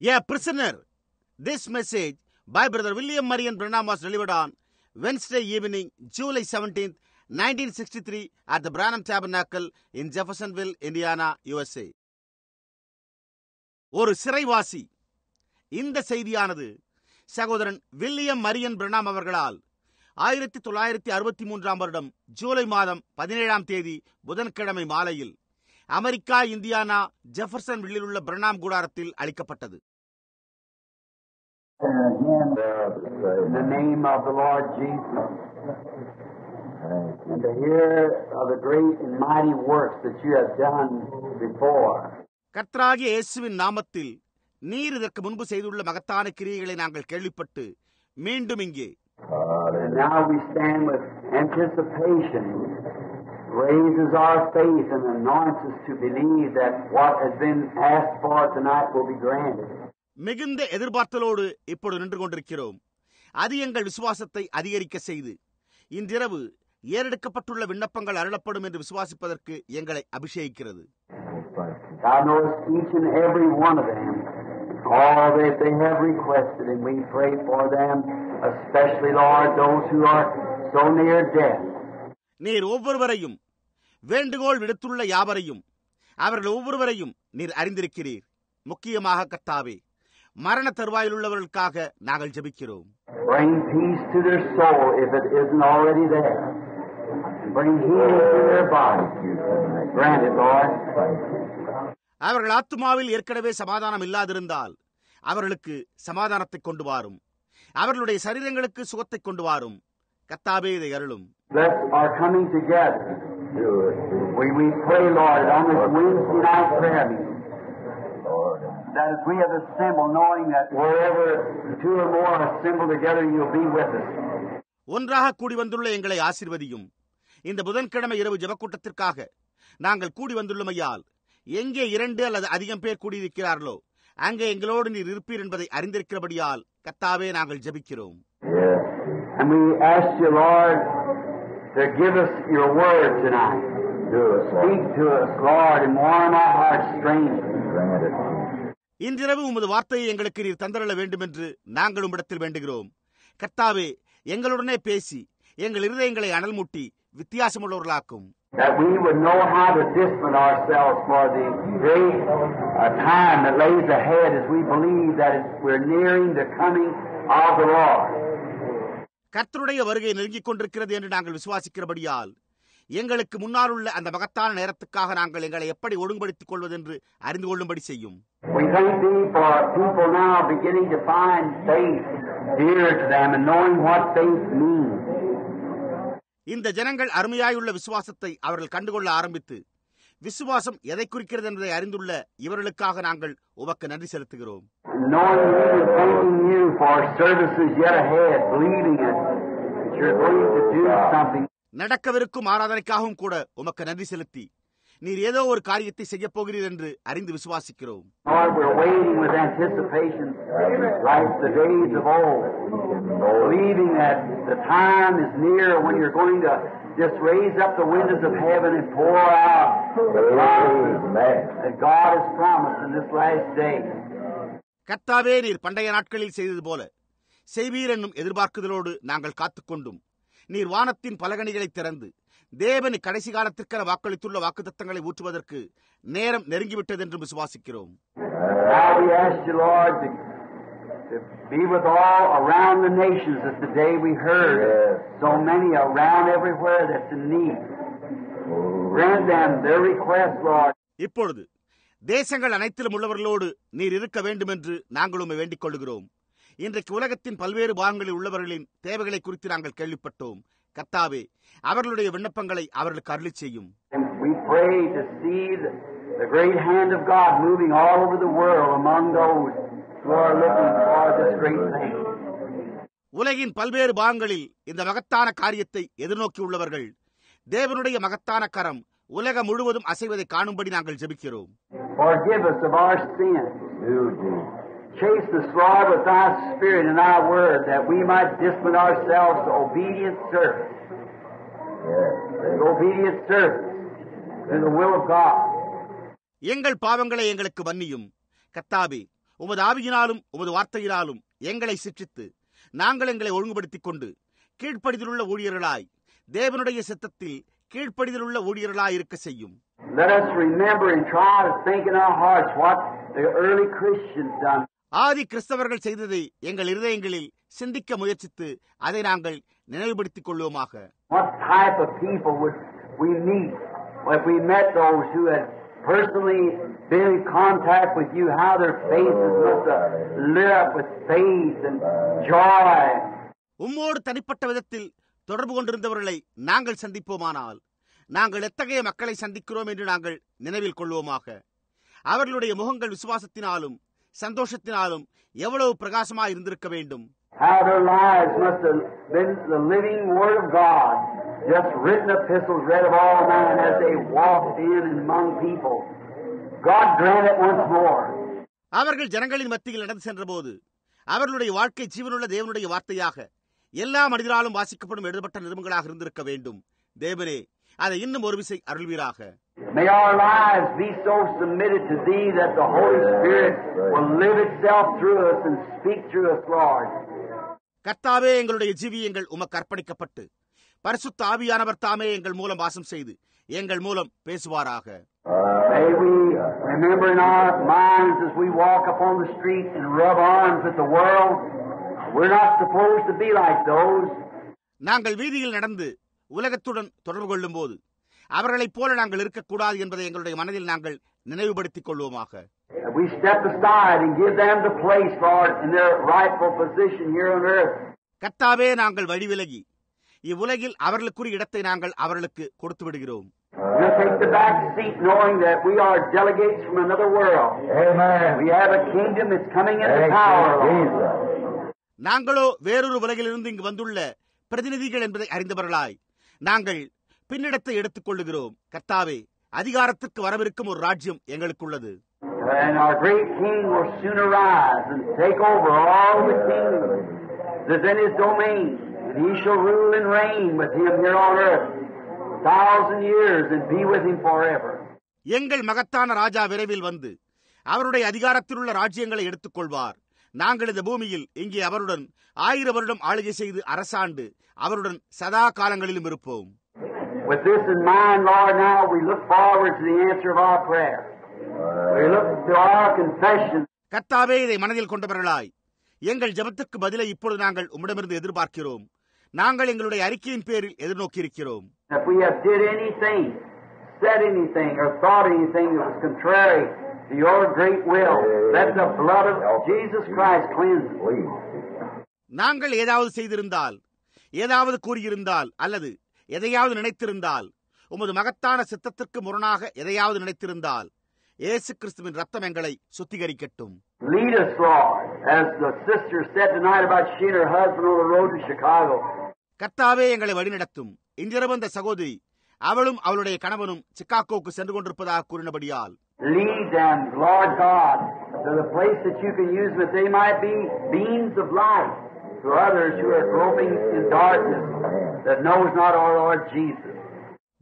A prisoner. This message by Brother William Marion Branham was delivered on Wednesday evening, July 17th, 1963 at the Branham Tabernacle in Jeffersonville, Indiana, USA. ஒரு சிறைவாசி இந்த செய்தியானது சகோதரன் William Marian Pranam அவர்களால் ஆயிரத்தி தொள்ளாயிரத்தி அறுபத்தி மூன்றாம் வருடம் ஜூலை மாதம் பதினேழாம் தேதி புதன்கிழமை மாலையில் அமெரிக்கா இந்தியானா ஜெஃபர்சன் வில்லில் உள்ள பிரணாம் கூடாரத்தில் அளிக்கப்பட்டது again in the name of the Lord Jesus. And to hear of the great and mighty works that you have done before. கர்த்தராகிய இயேசுவின் நாமத்தில் நீர் இதற்கு முன்பு செய்துள்ள மகத்தான கிரியைகளை நாங்கள் கேள்விப்பட்டு மீண்டும் இங்கே And now we stand with anticipation, raises our faith and anoints us to believe that what has been asked for tonight will be granted. மிகுந்த எதிர்பார்த்தலோடு இப்பொழுது நின்று கொண்டிருக்கிறோம். அது எங்கள் விசுவாசத்தை அதிகரிக்க செய்து இன்றிரவு ஏறெடுக்கப்பட்டுள்ள விண்ணப்பங்கள் அருளப்படும் என்று விசுவாசிப்பதற்கு எங்களை அபிஷேகிக்கிறது. Thou knowest each and every one of them, all that they have requested, and we pray for them, especially, Lord, those who are so near death. நீர் ஒவ்வொருவரையும் வேண்டுகோள் விடுத்துள்ள யாவரையும் அவர்கள் ஒவ்வொருவரையும் நீர் அறிந்திருக்கிறீர். முக்கியமாக கர்த்தாவே மரண தருவாயில் உள்ளவர்களுக்காக நாங்கள் ஜெபிக்கிறோம் Bring peace to their soul if it isn't already there. Bring healing to their body. Grant it, Lord. அவர்கள் ஆத்துமாவில் ஏற்கனவே சமாதானம் இல்லாதிருந்தால் அவர்களுக்கு சமாதானத்தை கொண்டு வாரும் அவர்களுடைய சரீரங்களுக்கு சுகத்தை கொண்டு வாரும் கத்தாவே இதை அருளும். We, we pray, Lord, on this Wednesday night prayer meeting, that as we have assembled, knowing that wherever two or more are assembled together, you'll be with us. ஒன்றாக கூடி வந்துள்ள எங்களை ஆசிர்வதியும் இந்த புதன்கிழமை இரவு ஜெபக்கூட்டத்திற்காக நாங்கள் கூடி வந்துள்ளமையால் எங்கே இரண்டு அல்லது அதிகம் பேர் கூடியிருக்கிறார்களோ அங்கே எங்களோடு நீர் இருப்பீர் என்பதை அறிந்திருக்கிறபடியால் கத்தாவே நாங்கள் ஜெபிக்கிறோம் And we ask you, Lord, to give us your word tonight. Speak to us, Lord, and warm our hearts strangely. இன்றிரவு உமது வார்த்தையை எங்களுக்கு நீர் தந்தரல வேண்டும் என்று நாங்கள் உம்மிடத்தில் வேண்டுகிறோம் கர்த்தாவே எங்களுடனே பேசி எங்கள் இருதயங்களை அனல் மூட்டி வித்தியாசமுள்ளவர்களாக்கும் That we would know how to discipline ourselves for the great uh, time that lays ahead as we believe that it, we're nearing the coming of the Lord. கர்த்தருடைய வருகை நெருங்கிக் கொண்டிருக்கிறது என்று நாங்கள் விசுவாசிக்கிறபடியால் எங்களுக்கு முன்னால் உள்ள அந்த மகத்தான நேரத்துக்காக நாங்கள் எங்களை எப்படி ஒழுங்குபடுத்திக் கொள்வதென்று அறிந்து கொள்ளும்படி செய்யும். இந்த ஜனங்கள் அருமையாயுள்ள விசுவாசத்தை அவர்கள் கண்டுகொள்ள ஆரம்பித்து விசுவாசம் எதை குறிக்கிறது என்பதை அறிந்துள்ள இவர்களுக்காக நாங்கள் உமக்கு நன்றி செலுத்துகிறோம் நடக்கவிருக்கும் ஆராதனைக்காகவும் கூட உமக்கு நன்றி செலுத்தி நீர் ஏதோ ஒரு காரியத்தை செய்யப் போகிறீர் என்று அறிந்து விசுவாசிக்கிறோம் just raise up the windows of heaven and pour out the that God has promised in this last day. கர்த்தாவே நீர் பண்டைய நாட்களில் செய்தது போல செய்வீர் என்னும் எதிர்பார்க்குதலோடு நாங்கள் காத்துக்கொண்டும் நீர் வானத்தின் பலகணிகளை திறந்து தேவன் கடைசி காலத்திற்கென வாக்களித்துள்ள வாக்குத்தத்தங்களை ஊற்றுவதற்கு நேரம் நெருங்கிவிட்டது என்று விசுவாசிக்கிறோம் Now we ask you, Lord, to, to be with all around the nations as the day we heard so many around everywhere that's in need. Grant them their request, Lord. இப்பொழுது தேசங்கள் அனைத்திலும் உள்ளவர்களோடு நீர் இருக்க வேண்டும் என்று நாங்கள் உம்மை வேண்டிக் கொள்கிறோம் இன்றைக்கு உலகத்தின் பல்வேறு பாகங்களில் உள்ளவர்களின் தேவைகளை குறித்து நாங்கள் கேள்விப்பட்டோம். கர்த்தாவே அவர்களுடைய விண்ணப்பங்களை அவர்களுக்கு அருளி செய்யும். And we pray to see the, the great hand of God moving all over the world among those who are looking for this great thing. உலகின் பல்வேறு பாகங்களில் இந்த மகத்தான காரியத்தை எதிர்நோக்கி உள்ளவர்கள் தேவனுடைய மகத்தான கரம் உலகம் முழுவதும் அசைவதை காணும்படி நாங்கள் ஜெபிக்கிறோம். Chase us, Lord, with thy spirit and thy word, that we might discipline ourselves to obedient service. Obedient service to the will of God. எங்கள் பாவங்களை எங்களுக்கு மன்னியும் கத்தாவே உமது ஆவியினாலும் உமது வார்த்தையினாலும் எங்களை சிற்றித்து நாங்கள் எங்களை ஒழுங்குபடுத்திக் கொண்டு கீழ்ப்படிதலுள்ள ஊழியர்களாய் தேவனுடைய சித்தத்தில் கீழ்ப்படிதலுள்ள ஊழியர்களாய் இருக்க செய்யும் Let us remember and try to think in our hearts what the early Christians done. ஆதி கிறிஸ்தவர்கள் செய்ததை எங்கள் இருதயங்களில் சிந்திக்க முயற்சித்து அதை நாங்கள் நினைவுபடுத்திக் கொள்வோமாக What type of people would we meet if we met those who had personally been in contact with you, how their faces must have lit up with faith and joy. உம்மோடு தனிப்பட்ட விதத்தில் தொடர்பு கொண்டிருந்தவர்களை நாங்கள் சந்திப்போமானால் நாங்கள் எத்தகைய மக்களை சந்திக்கிறோம் என்று நாங்கள் நினைவில் கொள்வோமாக அவர்களுடைய முகங்கள் விசுவாசத்தினாலும் சந்தோஷத்தினாலும் எவ்வளவு பிரகாசமாய் இருந்திருக்க வேண்டும் How their lives must have been the living Word of God, just written epistles read of all men as they walked in and among people. God grant it once more. அவர்கள் ஜனங்களின் மத்தியில் நடந்து சென்றபோது அவர்களுடைய வாழ்க்கை ஜீவனுள்ள தேவனுடைய வார்த்தையாக எல்லா மனிதராலும் வாசிக்கப்படும் எழுதப்பட்ட நிருபங்களாக இருந்திருக்க வேண்டும் தேவனே அதை இன்னும் ஒரு விசை அருள்வீராக May our lives be so submitted to Thee that the Holy Spirit will live itself through us and speak through us, Lord. கர்த்தாவே எங்களுடைய ஜீவியங்கள் உமக்கு அர்ப்பணிக்கப்பட்டு பரிசுத்த ஆவியானவர் தாமே எங்கள் மூலம் வாசம் செய்து எங்கள் மூலம் பேசுவாராக May we remember in our minds as we walk upon the street and rub arms with the world, we're not supposed to be like those. நாங்கள் வீதியில் நடந்து உலகத்துடன் தொடர்பு கொள்ளும் போது அவர்களைப் போல நாங்கள் இருக்கக்கூடாது என்பதை எங்களுடைய மனதில் நாங்கள் நினைவுபடுத்திக் கொள்வோமாக That we step aside and give them the place, Lord, in their rightful position here on earth. கர்த்தாவே நாங்கள் வழிவிலகி இவ்வுலகில் அவர்களுக்குரிய இடத்தை நாங்கள் அவர்களுக்கு கொடுத்து விடுகிறோம் We'll take the back seat knowing that we are delegates from another world. Amen. We have a kingdom that's coming into power, Lord. நாங்களோ வேறொரு உலகிலிருந்து இங்கு வந்துள்ள பிரதிநிதிகள் என்பதை அறிந்தவர்களாய் நாங்கள் பின்னிடத்தை எடுத்துக் கொள்ளுகிறோம் கர்த்தாவே அதிகாரத்திற்கு வரவிருக்கும் ஒரு ராஜ்யம் எங்களுக்குள்ளது And our great King will soon arise and take over all the kingdom that's in his domain. And he shall rule and reign with him here on earth a thousand years and be with him forever. எங்கள் மகத்தான ராஜா விரைவில் வந்து அவருடைய அதிகாரத்தில் உள்ள ராஜ்யங்களை எடுத்துக் கொள்வார் நாங்கள் இந்த பூமியில் இங்கே அவருடன் ஆயிரம் வருடம் ஆளுகை செய்து அரசாண்டு அவருடன் சதா காலங்களிலும் இருப்போம் With this in mind, Lord, now we look forward to the answer of our prayer. We look to our confession. கர்த்தாவே இதை மனதில் கொண்டவர்களாய் எங்கள் ஜெபத்துக்கு பதிலை இப்பொழுது நாங்கள் உம்மிடமிருந்து எதிர்பார்க்கிறோம் நாங்கள் எங்களுடைய அறிக்கையின் பேரில் எதிர்நோக்கியிருக்கிறோம் If we have did anything, said anything, or thought anything that was contrary to your great will, let the blood of Jesus Christ cleanse us. Please. நாங்கள் ஏதாவது செய்திருந்தால் ஏதாவது கூறியிருந்தால் அல்லது எதையாவது நினைத்திருந்தால் உமது மகத்தான சித்தத்திற்கு முரணாக எதையாவது நினைத்திருந்தால் இயேசு கிறிஸ்துவின் ரத்தம் எங்களை சுத்திகரிக்கட்டும் Lead us, Lord, as the sister said tonight about she and her husband on the road to Chicago. கர்த்தாவே எங்களை வழிநடத்தும் இன்றிரவு அந்த சகோதரி அவளும் அவளுடைய கணவனும் சிக்காகோவுக்கு சென்று கொண்டிருப்பதாக கூறினபடியால் Lead them, Lord God, to the place that you can use that they might be beams of light to others who are groping in darkness that knows not our Lord Jesus.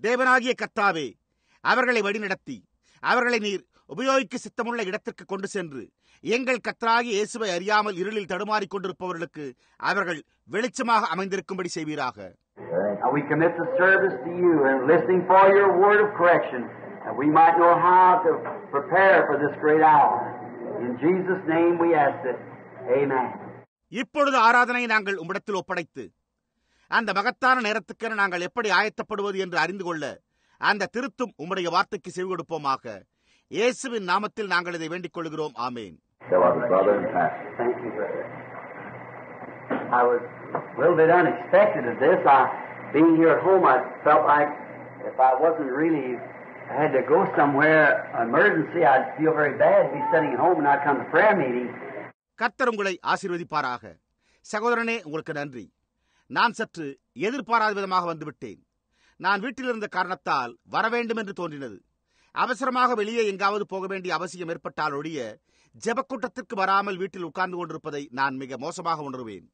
தேவனாகிய கர்த்தாவே அவர்களை வழிநடத்தி அவர்களை நீர் உபயோகிக்க சித்தமுள்ள இடத்திற்கு கொண்டு சென்று எங்கள் கர்த்தராகிய இயேசுவை அறியாமல் இருளில் தடுமாறிக் கொண்டிருப்பவர்களுக்கு அவர்கள் வெளிச்சமாக அமைந்திருக்கும்படி செய்வீராக Now we commit the service to you and listening for your word of correction, that we might know how to prepare for this great hour. In Jesus' name we ask it. Amen. இப்பொழுது ஆராதனையை நாங்கள் உம்மிடத்தில் ஒப்படைத்து அந்த மகத்தான நேரத்துக்கென நாங்கள் எப்படி ஆயத்தப்படுவது என்று அறிந்து கொள்ள அந்த திருத்தும் உம்முடைய வார்த்தைக்கு செவி கொடுப்போமாக இயேசுவின் நாமத்தில் நாங்கள் இதை வேண்டிக் கொள்கிறோம் ஆமேன். I was a little bit unexpected of this. I, being here at home, I felt like if I wasn't really, I had to go somewhere, emergency, I'd feel very bad to be sitting at home and not come to prayer meeting. கர்த்தர் உங்களை ஆசீர்வதிப்பாராக சகோதரனே உங்களுக்கு நன்றி நான் சற்று எதிர்பாராத விதமாக வந்துவிட்டேன். நான் வீட்டில் இருந்த காரணத்தால் வர வேண்டும் என்று தோன்றினது. அவசரமாக வெளியே எங்காவது போக வேண்டிய அவசியம் ஏற்பட்டால் ஒழிய ஜெபக்கூட்டத்திற்கு வராமல் வீட்டில் உட்கார்ந்து கொண்டிருப்பதை நான் மிக மோசமாக உணர்வேன்.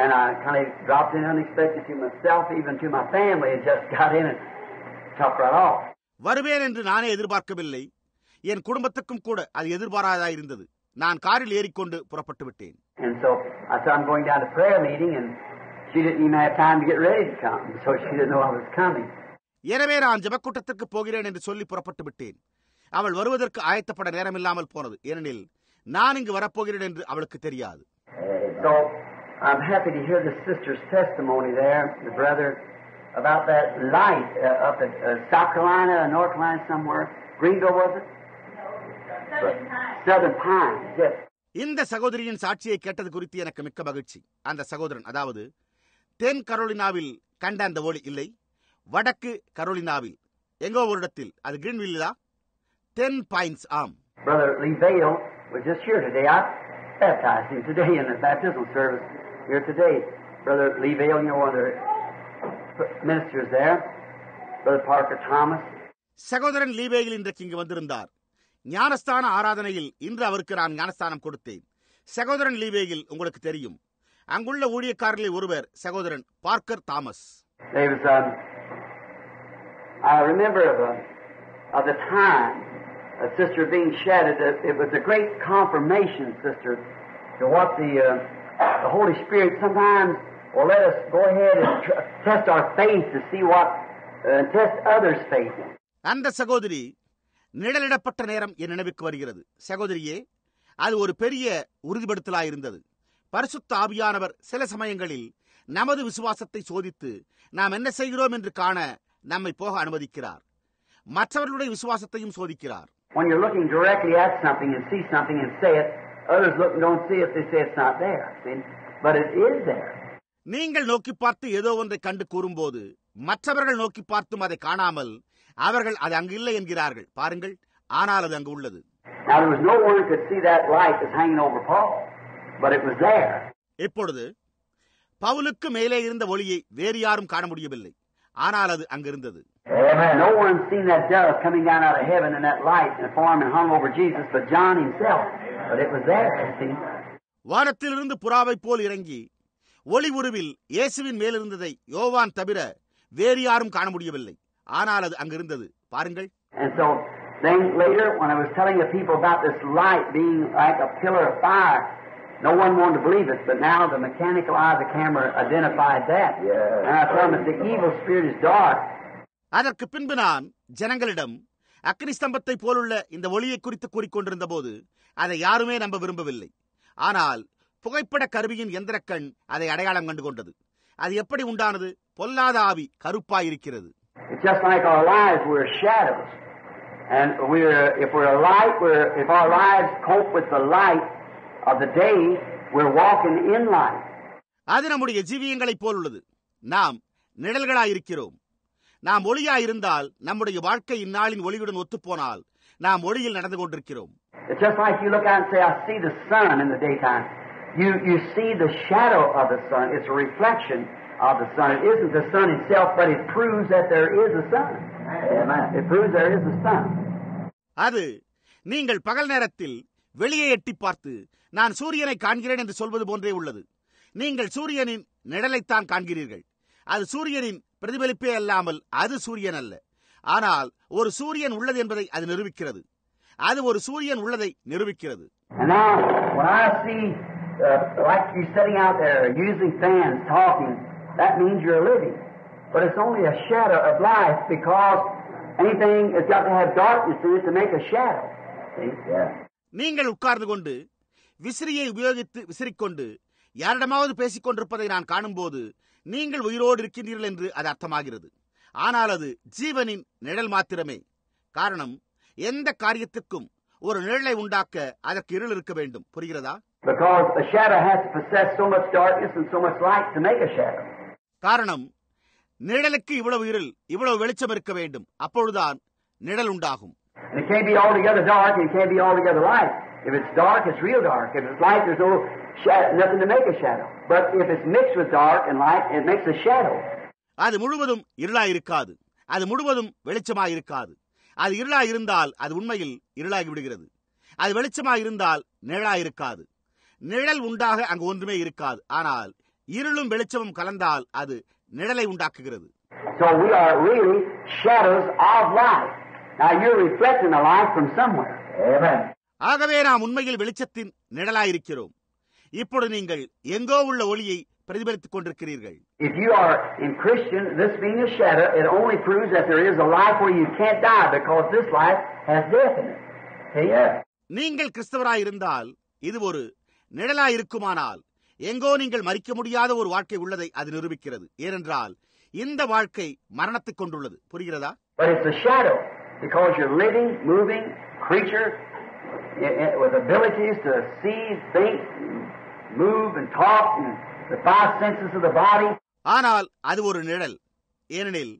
And I kind of dropped in unexpected to myself, even to my family, and just got in and topped right off. வருவேன் என்று நானே எதிர்பார்க்கவில்லை. என் குடும்பத்துக்கும் கூட அது எதிர்பாராதா இருந்தது. நான் காரில் ஏறிக்கொண்டு புறப்பட்டு விட்டேன். And so I said, I'm going down to prayer meeting, and she didn't even have time to get ready to come, so she didn't know I was coming. எனவே நான் ஜெபக்கூட்டத்திற்கு போகிறேன் என்று சொல்லி புறப்பட்டு விட்டேன் அவள் வருவதற்கு ஆயத்தப்பட நேரமில்லாமல் போனது ஏனெனில் நான் இங்கு வரப்போகிறேன் என்று அவளுக்கு தெரியாது So I'm happy to hear the sister's testimony there, the brother, about that light uh, up at uh, South Carolina, North Carolina, somewhere. Greenville, was it? Southern Pines, yes. இந்த சகோதரியின் சாட்சியை கேட்டது குறித்து எனக்கு மிக்க மகிழ்ச்சி அந்த சகோதரன் அதாவது தென் கரோலினாவில் கண்ட அந்த ஒளி இல்லை வடக்கு கரோலினாவில் எங்கோ ஒரு இடத்தில் அது கிரீன்வில்லா தென் பாயிண்ட்ஸ் ஆம் Brother Lee Vale was just here today. I baptized him today in the baptismal service here today. Brother Lee Vale, you know, one of the ministers there. Brother Parker Thomas. சகோதரன் லீபேயில் இன்றைக்கு இங்கு வந்திருந்தார் ஞானஸ்தான ஆராதனையில் இன்று அவருக்கு நான் ஞானஸ்தானம் கொடுத்தேன் சகோதரன் லீபேயில் உங்களுக்கு தெரியும் அங்குள்ள ஊழியக்காரர்களில் ஒருவர் சகோதரன் Parker Thomas There was, um, I remember of, a, of the time a sister being shattered. That it was a great confirmation, sister, to what the, uh, the Holy Spirit sometimes will let us go ahead and tr- test our faith to see what, uh, test others' faith. அந்த சகோதரி நிழலிடப்பட்ட நேரம் என் நினைவுக்கு வருகிறது சகோதரியே அது ஒரு பெரிய உறுதிப்படுத்தலாயிருந்தது பரிசுத்த ஆவியானவர் சில சமயங்களில் நமது விசுவாசத்தை சோதித்து நாம் என்ன செய்கிறோம் என்று காண நம்மை போக அனுமதிக்கிறார் மற்றவர்களுடைய விசுவாசத்தையும் சோதிக்கிறார் When you're looking directly at something and see something and say it, others look and don't see it, they say it's not there. See? But it is there. நீங்கள் நோக்கி பார்த்து ஏதோ ஒன்றை கண்டு கூறும்போது மற்றவர்கள் நோக்கி பார்த்தும் அதை காணாமல் அவர்கள் அது அங்கு இல்லை என்கிறார்கள் பாருங்கள் ஆனால் அது அங்கு உள்ளது Now, there was no one who could see that light that's hanging over Paul, இப்பொழுது பவுலுக்கு மேலே இருந்த ஒளியை வேறு யாரும் காண முடியவில்லை ஆனால் அது அங்கிருந்தது. வானத்திலிருந்து புறாவைப் போல் இறங்கி ஒளி உருவில் இயேசுவின் மேலிருந்ததை யோவான் தவிர வேறு யாரும் காண முடியவில்லை ஆனால் அது அங்கிருந்தது பாருங்கள் then later, when I was telling the people about this light being like a pillar of fire, no one wanted to believe it, but now the mechanical eye of the camera identified that. Yeah. And I told them that the evil spirit is dark. அதற்கு பின்பு நான் ஜனங்களிடம் அக்னி ஸ்தம்பத்தை போலுள்ள இந்த ஒளியை குறித்து கூறிக்கொண்டிருந்த போது அதை யாருமே நம்ப விரும்பவில்லை ஆனால் புகைப்பட கருவியின் எந்திரக்கண் அதை அடையாளம் கண்டு கொண்டது அது எப்படி உண்டானது பொல்லாத ஆவி கருப்பாயிருக்கிறது It's just like our lives, we're shadows. And we're, if we're a light, we're, if our lives cope with the light of the day, we're walking in light. அது நம்முடைய ஜீவியங்களைப் போலுள்ளது நாம் நிழல்களாயிருக்கிறோம் நாம் ஒளியாயிருந்தால் நம்முடைய வாழ்க்கை இந்நாளின் ஒளியுடன் ஒத்துப்போனால் நாம் ஒளியில் நடந்து கொண்டிருக்கிறோம் It's just like you look out and say, I see the sun in the daytime. You, you see the shadow of the sun. It's a reflection of the sun. It isn't the sun itself, but it proves that there is a sun. Amen. It proves there is a sun. அது நீங்கள் பகல் நேரத்தில் வெளியே எட்டி பார்த்து நான் சூரியனை காண்கிறேன் என்று சொல்வது போன்றே உள்ளது நீங்கள் சூரியனின் நிழலைத்தான் காண்கிறீர்கள் அது சூரியனின் பிரதிபலிப்பே அல்லாமல் அது சூரியன் அல்ல ஆனால் ஒரு சூரியன் உள்ளது என்பதை அது நிரூபிக்கிறது அது ஒரு சூரியன் உள்ளதை நிரூபிக்கிறது And now, when I see, uh, like you sitting out there using fans, talking, that means you're living. But it's only a shadow of life because anything has got to have darkness in it to make a shadow. See? Yeah. நீங்கள் உட்கார்ந்து கொண்டு விசிறியை உபயோகித்து விசிறிக்கொண்டு யாரிடமாவது பேசிக் கொண்டிருப்பதை நான் காணும்போது நீங்கள் உயிரோடு இருக்கின்றீர்கள் என்று அது அர்த்தமாகிறது. ஆனால் அது ஜீவனின் நிழல் மாத்திரமே. காரணம் எந்த காரியத்துக்கும் ஒரு நிழலை உண்டாக்க அதற்கு இருள் இருக்க வேண்டும். புரிகிறதா. காரணம் நிழலுக்கு இவ்வளவு இருள் இவ்வளவு வெளிச்சம் இருக்க வேண்டும். அப்பொழுதுதான் நிழல் உண்டாகும். It can't be altogether dark it can't be altogether light. If it's dark, it's real dark. If it's light, there's no shadow, nothing to make a shadow. But if it's mixed with dark and light, it makes a shadow. அது முழுவதும் இருளாய் இருக்காது அது முழுவதும் வெளிச்சமாய் இருக்காது அது இருளாய் இருந்தால் அது உண்மையில் இருளாகி விடுகிறது அது வெளிச்சமாய் இருந்தால் நிழலாய் இருக்காது நிழல் உண்டாக அங்கு ஒன்றுமே இருக்காது ஆனால் இருளும் வெளிச்சமும் கலந்தால் அது நிழலை உண்டாக்குகிறது So we are really shadows of light. Now you're reflecting the light from somewhere. Amen. ஆகவே நாம் உண்மையில் வெளிச்சத்தின் நிழலாயிருக்கிறோம் இப்பொழுது நீங்கள் எங்கோ உள்ள ஒளியை பிரதிபலித்துக் கொண்டிருக்கிறீர்கள் If you are in Christian, this being a shadow, it only proves that there is a life where you can't die because this life has death in it. See? நீங்கள் கிறிஸ்தவராயிருந்தால் இது ஒரு நிழலாயிருக்குமானால் எங்கோ நீங்கள் மறிக்க முடியாத ஒரு வாழ்க்கை உள்ளதை அது நிரூபிக்கிறது ஏனென்றால் இந்த வாழ்க்கை மரணத்தை கொண்டுள்ளது புரிகிறதா But it's a shadow because you're living, moving creature with abilities to see, think, move, and talk, and the five senses of the body. ஆனால் அது ஒரு நிழல் ஏனெனில்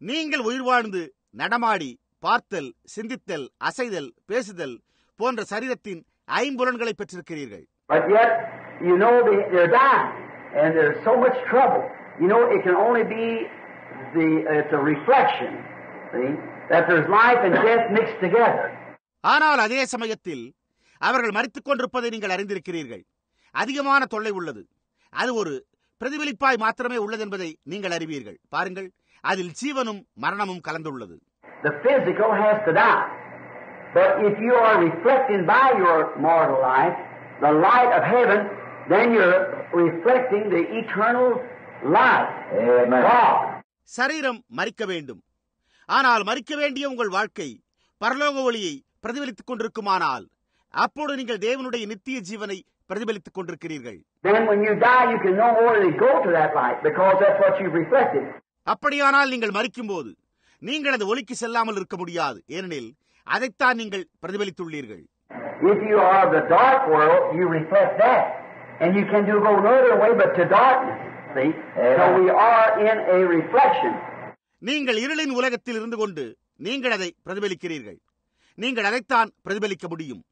நீங்கள் உயிர் வாழ்ந்து நடமாடி பார்த்தல் சிந்தித்தல் அசைதல் பேசுதல் போன்ற சரீரத்தின் ஐம்புலன்களை பெற்றிருக்கிறீர்கள் But yet, you know they, they're dying, and there's so much trouble. You know, it can only be the, it's a reflection, see, that there's life and death mixed together. ஆனால் அதே சமயத்தில் அவர்கள் மறித்துக் கொண்டிருப்பதை நீங்கள் அறிந்திருக்கிறீர்கள் அதிகமான தொல்லை உள்ளது அது ஒரு பிரதிபலிப்பாய் மாத்திரமே உள்ளது என்பதை நீங்கள் அறிவீர்கள் பாருங்கள் அதில் ஜீவனும் மரணமும் கலந்துள்ளது The physical has to die. But if you are reflecting by your mortal life the light of heaven, then you're reflecting the eternal light. Amen. God. சரீரம் மறிக்க வேண்டும் ஆனால் மறிக்க வேண்டிய உங்கள் வாழ்க்கை பரலோக ஒளியை பிரதிபலித்துக் கொண்டிருக்குமானால் அப்பொழுது நீங்கள் தேவனுடைய நித்திய ஜீவனை பிரதிபலித்துக் கொண்டிருக்கிறீர்கள். அப்படியானால் நீங்கள் மறிக்கும்போது நீங்கள் அந்த ஒளிக்கு செல்லாமல் இருக்க முடியாது ஏனெனில் அதைத்தான் நீங்கள் பிரதிபலித்துள்ளீர்கள் If you are of the dark world, you reflect that. And you can do go no other way but to darkness. See? So we are in a reflection. நீங்கள் இருளின் உலகத்தில் இருந்து கொண்டு நீங்கள் அதை பிரதிபலிக்கிறீர்கள் நீங்கள் அதைத்தான் பிரதிபலிக்க முடியும்.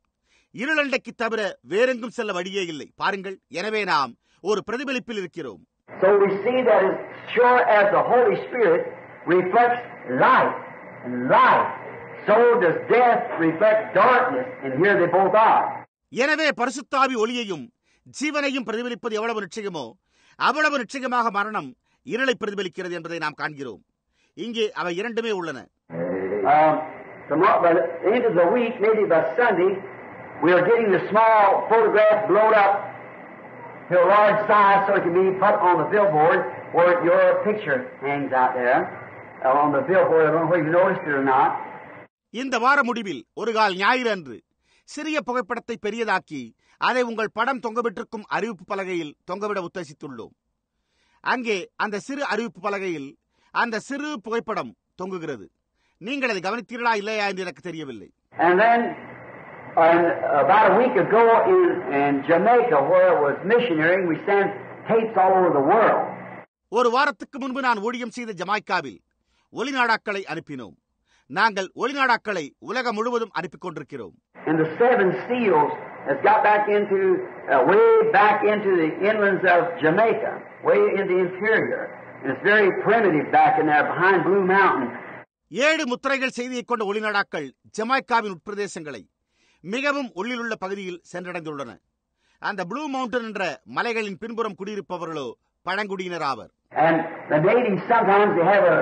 இருளண்டைக்கு தவிர வேறெங்கும் செல்ல வழியே இல்லை. பாருங்கள் எனவே நாம் ஒரு பிரதிபலிப்பில் இருக்கிறோம். So we see that as sure as the Holy Spirit reflects light and life, so does death reflect darkness, and here they both are. எனவே பரிசுத்தாவி ஒளியையும் ஜீவனையும் பிரதிபலிப்பது எவ்வளவு நிச்சயமோ அவ்வளவு நிச்சயமாக மரணம் இருளை பிரதிபலிக்கிறது என்பதை நாம் காண்கிறோம். இங்கே அவை இரண்டுமே உள்ளன. Um, tomorrow, by the end of the week, maybe by Sunday, we are getting the small photograph blown up to a large size so it can be put on the billboard where your picture hangs out there. Uh, on the billboard, I don't know whether you noticed it or not. இந்த வார முடிவில் ஒரு கால் ஞாயிறு அன்று சிறிய புகைப்படத்தை பெரியதாக்கி அதை உங்கள் படம் தொங்கவிட்டிருக்கும் அறிவிப்பு பலகையில் தொங்கவிட உத்தேசித்துள்ளோம் அங்கே அந்த சிறு அறிவிப்பு பலகையில் அந்த சிறு புகைப்படம் தொங்குகிறது நீங்கள் அதை கவனித்தீர்களா இல்லையா என்று எனக்கு தெரியவில்லை And then, uh, about a week ago in, in Jamaica, where it was missionary, we sent tapes all over the world. ஒரு வாரத்துக்கு முன்பு நான் ஊழியம் செய்த ஜமாய்க்காவில் ஒளிநாடாக்களை அனுப்பினோம் நாங்கள் ஒளிநாடாக்களை உலகம் முழுவதும் அனுப்பிக் கொண்டிருக்கிறோம் And the seven seals has got back into, uh, way back into the inlands of Jamaica, way in the interior. And it's very primitive back in there behind Blue Mountain. ஏழு முத்திரைகள் செய்தியை கொண்ட ஒளிநாடாக்கள் ஜமாய்க்காவின் உட்பிரதேசங்களை மிகவும் உள்ளிலுள்ள பகுதியில் சென்றடைந்துள்ளன அந்த ப்ளூ மவுண்டன் என்ற மலைகளின் பின்புறம் குடியிருப்பவர்களோ பழங்குடியினர் ஆவர் And the natives sometimes they have a,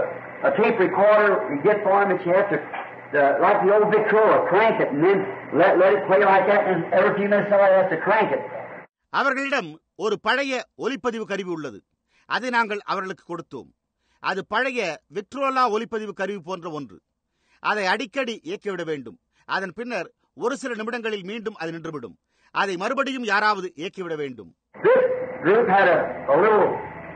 a tape recorder you get for them that you have to, uh, like the old Victrola, crank it and then let, let it play like that and every few minutes somebody has to crank it. அவர்களிடம் ஒரு பழைய ஒலிப்பதிவு கருவி உள்ளது அதை நாங்கள் அவர்களுக்கு கொடுத்தோம் அது பழைய விக்ட்ரோலா ஒலிப்பதிவு கருவி போன்ற ஒன்று அதை அடிக்கடி இயக்கிவிட வேண்டும் அதன் பின்னர் ஒரு சில நிமிடங்களில் மீண்டும் அது நின்றுவிடும் அதை மறுபடியும் யாராவது இயக்கிவிட வேண்டும் This group had a, a little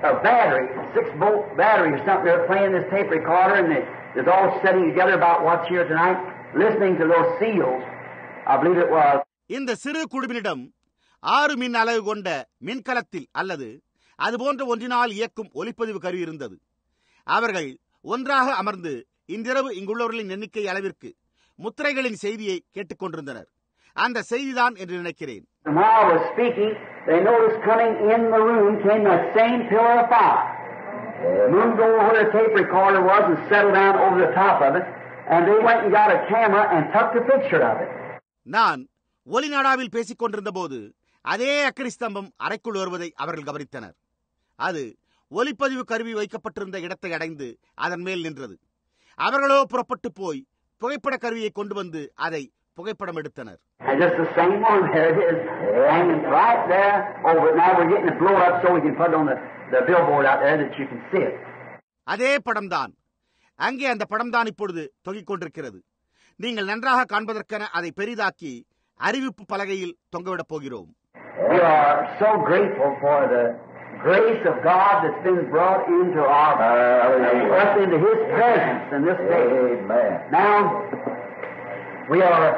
a battery, a six volt battery or something. They're playing this tape recorder and they, they're all sitting together about what's here tonight, listening to those seals. I believe it was. இந்த சிறு குழுவினிடம் ஆறு மின் அளவு கொண்ட மின்கலத்தில் அல்லது அது போன்ற ஒன்றினால் இயக்கும் ஒலிப்பதிவு கருவி இருந்தது அவர்கள் ஒன்றாக அமர்ந்து இன்றிரவு இங்குள்ளவர்களின் எண்ணிக்கை அளவிற்கு முத்திரைகளின் செய்தியை கேட்டுக்கொண்டிருந்தனர் அந்த செய்திதான் என்று நினைக்கிறேன். Moved over where the tape recorder was and settled down over the top of it. And they went and got a camera and took the picture of it. நான் ஒலிநாடாவில் பேசிக் கொண்டிருந்த போது அதே அக்கரி ஸ்தம்பம் அறைக்குள் வருவதை அவர்கள் கவனித்தனர் அது ஒலிப்பதிவு கருவி வைக்கப்பட்டிருந்த இடத்தை அடைந்து அதன் மேல் நின்றது. அவர்களோ புறப்பட்டு போய் புகைப்பட கருவியை கொண்டு வந்து அதை புகைப்படம் எடுத்தனர். அதே படம்தான். அங்கே அந்த படம்தான் இப்பொழுது தொங்கிக் கொண்டிருக்கிறது. நீங்கள் நன்றாக காண்பதற்கென அதை பெரிதாக்கி அறிவிப்பு பலகையில் தொங்கவிடப் போகிறோம். We are so grateful for the grace of God that's been brought into our uh, us into His presence in this day. Amen. Now we are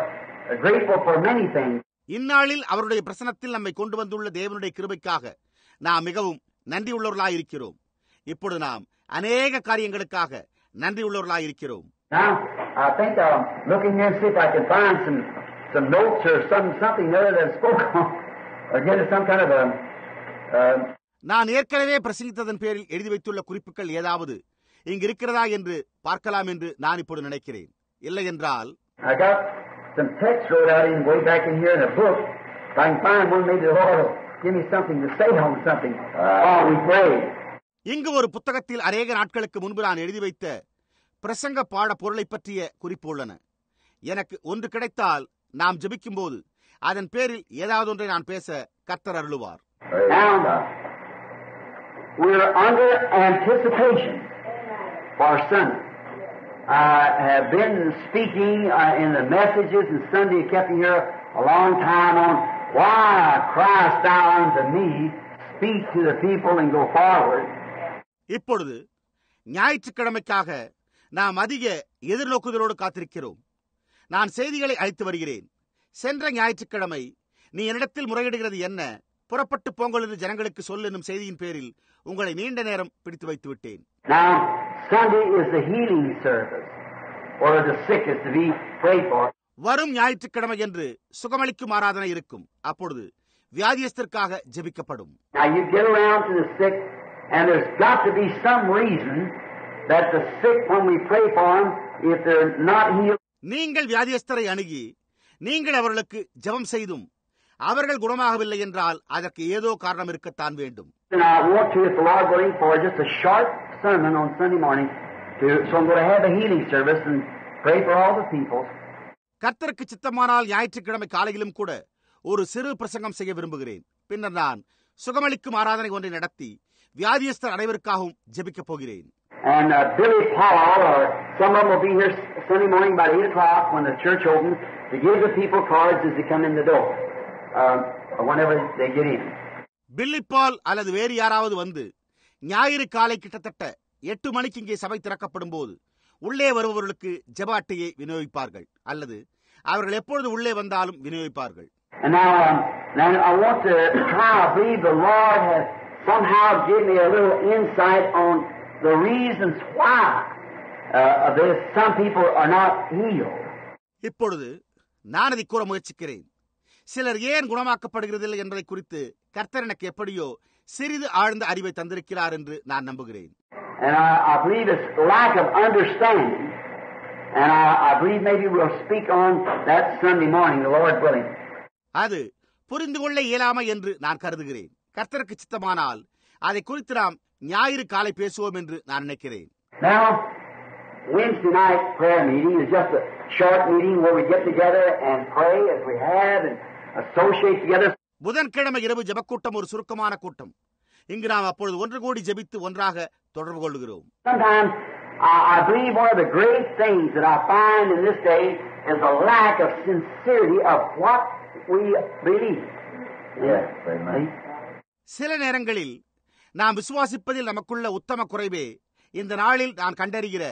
grateful for many things. இந்நாளில் அவருடைய பிரசனத்தில் நம்மை கொண்டு வந்துள்ள தேவனுடைய கிருபைக்காக நாம் மிகவும் நன்றியுள்ளவர்களாய் இருக்கிறோம் இப்பொழுது நாம் அநேக காரியங்களுக்காக நன்றியுள்ளவர்களாய் இருக்கிறோம் Now I think I'm looking here and see if I can find some some notes or some something there that spoke on or get some kind of a. Uh, நான் ஏற்கனவே பிரசங்கித்ததன் பேரில் எழுதி வைத்துள்ள குறிப்புகள் ஏதாவது இங்கு இருக்கிறதா என்று பார்க்கலாம் என்று நான் இப்பொழுது நினைக்கிறேன் இல்லை என்றால் something. Oh. இங்கு ஒரு புத்தகத்தில் அநேக நாட்களுக்கு முன்பு நான் எழுதி வைத்த பிரசங்க பாட பொருளை பற்றிய குறிப்பு உள்ளன எனக்கு ஒன்று கிடைத்தால் நாம் ஜெபிக்கும்போது அதன் பேரில் ஏதாவது ஒன்றை நான் பேச கர்த்தர் அருளுவார். We're under anticipation for Sunday. I have been speaking uh, in the messages and Sunday kept here a long time on why Christ thou unto me speak to the people and go forward. இப்பொழுது ஞாயிற்றுக்கிழமைக்காக நாம் அதிக எதிர்நோக்குதலோடு காத்திருக்கிறோம் நான் செய்திகளை அழைத்து வருகிறேன் சென்ற ஞாயிற்றுக்கிழமை நீ என்னிடத்தில் முறையிடுகிறது என்ன புறப்பட்டு போங்கள் என்று ஜனங்களுக்கு சொல் என்னும் செய்தியின் பேரில் உங்களை நீண்ட நேரம் பிடித்து வைத்து விட்டேன். வரும் ஞாயிற்றுக்கிழமை என்று சுகமளிக்கும் ஆராதனை இருக்கும் அப்பொழுது வியாதியஸ்தற்காக ஜெபிக்கப்படும் நீங்கள் வியாதியஸ்தரை அணுகி நீங்கள் அவர்களுக்கு ஜெபம் செய்தும் அவர்கள் குணமாகவில்லை என்றால் அதற்கு ஏதோ காரணம் இருக்கத்தான் வேண்டும். கர்த்தருக்கு சித்தமானால் ஞாயிற்றுக்கிழமை காலையிலும் கூட ஒரு சிறு பிரசங்கம் செய்ய விரும்புகிறேன் பின்னர் நான் சுகமளிக்கும் ஆராதனை ஒன்றை நடத்தி வியாதியஸ்தர் அனைவருக்காகவும் ஜெபிக்கப் போகிறேன் And uh, Billy Paul, or some of them will be here Sunday morning about 8 o'clock when the church opens to give the people cards as they come in the door, uh, or whenever they get in. பில்லி பால் அல்லது வேறு யாராவது வந்து ஞாயிறு காலை கிட்டத்தட்ட எட்டு மணிக்கு இங்கே சபை திறக்கப்படும் போது உள்ளே வருபவர்களுக்கு ஜெப அட்டையை விநியோகிப்பார்கள் அல்லது அவர்கள் எப்பொழுது உள்ளே வந்தாலும் விநியோகிப்பார்கள் um, uh. இப்பொழுது நான் அதை கூற முயற்சிக்கிறேன் சிலர் ஏன் குணமாக்கப்படுகிறதில்லை என்பதை குறித்து கர்த்தர் எனக்கு எப்படியோ சிறிது ஆழ்ந்த அறிவை தந்திருக்கிறார் என்று நான் நம்புகிறேன் And I, I believe it's lack of understanding. And I, I believe maybe we'll speak on that Sunday morning, the Lord willing. அது புரிந்து கொள்ள இயலாமை என்று நான் கருதுகிறேன் கர்த்தருக்கு சித்தமானால் அதை குறித்து நாம் ஞாயிறு காலை பேசுவோம் என்று நான் நினைக்கிறேன் Now, Wednesday night prayer meeting is just a short meeting where we get together and pray as we have and. புதன்கிழமை இரவு ஜெபக்கூட்டம் ஒரு சுருக்கமான கூட்டம். இங்கு நாம் அப்பொழுது ஒன்று கூடி ஜெபித்து ஒன்றாக தொடர்பு கொள்கிறோம் Sometimes I, I believe one of the great things that I find in this day is a lack of sincerity of what we believe. Yes, amen. சில நேரங்களில் நாம் விசுவாசிப்பதில் நமக்குள்ள உத்தம குறைவே இந்த நாளில் நான் கண்டறிகிற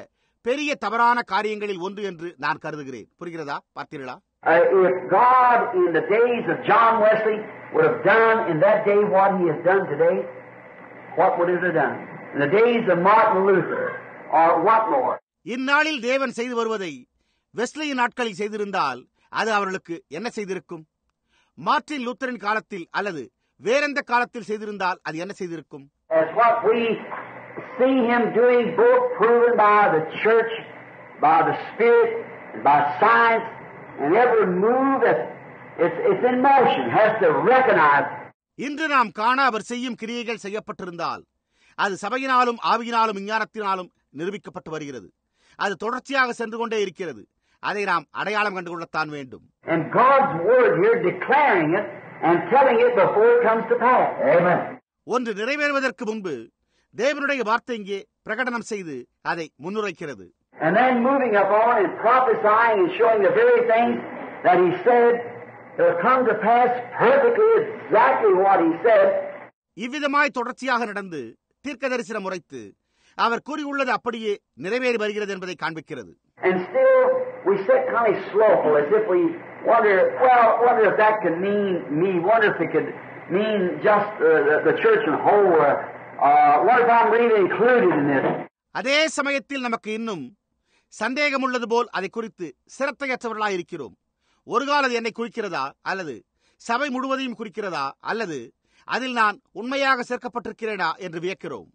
பெரிய தவறான காரியங்களில் ஒன்று என்று நான் கருதுகிறேன். புரிகிறதா? பார்த்தீர்களா Uh, if God in the days of John Wesley would have done in that day what He has done today, what would it have done? In the days of Martin Luther, or what more? இந்நாளில் தேவன் செய்து வருவதை வெஸ்லியின் நாட்களில் செய்திருந்தால் அது அவர்களுக்கு என்ன செய்திருக்கும் மார்ட்டின் லூத்தரின் காலத்தில் அல்லது வேறெந்த காலத்தில் செய்திருந்தால் அது என்ன செய்திருக்கும் As what we see Him doing, both proven by the church, by the Spirit, and by science, and every move that. It's, it's in motion has to recognize. இன்று நாம் காண அவர் செய்யும் கிரியைகள் செய்யப்பட்டிருந்தால் அது சபையினாலும் ஆவியினாலும் விஞ்ஞானத்தினாலும் நிரூபிக்கப்பட்டு வருகிறது. அது தொடர்ச்சியாக சென்று கொண்டே இருக்கிறது. அதை நாம் அடையாளம் கண்டுகொள்ளத்தான் வேண்டும். And God's Word here declaring it and telling it before it comes to pass. Amen. ஒன்று நிறைவேறுவதற்கு முன்பு தேவனுடைய வார்த்தை இங்கே பிரகடனம் செய்து அதை முன்னுரைக்கிறது. And then moving up on and prophesying and showing the very things that He said will come to pass perfectly exactly what He said. இவ்விதமாய் தொடர்ச்சியாக நடந்து தீர்க்க தரிசனம் முறைத்து அவர் கூறியுள்ளது அப்படியே நிறைவேறி வருகிறது என்பதை காண்பிக்கிறது And still, we sit kind of slowful as if we wonder, well, wonder if that could mean me, wonder if it could mean just uh, the, the church in whole, or uh, wonder if I'm really included in this. அதே சமயத்தில் நமக்கு இன்னும் சந்தேகம் உள்ளது போல் அதை குறித்து சிரத்தையற்றவர்களாய் இருக்கிறோம். ஒரு காலம் அது என்னை குறிக்கிறதா? அல்லது சபை முழுவதையும் குறிக்கிறதா? அல்லது அதில் நான் உண்மையாக சேர்க்கப்பட்டிருக்கிறேனா என்று வியக்கிறோம்.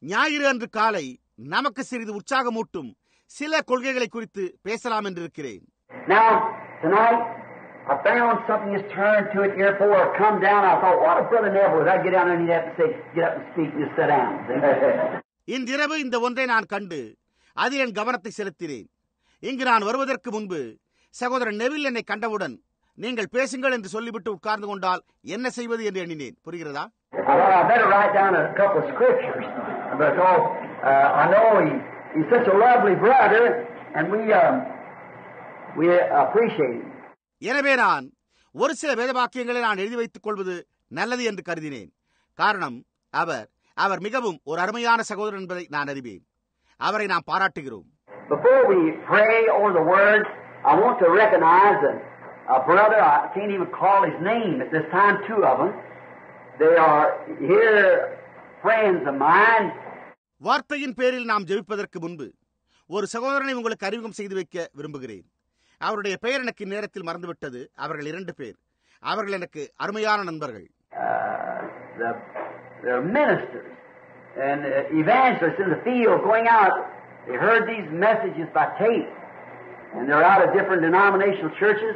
ஞாயிறு அன்று காலை நமக்கு சிறிது உற்சாகமூட்டும் சில கொள்கைகளை குறித்து பேசலாம் என்று இருக்கிறேன் Now, tonight, I found something just turned to it here before I come down. I thought, what if Brother Neville, would I get down there and he'd have to say, get up and speak and just sit down. இன்றிரவு இந்த ஒன்றை நான் கண்டு அது என் கவனத்தை செலுத்தினேன் இங்கு நான் வருவதற்கு முன்பு சகோதரன் நெவில் என்னை கண்டவுடன் நீங்கள் பேசுங்கள் என்று சொல்லிவிட்டு உட்கார்ந்து கொண்டால் என்ன செய்வது என்று எண்ணினேன் புரிகிறதா uh, he's such a lovely brother and we, um, we appreciate him. எனவே நான் ஒரு சில வேதவாக்கியங்களை நான் எழுதி வைத்துக் கொள்வது நல்லது என்று கருதினேன் காரணம் அவர் அவர் மிகவும் ஒரு அருமையான சகோதரன் என்பதை நான் அறிவேன் அவரை நாம் பாராட்டுகிறோம் Before we pray over the word, I want to recognize a, a brother. I can't even call his name at this time. Two of them. They are here, friends of mine. வார்த்தையின் பேரில் நாம் ஜெபிப்பதற்கு முன்பு ஒரு சகோதரனை உங்களுக்கு அறிமுகம் செய்து வைக்க விரும்புகிறேன் அவருடைய பெயர் எனக்கு இந்நேரத்தில் மறந்துவிட்டது அவர்கள் இரண்டு பேர் அவர்கள் எனக்கு அருமையான நண்பர்கள் Uh, the, they're ministers and uh, evangelists in the field going out. They heard these messages by tape, and they're out of different denominational churches.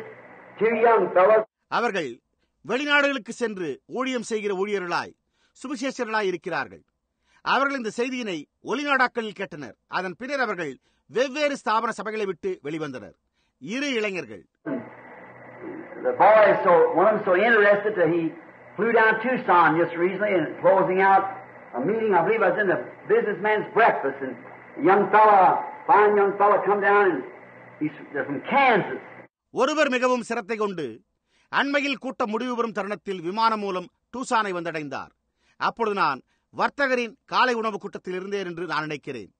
Two young fellows. அவர்கள் வெளிநாடுகளுக்கு சென்று ஊழியம் செய்கிற ஊழியர்களாய் சுவிசேஷர்களாய் இருக்கிறார்கள் அவர்கள் இந்த செய்தியினை ஒளிநாடாக்களில் கேட்டனர் அதன் பின்னர் அவர்கள் வெவ்வேறு ஸ்தாபன சபைகளை விட்டு வெளிவந்தனர் இரு இளைஞர்கள் The boy is so one of them so interested that he flew down to Tucson just recently and closing out a meeting. I believe I was in the businessman's breakfast, and a young fella, fine young fella, come down and he's they're from Kansas. ஒருவர் மிகவும் சிரத்தை கொண்டு அண்மையில் கூட்டம் முடிவு பெறும் தருணத்தில் விமானம் மூலம் டூசானை வந்தடைந்தார் அப்பொழுது நான் வர்த்தகரின் காலை உணவு கூட்டத்தில் இருந்தேன் என்று நான் நினைக்கிறேன்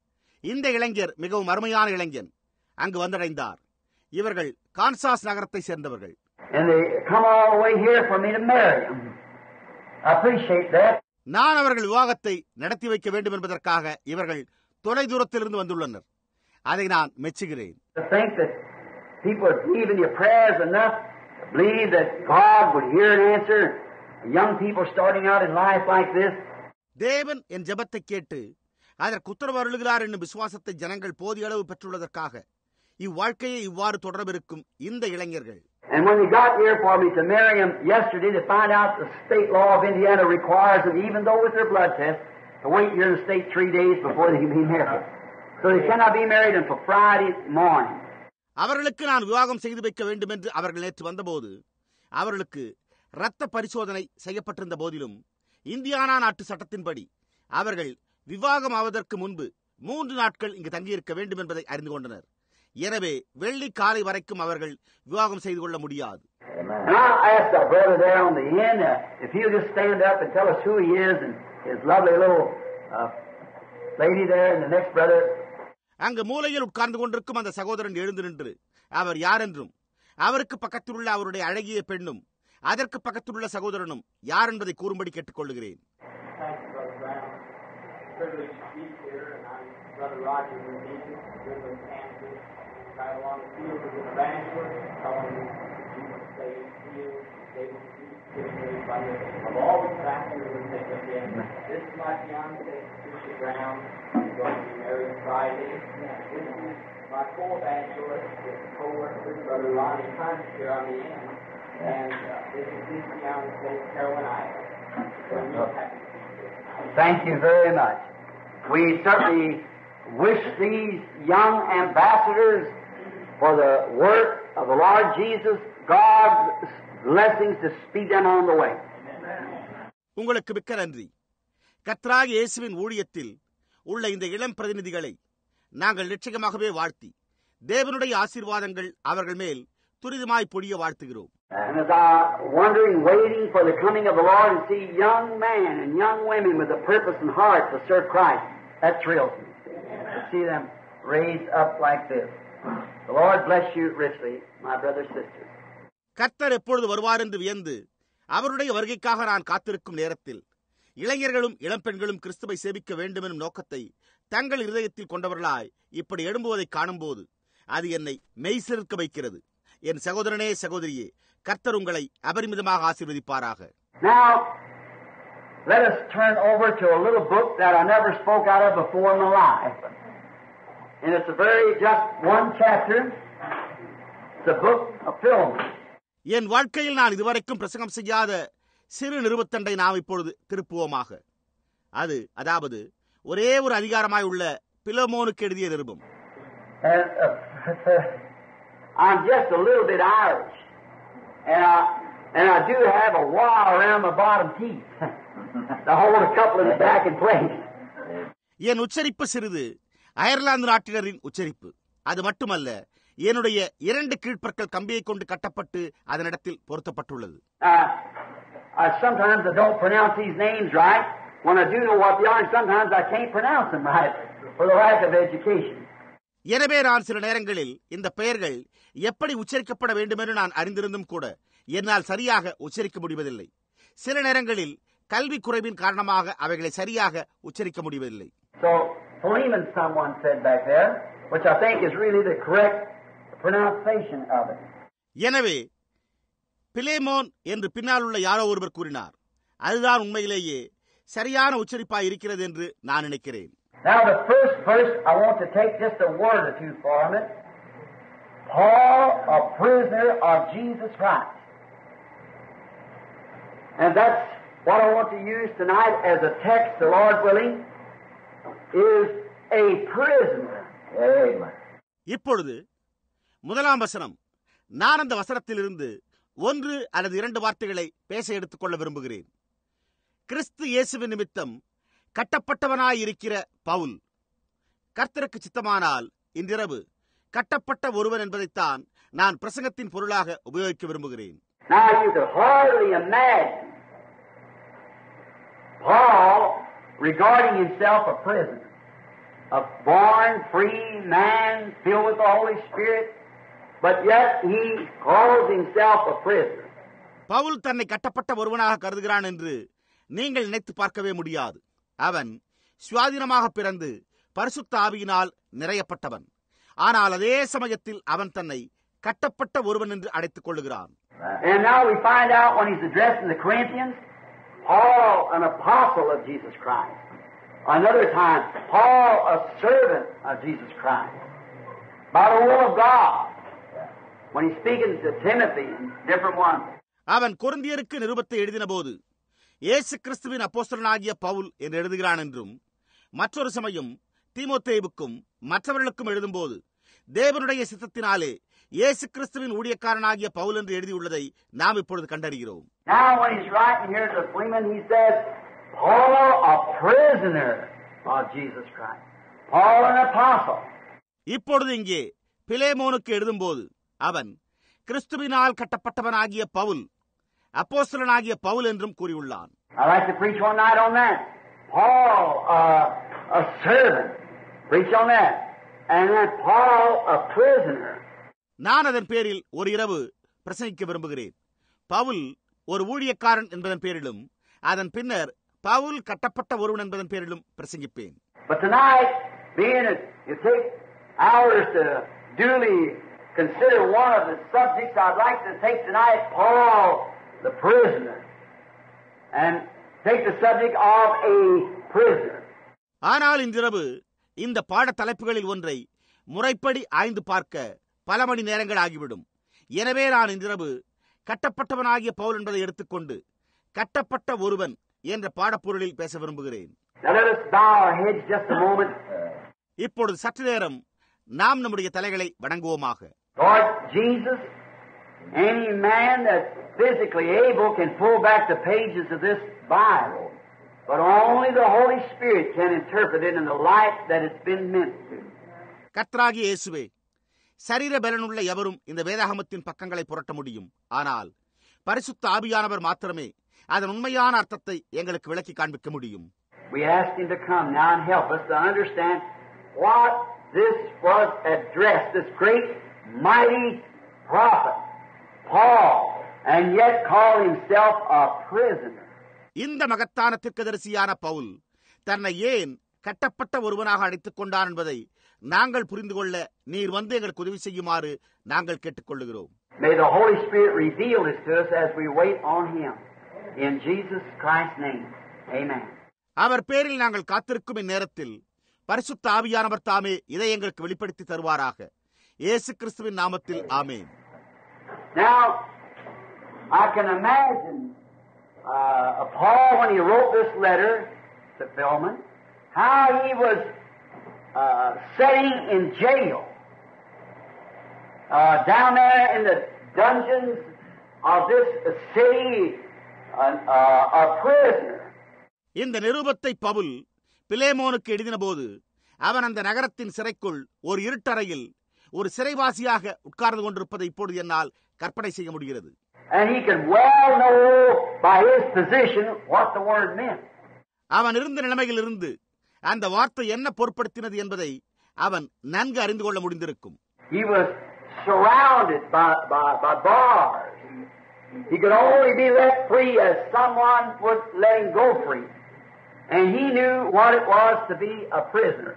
இந்த இளைஞர் மிகவும் அருமையான இளைஞன் அங்கு வந்தடைந்தார் இவர்கள் கான்சாஸ் நகரத்தை சேர்ந்தவர்கள். நான் அவர்கள் விவாகத்தை நடத்தி வைக்க வேண்டும் என்பதற்காக இவர்கள் தொலை தூரத்திலிருந்து வந்துள்ளனர் அதை நான் மெச்சுகிறேன். தேவன் என் ஜெபத்தை கேட்டு அதற்கு உத்தரவு அருளுகிறார் என்னும் விசுவாசத்தை ஜனங்கள் போதிய அளவு பெற்றுள்ளதற்காக இவ்வாழ்க்கையை இவ்வாறு தொடரவிருக்கும் இந்த இளைஞர்கள் And when they got here for me to marry them yesterday, to find out the state law of Indiana requires them, even though with their blood test, to wait here in the state three days before they can be married. So they cannot be married until Friday morning. அவர்களுக்கு நான் விவாகம் செய்து வைக்க வேண்டும் என்று அவர்கள் நேற்று வந்தபோது அவர்களுக்கு இரத்த பரிசோதனை செய்யப்பட்டிருந்த போதிலும் இந்தியானா நாட்டு சட்டத்தின்படி அவர்கள் விவாகம் ஆவதற்கு முன்பு மூன்று நாட்கள் இங்கு தங்கியிருக்க வேண்டும் என்பதை அறிந்து கொண்டனர் எனவே வெள்ளி காலை வரைக்கும் அவர்கள் விவாகம் செய்து கொள்ள முடியாது And I asked our brother there on the end uh, if he'll just stand up and tell us who he is and his lovely little uh, lady there and the next brother. அங்கு மூலையில் உட்கார்ந்து கொண்டிருக்கும் அந்த சகோதரன் எழுந்து நின்று அவர் யார் என்றும் அவருக்கு பக்கத்தில் உள்ள அவருடைய அழகிய பெண்ணும் அதற்கு பக்கத்தில் உள்ள சகோதரனும் யார் என்பதை கூறும்படி கேட்டுக்கொள்கிறேன் to be here, and I'm Brother Roger Kansas. Right along the field as an evangelist, telling you Jesus saved, healed, gave us peace, giving away by the of all the factors that take us in. This is my Brown. I'm going to be married Friday. This is my co-evangelist, this co-worker, Brother Ronnie Hunt here on the end. And uh, this is his Carolyn. So I'm happy to be here. Thank you very much. We certainly wish these young ambassadors for the work of the Lord Jesus, God's blessings to speed them on the way. உங்களுக்கு மிக்க நன்றி கத்ராக இயேசுவின் ஊழியத்தில் உள்ள இந்த இளம் பிரதிநிதிகளை நாங்கள் நிச்சயமாகவே வாழ்த்தி தேவனுடைய ஆசீர்வாதங்கள் அவர்கள் மேல் துரிதமாய் பொழிய வாழ்த்துகிறோம் And as I wondering, waiting for the coming of the Lord and see young men and young women with a purpose and heart to serve Christ, that thrills me. To see them raised up like this. கர்த்தர் எப்பொழுது வருவார் என்று வியந்து அவருடைய வருகைக்காக நான் காத்திருக்கும் நேரத்தில் இளைஞர்களும் இளம்பெண்களும் கிறிஸ்துவை சேவிக்க வேண்டும் எனும் நோக்கத்தை தங்கள் இருதயத்தில் கொண்டவர்களாய் இப்படி எழும்புவதை காணும்போது அது என்னை மெய்சிலிருக்க வைக்கிறது. என் சகோதரனே சகோதரியே கர்த்தர் உங்களை அபரிமிதமாக ஆசீர்வதிப்பாராக. Let us turn over to a little book that I never spoke out of before in my life. And it's a very just one chapter. It's a book of Philemon. என் வாழ்க்கையில் நான் இதுவரைக்கும் பிரசங்கம் செய்யாத சிறு நிறுவத்தண்டை நாம் இப்பொழுது திருப்புவோமாக அது அதாவது ஒரே ஒரு அதிகாரமாய் உள்ள பிலமோனுக்கு எழுதிய நிருபம் And uh, I'm just a little bit Irish. And I, and I do have a wire around my bottom teeth to hold a couple of them back in place. என் உச்சரிப்பு சிறிது அயர்லாந்து நாட்டினரின் உச்சரிப்பு அது மட்டுமல்ல என்னுடைய இரண்டு கீழ்ப்பற்கள் கம்பியை கொண்டு கட்டப்பட்டு அதனிடத்தில் பொருத்தப்பட்டுள்ளது Uh, I, sometimes I don't pronounce these names right. When I do know what they are, and sometimes I can't pronounce them right for the lack of education. எனவே நான் சில நேரங்களில் இந்த பெயர்கள் எப்படி உச்சரிக்கப்பட வேண்டுமென்று நான் அறிந்திருந்தும் கூட என்னால் சரியாக உச்சரிக்க முடிவதில்லை சில நேரங்களில் கல்வி குறைவின் காரணமாக அவைகளை சரியாக உச்சரிக்க முடிவதில்லை So, Philemon, someone said back there, which I think is really the correct pronunciation of it. எனவே பிலேமோன் என்று பின்னால் உள்ள யாரோ ஒருவர் கூறினார் அதுதான் உண்மையிலேயே சரியான உச்சரிப்பாய் இருக்கிறது என்று நான் நினைக்கிறேன் Now, the first verse, I want to take just a word or two from it. Paul, a prisoner of Jesus Christ. And that's what I want to use tonight as a text, the Lord willing, இப்பொழுது முதலாம் வசனம். நான் அந்த வசனத்திலிருந்து ஒன்று அல்லது இரண்டு வார்த்தைகளை பேச எடுத்துக்கொள்ள விரும்புகிறேன். கிறிஸ்து இயேசுவின் நிமித்தம் கட்டப்பட்டவனாயிருக்கிற பவுல். கர்த்தருக்கு சித்தமானால் இன்றிரவு கட்டப்பட்ட ஒருவன் என்பதைத்தான் நான் பிரசங்கத்தின் பொருளாக உபயோகிக்க விரும்புகிறேன். Now, you could hardly imagine Paul regarding himself a prisoner, a born free man filled with the Holy Spirit, but yet he calls himself a prisoner. Pavul தன்னை கட்டப்பட்ட ஒருவனாக கருதுகிறான் என்று நீங்கள் நினைத்து பார்க்கவே முடியாது அவன் சுவாதீனமாக பிறந்து பரிசுத்த ஆவியினால் நிறையப்பட்டவன் ஆனால் அதே சமயத்தில் அவன் தன்னை கட்டப்பட்ட ஒருவன் என்று அழைத்துக் கொள்ளுகிறான் And now we find out when he's addressing the Corinthians, Paul, an apostle of Jesus Christ. Another time, Paul, a servant of Jesus Christ. By the will of God. When he's speaking to Timothy and different ones. அவன் குருந்தியருக்கு நிருபத்தை எழுதின போது இயேசு கிறிஸ்துவின் அப்போஸ்தலனாகிய பவுல் என்று எழுதுகிறான் என்றும் மற்றொரு சமயம் தீமோத்தேவுக்கும் மற்றவர்களுக்கும் எழுதும்போது தேவனுடைய சித்தத்தினாலே இயேசு கிறிஸ்துவின் ஊழியக்காரனாகிய பவுல் என்று எழுதியுள்ளதை நாம் இப்பொழுது கண்டறிகிறோம் Now when he's writing here to Philemon, he says, Paul, a prisoner of Jesus Christ. Paul, an apostle. இப்பொழுது இங்கே பிலேமோனுக்கு எழுதும்போது அவன் கிறிஸ்துவினால் கட்டப்பட்டவனாகிய பவுல் அப்போஸ்தலனாகிய பவுல் என்றும் கூறியுள்ளான் I'd like to preach one night on that. Paul, uh, a servant. Preach on that. And then Paul, a prisoner. நான் அதன் பேரில் ஒரு இரவு பிரசங்கிக்க விரும்புகிறேன். பவுல் ஒரு ஊழியக்காரன் என்பதன் பேரிலும் அதன் பின்னர் பவுல் கட்டப்பட்ட ஒருவன் என்பதன் பேரிலும் பிரசங்கிப்பேன். But tonight, being it, it takes hours to duly consider one of the subjects, I'd like to take tonight Paul, the prisoner, and take the subject of a prisoner. ஆனால் இன்றிரவு இந்த பாட தலைப்புகளில் ஒன்றை முறைப்படி ஆய்ந்து பார்க்க பல மணி நேரங்கள் ஆகிவிடும் எனவே நான் இன்றிரவு கட்டப்பட்டவனாகிய பவுல் என்பதை எடுத்துக்கொண்டு கட்டப்பட்ட ஒருவன் என்ற பாடப்பொருளில் பேச விரும்புகிறேன். இப்பொழுது சற்று நேரம் நாம் நம்முடைய தலைகளை வணங்குவோமாக any man that's physically able can pull back the pages of this Bible, but only the Holy Spirit can interpret it in the light that it's been meant to. கர்த்தராகிய இயேசுவே சரீர பலனுள்ள எவரும் இந்த வேதாகமத்தின் பக்கங்களை புரட்ட முடியும் ஆனால் பரிசுத்த ஆவியானவர் மாத்திரமே அதன் உண்மையான அர்த்தத்தை எங்களுக்கு விளக்கி காண்பிக்க முடியும் We ask Him to come now and help us to understand what this was addressed, this great, mighty prophet, Paul, and yet called himself a prisoner. இந்த மகத்தான தீர்க்கதரிசியான பவுல் தன்னை ஏன் கட்டப்பட்ட ஒருவனாக அழைத்துக் கொண்டான் என்பதை நாங்கள் புரிந்து கொள்ள நீர் வந்து எங்களுக்கு உதவி செய்யுமாறு நாங்கள் கேட்டுக்கொள்ளுகிறோம் May the Holy Spirit reveal this to us as we wait on Him. In Jesus Christ's name, amen. அவர் பேரில் நாங்கள் காத்திருக்கும் இந்நேரத்தில் பரிசுத்த ஆவியானவர் தாமே இதை எங்களுக்கு வெளிப்படுத்தி தருவாராக இயேசு கிறிஸ்துவின் நாமத்தில் ஆமேன் Now, I can imagine uh, Paul when he wrote this letter to Philemon, how he was uh, sitting in jail uh, down there in the dungeons of this city, uh, uh, a prisoner. இந்த நிருபத்தை பவுல் பிலேமோனுக்கு எழுதினபோது அவன் அந்த நகரத்தின் சிறைக்குள் ஒரு இருட்டறையில் ஒரு சிறைவாசியாக உட்கார்ந்து கொண்டிருப்பதை இப்பொழுது என்னால் கற்பனை செய்ய முடிகிறது And he could well know by his position what the word meant. அவன் இருந்த நிலைமையில் இருந்து அந்த வார்த்தை என்ன பொருட்படுத்தினது என்பதை அவன் நன்கு அறிந்து கொள்ள முடிந்திருக்கும் He was surrounded by, by, by bars. He could only be let free as someone would let him go free. And he knew what it was to be a prisoner.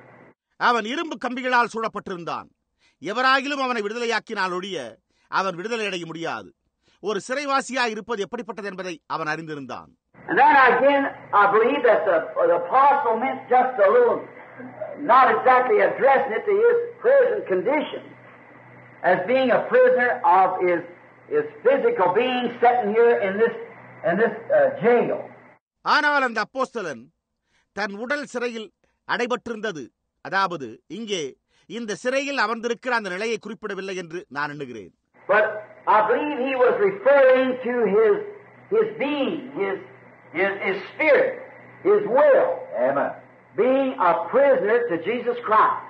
அவன் இரும்பு கம்பிகளால் சூழப்பட்டிருந்தான் எவராகிலும் அவனை விடுதலையாக்கினால் ஒழிய அவன் விடுதலை அடைய முடியாது ஒரு சிறைவாசியாய் இருப்பது எப்படிப்பட்டது என்பதை அவன் அறிந்திருந்தான் And then again, I believe that the, the apostle meant just a little, not exactly addressing it to his prison condition, as being a prisoner of his, his physical being sitting here in this, in this uh, jail. ஆனால் அந்த அப்போஸ்தலன் தன் உடல் சிறையில் அடைபட்டிருந்தது அதாவது இங்கே இந்த சிறையில் அமர்ந்திருக்கிற அந்த நிலையை குறிப்பிடவில்லை என்று நான் எண்ணுகிறேன் But I believe he was referring to his, his being, his, his, his spirit, his will. Amen. Being a prisoner to Jesus Christ.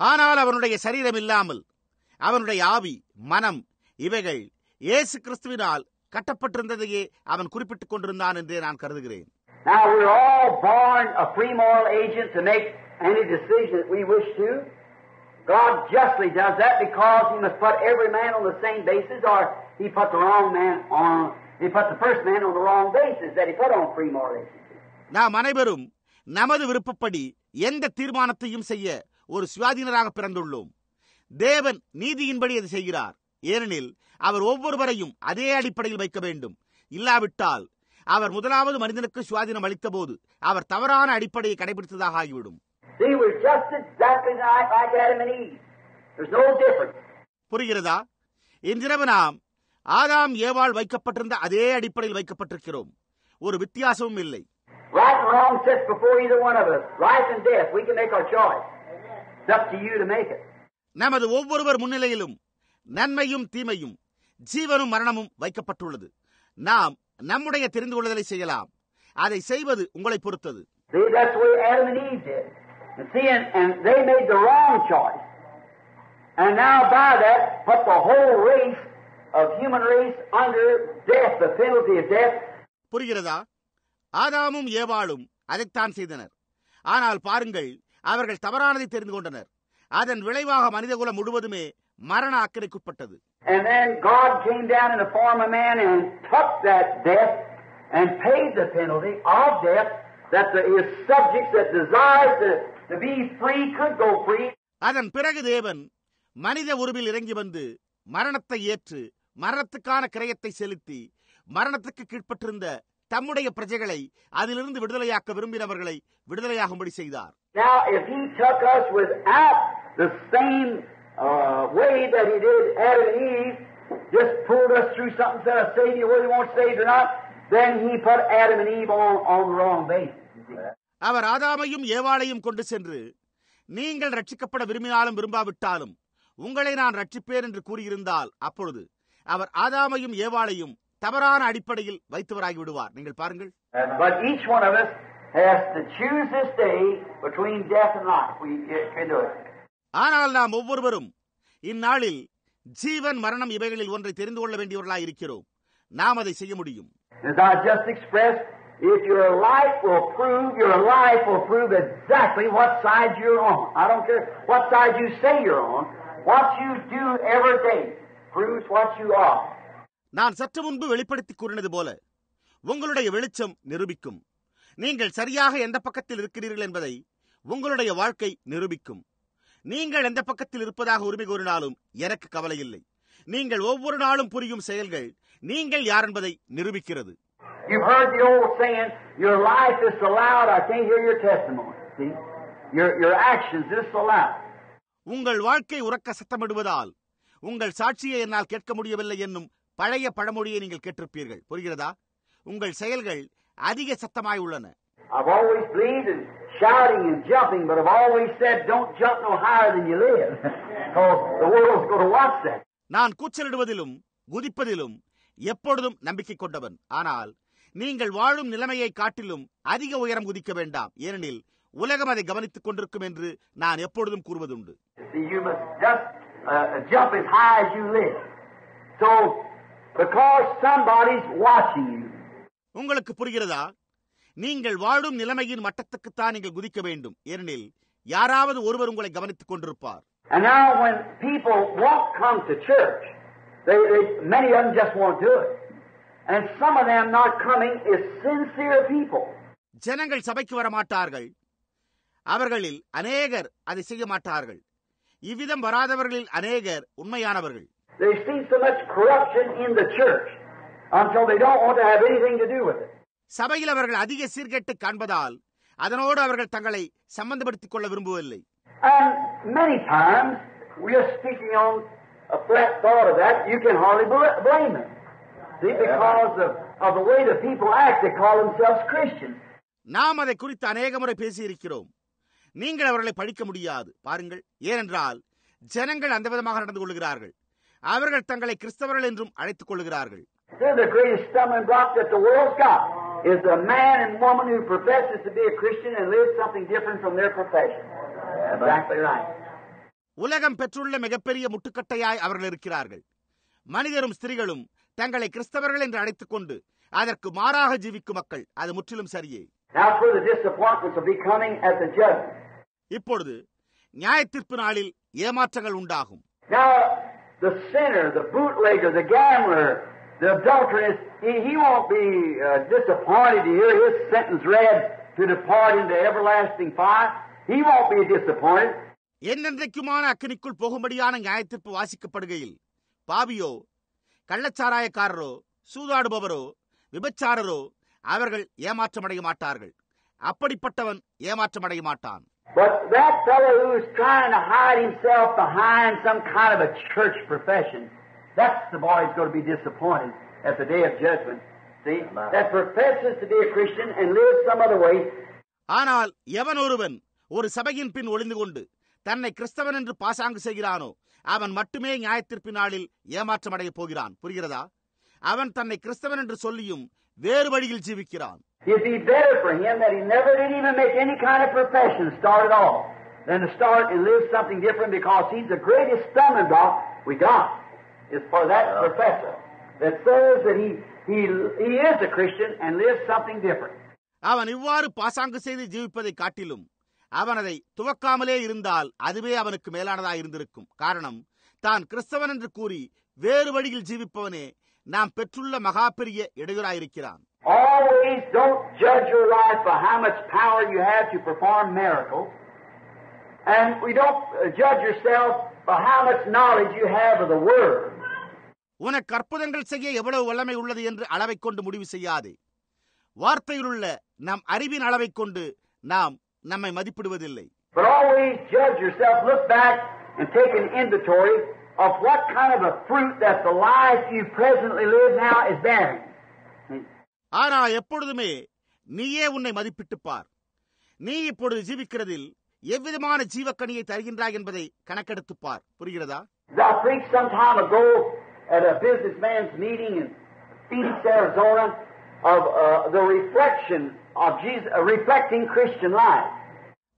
ஆனால் அவனுடைய சரீரம் இல்லாமல் அவனுடைய ஆவி மனம் இவைகள் இயேசு கிறிஸ்துவினால் கட்டப்பட்டிருந்ததையே அவன் குறிப்பிட்டுக் கொண்டிருந்தான் என்றே நான் கருதுகிறேன் Now we're all born a free moral agent to make any decision that we wish to. God justly does that because He must put every man on the same basis, or He put the wrong man on. He put the first man on the wrong basis that He put on free moral agency. நாம் அனைவரும் நமது விருப்பப்படி எந்த தீர்மானத்தையும் செய்ய ஒரு சுயாதீனராக பிறந்துள்ளோம். தேவன் நீதியின்படி அதை செய்கிறார். ஏனெனில் அவர் ஒவ்வொருவரையும் அதே அடிப்படையில் வைக்க வேண்டும். இல்லாவிட்டால் அவர் முதலாவது மனிதனுக்கு சுவாதீனம் அளித்தபோது அவர் தவறான அடிப்படையை கடைபிடித்ததாக ஆகிவிடும். புரிகிறதா? இன்றிரவு நாம் ஆதாம் ஏவாள் வைக்கப்பட்டிருந்த அதே அடிப்படையில் வைக்கப்பட்டிருக்கிறோம் ஒரு வித்தியாசமும் இல்லை Right and wrong sits before either one of us. Life and death, we can make our choice. It's up to you to make it. நமது ஒவ்வொருவர் முன்னிலையிலும் நன்மையும் தீமையும் ஜீவனும் மரணமும் வைக்கப்பட்டுள்ளது நாம் நம்முடைய தெரிந்து கொள்ளுதலை செய்யலாம் அதை செய்வது உங்களை பொறுத்தது. And now by that, put the whole race புரிகிறதா ஆதாமும் ஏவாளும் அதைத்தான் செய்தனர் ஆனால் பாருங்கள் அவர்கள் தவறானதை தெரிந்து கொண்டனர் அதன் விளைவாக மனிதகுலம் முழுவதுமே மரண அக்கறைக்குட்பட்டது And then God came down in the form of man and took that death and paid the penalty of death that the, his subjects that desired to, to be free could go free. அதன் பிறகு தேவன் மனித உருவில் இறங்கி வந்து மரணத்தை ஏற்று மரணத்துக்கான கிரயத்தை செலுத்தி மரணத்துக்கு கீழ்ப்பட்டிருந்த தம்முடைய பிரஜைகளை அதிலிருந்து விடுதலையாக்க விரும்பினவர்களை விடுதலையாகும்படி செய்தார் Now, if he took us without the same uh, way that he did Adam and Eve, just pulled us through something, said, I save you whether you want saved or not, then he put Adam and Eve on, on the wrong basis. you see. அவர் ஆதாமையும் ஏவாளையும் கொண்டு சென்று நீங்கள் ரட்சிக்கப்பட விரும்பினாலும் விரும்பாவிட்டாலும் உங்களை நான் ரட்சிப்பேன் என்று கூறியிருந்தால் அப்பொழுது அவர் ஆதாமையும் ஏவாளையும் தவறான அடிப்படையில் வைத்தவராகி விடுவார் நீங்கள் பாருங்கள். ஆனால் நாம் ஒவ்வொருவரும் இந்நாளில் ஜீவன் மரணம் இவைகளில் ஒன்றை தெரிந்து கொள்ள வேண்டியவர்களாய் இருக்கிறோம் நாம் அதை செய்ய முடியும் if your life will prove, your life will prove exactly what side you're on. I don't care what side you say you're on. What you do every day நான் சற்று முன்பு வெளிப்படுத்தி கூறினது போல உங்களுடைய வெளிச்சம் நிரூபிக்கும் நீங்கள் சரியாக எந்த பக்கத்தில் இருக்கிறீர்கள் என்பதை உங்களுடைய வாழ்க்கை நிரூபிக்கும் நீங்கள் எந்த பக்கத்தில் இருப்பதாக உரிமை கோரினாலும் எனக்கு கவலை இல்லை நீங்கள் ஒவ்வொரு நாளும் புரியும் செயல்கள் நீங்கள் யார் என்பதை நிரூபிக்கிறது You've heard the old saying, your life is so loud I can't hear your testimony. See? Your, your actions is so loud. உங்கள் வாழ்க்கை உறக்க சத்தமிடுவதால் உங்கள் சாட்சியை என்னால் கேட்க முடியவில்லை என்னும் பழைய பழமொழியை நீங்கள் கேட்டிருப்பீர்கள். புரிகிறதா? உங்கள் செயல்கள் அதிக சத்தமாய் உள்ளன. I've always believed in shouting and jumping, but I've always said don't jump no higher than you live. Because the world's going to watch that. நான் கூச்சலிடுவதிலும் குதிப்பதிலும் எப்பொழுதும் நம்பிக்கை கொண்டவன். ஆனால் நீங்கள் வாழும் நிலைமையை காட்டிலும் அதிக உயரம் குதிக்க வேண்டாம். ஏனெனில் உலகம் அதை கவனித்துக் கொண்டிருக்கும் என்று நான் எப்பொழுதும் கூறுவதுண்டு. Uh, jump as high as you live. So, because somebody's watching you, உங்களுக்கு புரிகிறதா நீங்கள் வாழும் நிலைமையின் மட்டத்துக்குத்தான் நீங்கள் குதிக்க வேண்டும் ஏனெனில் யாராவது ஒருவர் உங்களை கவனித்துக் கொண்டிருப்பார் and now when people won't come to church, they, they, many of them just won't do it. And some of them not coming is sincere people. ஜனங்கள் சபைக்கு வர மாட்டார்கள் அவர்களில் அநேகர் அதை செய்ய மாட்டார்கள் இவ்விதம் வராதவர்களில் அநேகர் உண்மையானவர்கள் They've seen so much corruption in the church until they don't want to have anything to do with it. சபையில் அவர்கள் அதிக சீர்கேட்டை காண்பதால் அதனோடு அவர்கள் தங்களை சம்பந்தப்படுத்திக் கொள்ள விரும்பவில்லை And many times, we're speaking on a flat thought of that, you can hardly bl- blame them. See, because of, of the way the people act, they call themselves Christians. நாம் அதை குறித்து அநேக முறை பேசியிருக்கிறோம் நீங்கள் அவர்களை படிக்க முடியாது பாருங்கள் ஏனென்றால் ஜனங்கள் அந்த விதமாக நடந்து கொள்கிறார்கள் அவர்கள் தங்களை கிறிஸ்தவர்கள் என்றும் அழைத்துக் கொள்கிறார்கள் They're the greatest stumbling block that the world's got, is a man and woman who professes to be a Christian and lives something different from their profession. Exactly right. உலகம் பெற்றுள்ள மிகப்பெரிய முட்டுக்கட்டையாய் அவர்கள் இருக்கிறார்கள் மனிதரும் ஸ்திரீகளும் தங்களை கிறிஸ்தவர்கள் என்று அழைத்துக் கொண்டு அதற்கு மாறாக ஜீவிக்கும் மக்கள் அது முற்றிலும் சரியே the disappointments at the judgment. இப்பொழுது நியாயத்தீர்ப்பு நாளில் ஏமாற்றங்கள் உண்டாகும் Now, the sinner, the bootlegger, the gambler, the adulteress, he, he won't be uh, disappointed to hear his sentence read to depart into everlasting fire. He won't be disappointed. என்னென்றைக்குமான அக்கினிக்குள் போகும்படியான நியாயத்தீர்ப்பு வாசிக்கப்படுகையில் பாவியோ கள்ளச்சாராயக்காரரோ சூதாடுபவரோ விபச்சாரரோ அவர்கள் ஏமாற்றமடைய மாட்டார்கள் அப்படிப்பட்டவன் ஏமாற்றமடைய மாட்டான் But that fellow who is trying to hide himself behind some kind of a church profession, that's the boy who's going to be disappointed at the day of judgment. See? That professes to be a Christian and lives some other way, ஆனால் எவன் ஒருவன் ஒரு சபையின் பின் ஒளிந்து கொண்டு தன்னை கிறிஸ்தவன் என்று பாசாங்கு செய்கிறானோ அவன் மட்டுமே நியாயத்தீர்ப்பின் நாளில் ஏமாற்றமடைய போகிறான் புரிகிறதா அவன் தன்னை கிறிஸ்தவன் என்று சொல்லியும் வேறு வழியில் ஜீவிக்கிறான் It'd be better for him that he never did even make any kind of profession start at all than to start and live something different because he's the greatest stumbling block we got is for that professor that says that he, he, he is a Christian and lives something different. அவன் இவ்வாறு பாசாங்கு செய்து ஜீவிப்பதை காட்டிலும் அவன் அதை துவக்காமலே இருந்தால் அதுவே அவனுக்கு மேலானதாய் இருந்திருக்கும் காரணம் தான் கிறிஸ்தவன் என்று கூறி வேறு வழியில் ஜீவிப்பவனே நாம் பெற்றுள்ள மகா பெரிய இடையூறாயிருக்கிறான் Always don't judge your life by how much power you have to perform miracles. And we don't uh, judge yourself by how much knowledge you have of the Word. உனக்கு அற்புதங்கள் செய்ய எவ்வளவு வல்லமை உள்ளது என்று அளவைக் கொண்டு முடிவு செய்யாதே வார்த்தையிலுள்ள நம் அறிவின் அளவைக் கொண்டு நாம் நம்மை மதிப்பிடுவதில்லை But always judge yourself, look back and take an inventory of what kind of a fruit that the life you presently live now is bearing. ஆனா எப்பொழுதுமே நீயே உன்னை மதிப்பிட்டுப் பார் நீ இப்பொழுது ஜீவிக்கிறதில் எவ்விதமான ஜீவக்கனியை தருகின்றாய் என்பதை கணக்கெடுத்துப்பார் புரிகிறதா I preached some time ago at a businessman's meeting in Phoenix, Arizona, of uh, the reflection of Jesus, uh, reflecting Christian life.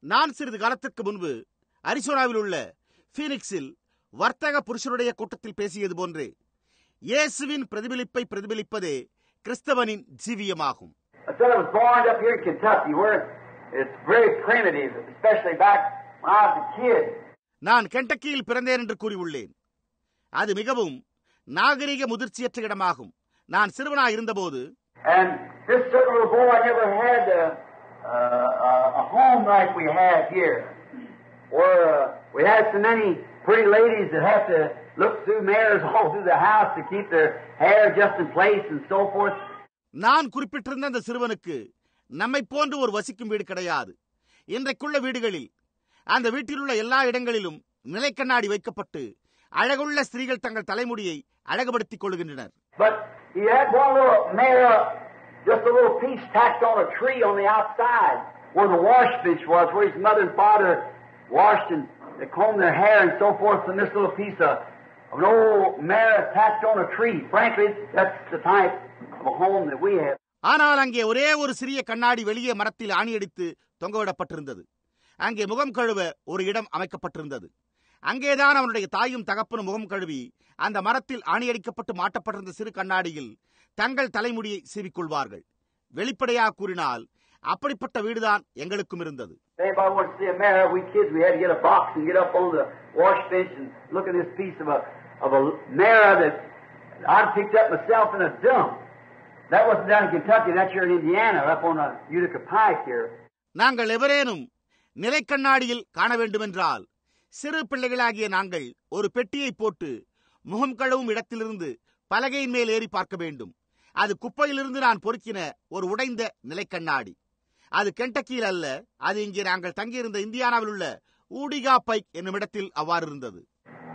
நான் சிறிது காலத்திற்கு முன்பு அரிசோனாவில் உள்ள பீனிக்ஸில் வர்த்தக புருஷருடைய கூட்டத்தில் பேசியது போன்று இயேசுவின் பிரதிபலிப்பை பிரதிபலிப்பதே கிறிஸ்தவனின் ஜீவியமாகும். நான் கெண்டக்கியில் பிறந்தேன் என்று கூறியுள்ளேன் அது மிகவும் நாகரிக முதிர்ச்சியற்ற இடமாகும் நான் சிறுவனாய் இருந்தபோது uh, uh, we had so many pretty ladies that have to look through mirrors all through the house to keep their hair just in place and so forth. நான் குறிப்பிட்டிருந்த அந்த சிறுவனுக்கு நம்மை போன்று ஒரு வசிக்கும் வீடு கிடையாது இன்றைக்குள்ள வீடுகளில் அந்த வீட்டில் உள்ள எல்லா இடங்களிலும் நிலைக்கண்ணாடி வைக்கப்பட்டு அழகுள்ள ஸ்திரீகள் தங்கள் தலைமுடியை அழகுபடுத்திக் கொள்கின்றனர் But he had one little mirror, just a little piece tacked on a tree on the outside, where the wash bench was, where his mother and father washed and they comb their hair and so forth, from this little piece of, of an old mare attached on a tree. Frankly, that's the type of a home that we have. ஆனால் அங்கே ஒரே ஒரு சிறிய கண்ணாடி வெளியே மரத்தில் ஆணியடித்து தொங்கவிடப்பட்டிருந்தது அங்கே முகம் கழுவ ஒரு இடம் அமைக்கப்பட்டிருந்தது அங்கேதான் அவனுடைய தாயும் தகப்பனும் முகம் கழுவி அந்த மரத்தில் ஆணியடிக்கப்பட்டு மாட்டப்பட்டிருந்த சிறு கண்ணாடியில் தங்கள் தலைமுடியை சீவிக்கொள்வார்கள் வெளிப்படையாக கூறினால் அப்படிப்பட்ட வீடுதான் எங்களுக்கும் இருந்தது If anybody wants to see a mirror, we kids, we had to get a box and get up on the wash bench and look at this piece of a, of a mirror that I'd picked up myself in a dump. That wasn't down in Kentucky, that's here in Indiana, up on a Utica Pike here. நாங்கள் எவரேனும் நிலைக்கண்ணாடியில் காண வேண்டுமென்றால் சிறு பிள்ளைகளாகிய நாங்கள் ஒரு பெட்டியை போட்டு முகம் கழுவும் இடத்திலிருந்து பலகையின் மேல் ஏறி பார்க்க வேண்டும் அது குப்பையிலிருந்து நான் பொறுக்கின ஒரு உடைந்த நிலைக்கண்ணாடி அது கெண்டக்கியில் அல்ல அது இங்கே நாங்கள் தங்கியிருந்த இந்தியானாவில் உள்ள ஊடிகா பைக் என்னும் இடத்தில் அவ்வாறு இருந்தது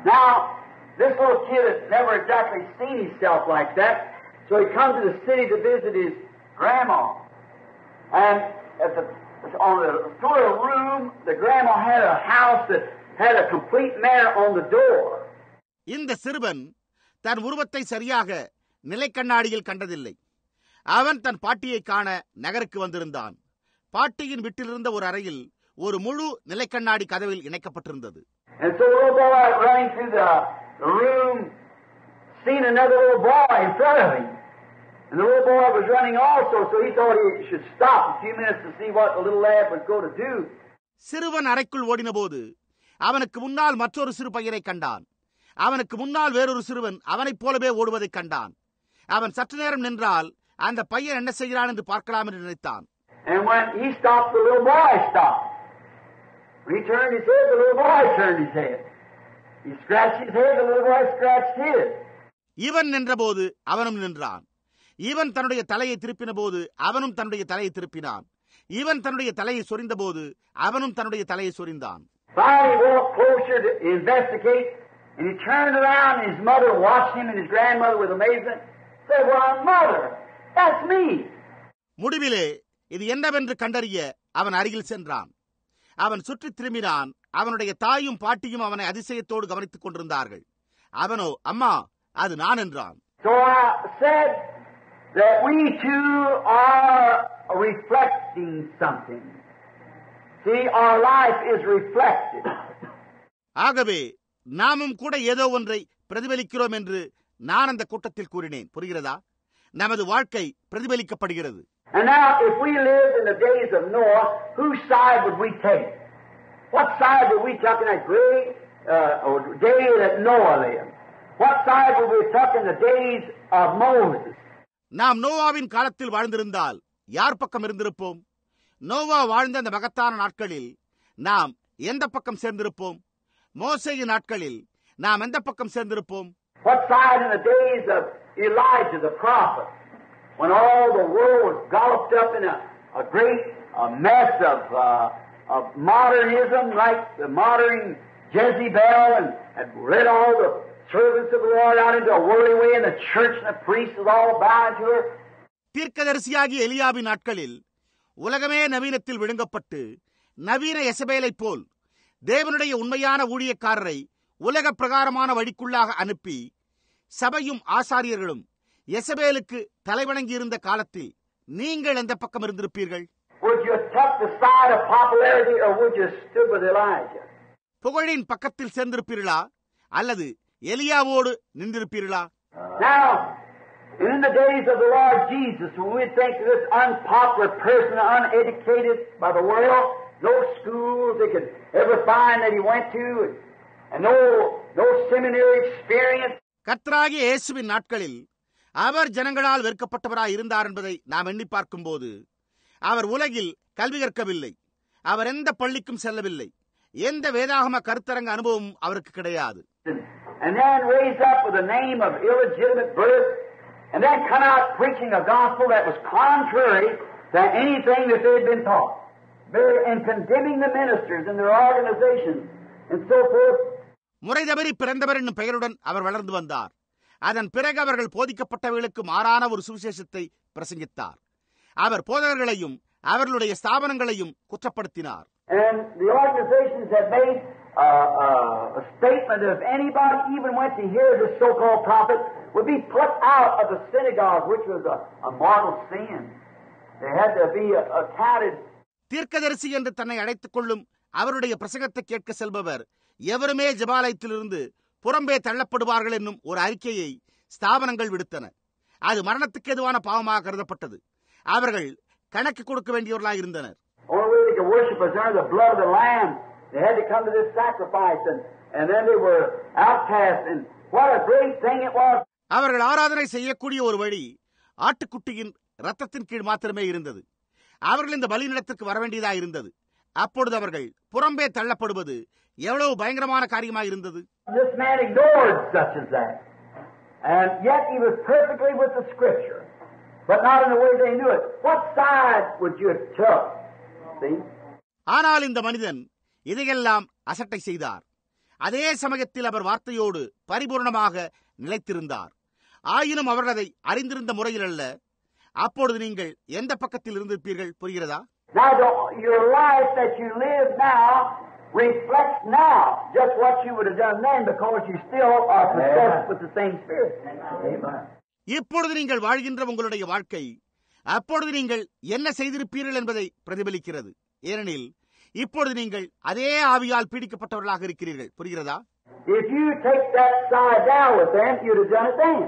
Now, this little kid has never exactly seen himself like that, so he comes to the city to visit his grandma. And at the, on the floor of the room, the grandma had a house that had a complete mirror on the door. இந்த சிறுவன் தன் உருவத்தை சரியாக நிலைக்கண்ணாடியில் கண்டதில்லை அவன் தன் பாட்டியை காண நகருக்கு வந்திருந்தான் பாட்டியின் வீட்டிலிருந்த ஒரு அறையில் ஒரு முழு நிலைக்கண்ணாடி கதவில் இணைக்கப்பட்டிருந்தது And so the little boy running through the, the room seen another little boy in front of him. And the little boy was running also, so he thought he should stop a few minutes to see what the little lad was going to do. சிறுவன் அறைக்குள் ஓடினபோது அவனுக்கு முன்னால் மற்றொரு சிறு பையனை கண்டான் அவனுக்கு முன்னால் வேறொரு சிறுவன் அவனைப் போலவே ஓடுவதைக் கண்டான் அவன் சற்று நேரம் நின்றால் அந்த பையன் என்ன செய்கிறான் என்று பார்க்கலாம் என்று நினைத்தான் And when he stopped, the little boy stopped. When he turned his head, the little boy turned his head. He scratched his head, the little boy scratched his. இவன் நின்றபோது அவனும் நின்றான் இவன் தன்னுடைய தலையை திருப்பின போது அவனும் தன்னுடைய தலையை திருப்பினான் இவன் தன்னுடைய தலையை சொரிந்தபோது அவனும் தன்னுடைய தலையை சொரிந்தான் Finally, walked closer to investigate, and he turned around, and his mother watched him, and his grandmother with amazement said, Well, mother, that's me. முடிவிலே இது என்னவென்று கண்டறிய அவன் அருகில் சென்றான். அவன் சுற்றி திரும்பினான். அவனுடைய தாயும் பாட்டியும் அவனை அதிசயத்தோடு கவனித்துக் கொண்டிருந்தார்கள். அவனோ அம்மா அது நான் என்றான். ஆகவே நாமும் கூட ஏதோ ஒன்றை பிரதிபலிக்கிறோம் என்று நான் அந்த கூட்டத்தில் கூறினேன். புரிகிறதா? நமது வாழ்க்கை பிரதிபலிக்கப்படுகிறது. And now, if we lived in the days of Noah, whose side would we take? What side would we take in that great uh, day that Noah lived? What side would we take in the days of Moses? நாம் நோவாவின் காலத்தில் வாழ்ந்திருந்தால் யார் பக்கம் இருந்திருப்போம் நோவா வாழ்ந்த அந்த மகத்தான நாட்களில் நாம் எந்த பக்கம் சேர்ந்திருப்போம் மோசையின் நாட்களில் நாம் எந்த பக்கம் சேர்ந்திருப்போம் What side in the days of Elijah the prophet, when all the world was galloped up in a, a great a mess of, uh, of modernism, like the modern Jezebel, and had led all the servants of the Lord out into a worldly way, and the church and the priests was all bowing to her. தீர்க்கதரிசியாகிய எலியாவின் நாட்களில் உலகமே நவீனத்தில் விழுங்கப்பட்டு நவீன எசபேலைப் போல் தேவனுடைய உண்மையான ஊழியக்காரரை உலக பிரகாரமான வழிக்குள்ளாக அனுப்பி சபையும் ஆசாரியர்களும் எசபேலுக்கு தலைவணங்கியிருந்த காலத்தில் நீங்கள் எந்த பக்கம் இருந்திருப்பீர்கள்? புகழின் பக்கத்தில் சேர்ந்திருப்பீர்களா அல்லது எலியாவோடு நின்றிருப்பீர்களா Now, in the days of the Lord Jesus, when we think of this unpopular person, uneducated by the world, no schools they could ever find that he went to, and no, no seminary experience, கர்த்தராகிய இயேசுவின் நாட்களில் அவர் ஜனங்களால் வெறுக்கப்பட்டவராய் இருந்தார் என்பதை நாம் எண்ணி பார்க்கும்போது அவர் உலகில் கல்வி கற்கவில்லை அவர் எந்த பள்ளிக்கும் செல்லவில்லை எந்த வேதாகம கருத்தரங்க அனுபவமும் அவருக்கு கிடையாது. முறை தவறி பிறந்தவர் என்னும் பெயருடன் அவர் வளர்ந்து வந்தார் அதன் பிறகு அவர்கள் போதிக்கப்பட்டவர்களுக்கு மாறான ஒரு சுவிசேஷத்தை பிரசங்கித்தார் அவர் போதகர்களையும் அவர்களுடைய ஸ்தாபனங்களையும் குற்றப்படுத்தினார் And the organizations had made uh, uh, a statement that if anybody even went to hear this so-called prophet would be put out of the synagogue, which was a, a mortal sin. They had to be uh, accounted தீர்க்கதரிசி என்று தன்னை அழைத்துக் கொள்ளும் அவருடைய பிரசங்கத்தை கேட்க செல்பவர் எவருமே ஜபாலயத்திலிருந்து புறம்பே தள்ளப்படுவார்கள் என்னும் ஒரு அறிக்கையை ஸ்தாபனங்கள் விடுத்தன. அது மரணத்துக்கு எதுவான பாவமாக கருதப்பட்டது. அவர்கள் கணக்கு கொடுக்க வேண்டியவர்களாக இருந்தனர். அவர்கள் ஆராதனை செய்யக்கூடிய ஒரு வழி ஆட்டுக்குட்டியின் ரத்தத்தின் கீழ் மாத்திரமே இருந்தது. அவர்கள் இந்த பலிநிலத்திற்கு வர வேண்டியதாக இருந்தது. அப்பொழுது அவர்கள் புறம்பே தள்ளப்படுவது எவ்வளவு பயங்கரமான காரியமாக இருந்தது This man ignored such as that. And yet he was perfectly with the Scripture, but not in the way they knew it. What side would you have took? See? ஆனால் இந்த மனிதன் இதையெல்லாம் அசட்டை செய்தார் அதே சமயத்தில் அவர் வார்த்தையோடு பரிபூர்ணமாக நிலைத்திருந்தார் ஆயினும் அவர்கள் அதை அறிந்திருந்த முறையில் அல்ல அப்பொழுது நீங்கள் எந்த பக்கத்தில் இருந்திருப்பீர்கள் புரிகிறதா Now, the, your life that you live now reflects now just what you would have done then because you still are possessed with the same Spirit. Amen. இப்பொழுது நீங்கள் வாழ்கின்ற உங்களுடைய வாழ்க்கை அப்பொழுது நீங்கள் என்ன செய்திருப்பீர்கள் என்பதை பிரதிபலிக்கிறது ஏனெனில் இப்பொழுது நீங்கள் அதே ஆவியால் பீடிக்கப்பட்டவர்களாக இருக்கிறீர்கள் புரிகிறதா If you take that side down with them, you'd have done it then.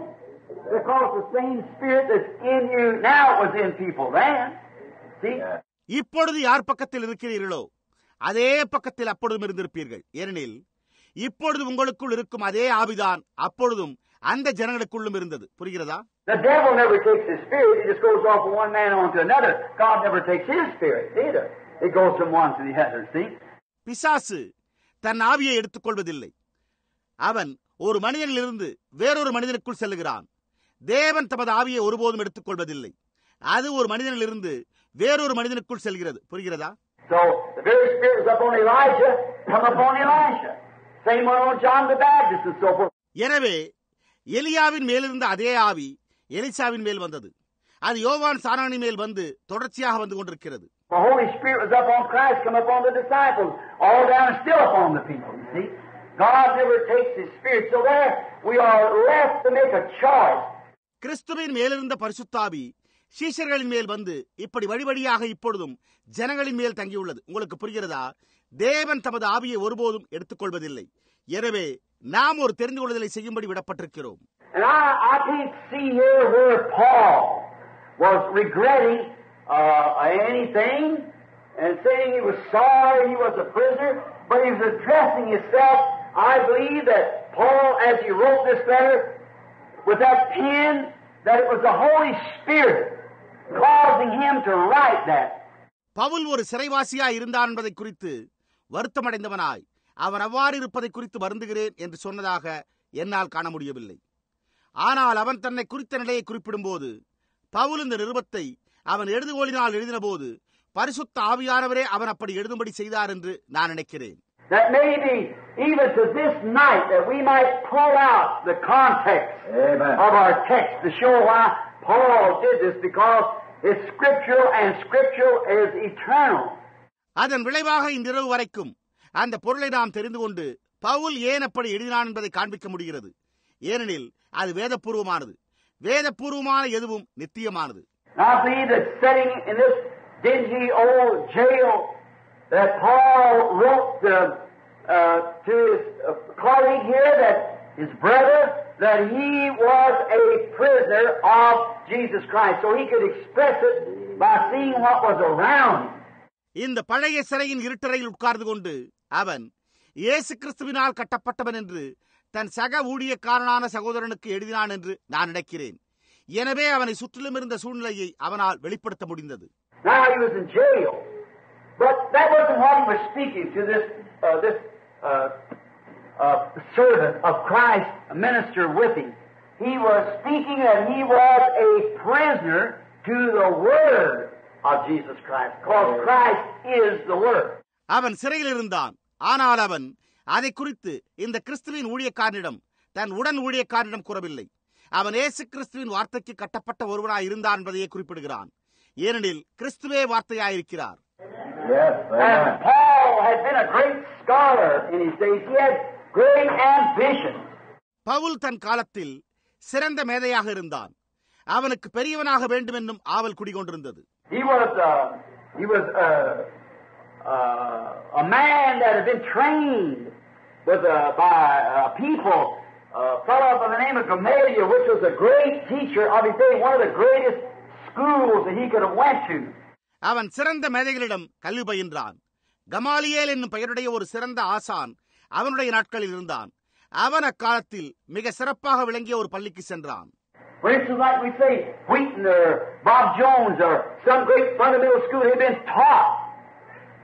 Because the same spirit that's in you now was in people then. See? இப்பொழுது யார் பக்கத்தில் இருக்கிறீர்களோ அதே பக்கத்தில் அப்பொழுதும் இருந்திருப்பீர்கள். ஏனெனில் இப்பொழுது உங்களுக்குள் இருக்கும் அதே ஆவிதான் அப்பொழுதும் அந்த ஜனங்களுக்குள்ளும் இருந்தது. புரிகிறதா? The devil never takes his spirit, he just goes off from one man on to another. God never takes his spirit either. It goes from one to the other, see? பிசாசு தன் ஆவியை எடுத்துக்கொள்வதில்லை. அவன் ஒரு மனிதனிலிருந்து வேறொரு மனிதனுக்குள் செல்லுகிறான். தேவன் தமது ஆவியை ஒருபோதும் எடுத்துக்கொள்வதில்லை. அது ஒரு மனிதனிலிருந்து வேறொரு மனிதனுக்குள் செல்கிறது. புரிகிறதா? So the very spirit was upon Elijah, come upon Elisha. Same one on John the Baptist and so forth. எனவே எலியாவின் மேலிருந்த அதே ஆவி எலிசாவின் மேல் வந்தது அது யோவான் சாராணி மேல் வந்து தொடர்ச்சியாக வந்து கொண்டிருக்கிறது The Holy Spirit was upon Christ, come upon the disciples, all down and still upon the people, you see. God never takes His Spirit. So there we are left to make a choice. கிறிஸ்துவின் மேலிருந்த பரிசுத்தாவி சீஷர்களின் மேல் வந்து இப்படி வழிவழியாக இப்பொழுதும் ஜனங்களின் மேல் தங்கியுள்ளது உங்களுக்கு புரிகிறதா தேவன் தமது ஆவியை ஒருபோதும் எடுத்துக்கொள்வதில்லை எனவே நாம் ஒரு தெரிந்து கொள்ளுதலை செய்யும்படி விடப்பட்டிருக்கிறோம் And I, I can't see here where Paul was regretting uh, anything and saying he was sorry he was a prisoner, but he was addressing himself. I believe that Paul, as he wrote this letter with that pen, that it was the Holy Spirit causing him to write that. Pavul ஒரு சிறைவாசியா இருந்தான் என்பதை குறித்து வருத்தமடைந்தவனாய் அவன் அவ்வாறு இருப்பதை குறித்து வருந்துகிறேன் என்று சொன்னதாக என்னால் காண முடியவில்லை ஆனால் அவன் தன்னை குறித்த நிலையை குறிப்பிடும்போது பவுல் இந்த நிருபத்தை அவன் எழுதுகோலினால் எழுதினபோது பரிசுத்த ஆவியானவரே அவன் அப்படி எழுதும்படி செய்தார் என்று நான் நினைக்கிறேன் That maybe even to this night that we might pull out the context Amen. of our text to show why Paul did this because it's scriptural and scriptural is eternal. அதன் விளைவாக இன்றிரவு வரைக்கும் அந்த பொருளை நாம் தெரிந்து கொண்டு பவுல் ஏன் அப்படி எழுதினான் என்பதை காண்பிக்க முடிகிறது ஏனெனில் அது வேதபூர்வமானது வேதபூர்வமான எதுவும் நித்தியமானது I believe that sitting in this dingy old jail that Paul wrote uh, uh, to his uh, colleague here, that his brother, that he was a prisoner of Jesus Christ. So he could express it by seeing what was around him. இந்த பழைய சிறையின் இருட்டறையில் உட்கார்ந்து கொண்டு அவன் இயேசு கிறிஸ்துவினால் கட்டப்பட்டவன் என்று தன் சக ஊழியக்காரனான சகோதரனுக்கு எழுதினான் என்று நான் நினைக்கிறேன் எனவே அவனை சுற்றிலும் இருந்த சூழ்நிலையை அவனால் வெளிப்படுத்த முடிந்தது Now he was in jail, but that wasn't what he was speaking to this uh, this uh, uh, servant of Christ, a minister with him. He was speaking that he was a prisoner to the Word of Jesus Christ, because Christ is the Word. அவன் சிறையில் இருந்தான் ஆனால் அவன் அதை குறித்து இந்த கிறிஸ்துவின் ஊழியக்காரனிடம் தன் உடன் ஊழியக்காரனிடம் கூறவில்லை அவன் இயேசு கிறிஸ்துவின் வார்த்தைக்கு கட்டப்பட்ட ஒருவனாய் இருந்தான் என்பதையே குறிப்பிடுகிறான் ஏனெனில் கிறிஸ்துவே வார்த்தையாயிருக்கிறார் Yes, And. Paul had been a great scholar in his days. He had. Pavul தன் காலத்தில் சிறந்த மேதையாக இருந்தான் அவனுக்கு பெரியவனாக வேண்டும் என்னும் ஆவல் குடிகொண்டிருந்தது He was uh, he was uh, uh, a man that had been trained with uh, by uh, people. A fellow by the name of Gamaliel, which was a great teacher of his day, one of the greatest schools that he could have went to. அவன் சிறந்த மேதைகளிடம் கல்வி பயின்றான் கமாலியேல் என்னும் பெயருடைய ஒரு சிறந்த ஆசான் அவனுடைய நாட்களில் இருந்தான் அவன் அக்காலத்தில் மிக சிறப்பாக விளங்கிய ஒரு பள்ளிக்கு சென்றான் For instance, like we say, Wheaton or Bob Jones or some great fundamental school, they've been taught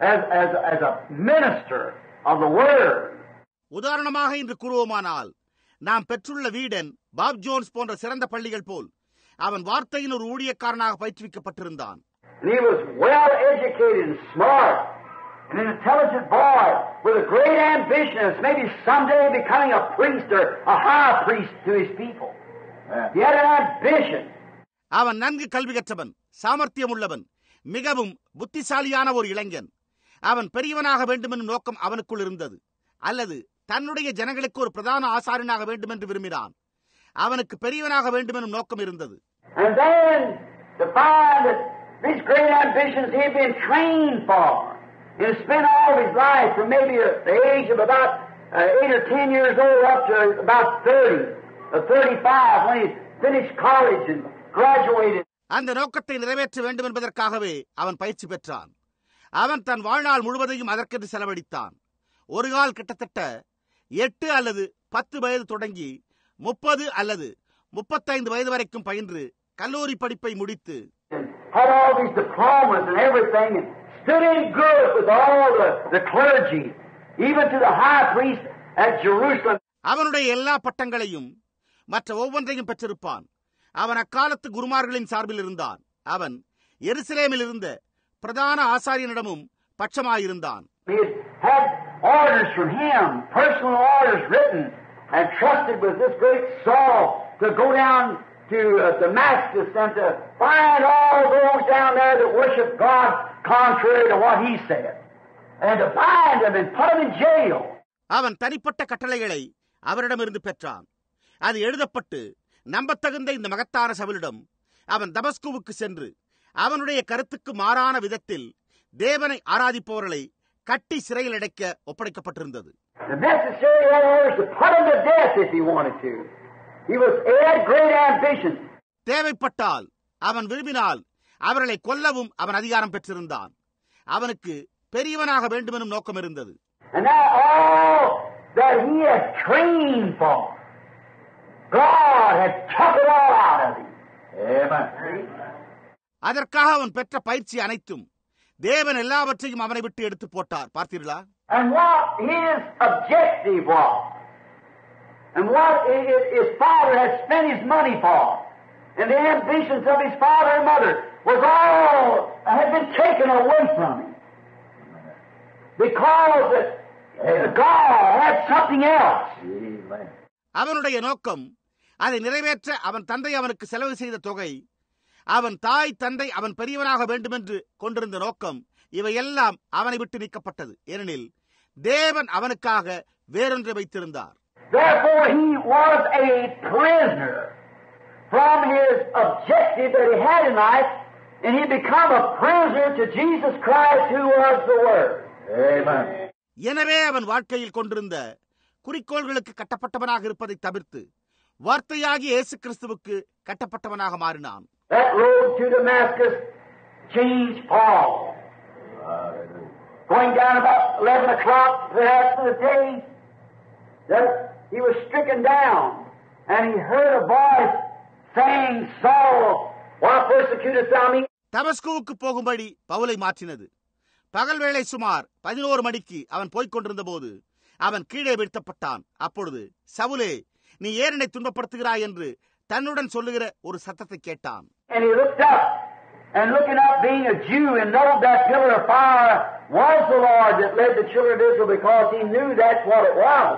as, as, as a minister of the Word. உதாரணமாக இன்று கூறுவோமானால் நாம் பெற்றுள்ள வீடன் பாப் ஜோன்ஸ் போன்ற சிறந்த பள்ளிகள் போல் அவன் வார்த்தையின் ஒரு ஊழியக்காரனாக பயிற்றுவிக்கப்பட்டிருந்தான் he was well educated and smart an intelligent boy with a great ambition of maybe someday becoming a priest or a high priest to his people. He had an ambition. அவன் நன்கு கல்வி கற்றவன் சாமர்த்தியம் உள்ளவன் மிகவும் புத்திசாலியான ஒரு இளைஞன் அவன் பெரியவனாக வேண்டும் என்னும் நோக்கம் அவனுக்குள் இருந்தது அல்லது தன்னுடைய ஜனங்களுக்கு ஒரு பிரதான ஆசாரியனாக வேண்டும் என்று விரும்பினான் அவனுக்கு பெரியவனாக வேண்டும் என்னும் நோக்கம் இருந்தது And then to find that these great ambitions he had been trained for. Had spent all of his life from maybe the age of about uh, 8 or 10 years old up to about 30, or 35 when he finished college and graduated. அந்த நோக்கத்தை நிறைவேற்ற வேண்டும் என்பதற்காகவே அவன் பயிற்சி பெற்றான் அவன் தன் வாழ்நாள் முழுவதையும் அதற்கென்று செலவழித்தான் ஒரு கால் கிட்டத்தட்ட எட்டு அல்லது பத்து வயது தொடங்கி முப்பது அல்லது முப்பத்தைந்து வயது வரைக்கும் பயின்று கல்லூரி படிப்பை முடித்து and had all these diplomas and everything and stood in good with all the, the clergy, even to the high priest at Jerusalem. அவனுடைய எல்லா பட்டங்களையும் மற்ற ஒவ்வொன்றையும் பெற்றிருப்பான் அவன் அக்காலத்து குருமார்களின் சார்பில் இருந்தான் அவன் எருசலேமில் இருந்த பிரதான ஆசாரியனிடமும் பட்சமாயிருந்தான் He had had orders from him, personal orders written, and trusted with this great Saul to go down to uh, Damascus and to find all those down there that worship God Contrary to what he said, and to bind them and put them in jail. அவன் தனிப்பட்ட கட்டளைகளை அவரிடமிருந்து பெற்றான் அது எழுதப்பட்டு நம்பத்தகுந்த இந்த மகத்தான சபலிடம் அவன் தமஸ்குவுக்கு சென்று அவனுடைய கருத்துக்கு மாறான விதத்தில் தேவனை ஆராதிப்பவர்களை கட்டி சிறையில் அடைக்க ஒப்படைக்கப்பட்டிருந்தது him. தேவைப்பட்டால் அவன் விரும்பினால் அவர்களை கொல்லவும் அவன் அதிகாரம் பெற்றிருந்தான் அவனுக்கு பெரியவனாக வேண்டுமெனும் நோக்கம் இருந்தது. அதற்காக அவன் பெற்ற பயிற்சி அனைத்தும் தேவன் எல்லாவற்றையும் அவனை விட்டு எடுத்து போட்டார் பார்த்தீர்களா And what his father had spent his money for, and the ambitions of his father and mother was all had been taken away from him. Because uh, God had something else. Amen. அவனுடைய நோக்கம் அதை நிறைவேற்ற அவன் தந்தை அவனுக்கு செலவு செய்த தொகை அவன் தாய் தந்தை அவன் பெரியவனாக வேண்டுமென்று கொண்டிருந்த நோக்கம் இவையெல்லாம் அவனை விட்டு நீக்கப்பட்டது ஏனெனில் தேவன் அவனுக்காக வேறொன்றை வைத்திருந்தார் Therefore, he was a prisoner from his objective that he had in life, and he become a prisoner to Jesus Christ, who was the Word. Amen. எனவே அவன் வாழ்க்கையில் கொண்டிருந்த குறிக்கோள்களுக்கு கட்டப்பட்டவனாக இருப்பதை தவிர்த்து வார்த்தையாகிய இயேசு கிறிஸ்துவுக்கு கட்டப்பட்டவனாக மாறினான் That road to Damascus changed Paul. Hallelujah. Going down about 11 o'clock, perhaps in the day, that he was stricken down, and he heard a voice saying, Saul, why persecutest thou me? தமஸ்குவுக்கு போகும்படி பவுலை மாற்றினது. பகல் வேளை சுமார் பதினோரு மணிக்கு அவன் போய்க் கொண்டிருந்த போது அவன் கீழே வீழ்த்தப்பட்டான். அப்பொழுது சவுலே நீ என்னை துன்பப்படுத்துகிறாய்? என்று தன்னுடன் சொல்லுகிற ஒரு சத்தத்தை கேட்டான். And he looked up, and looking up, being a Jew, and knowed that pillar of fire was the Lord that led the children of Israel because he knew that's what it was.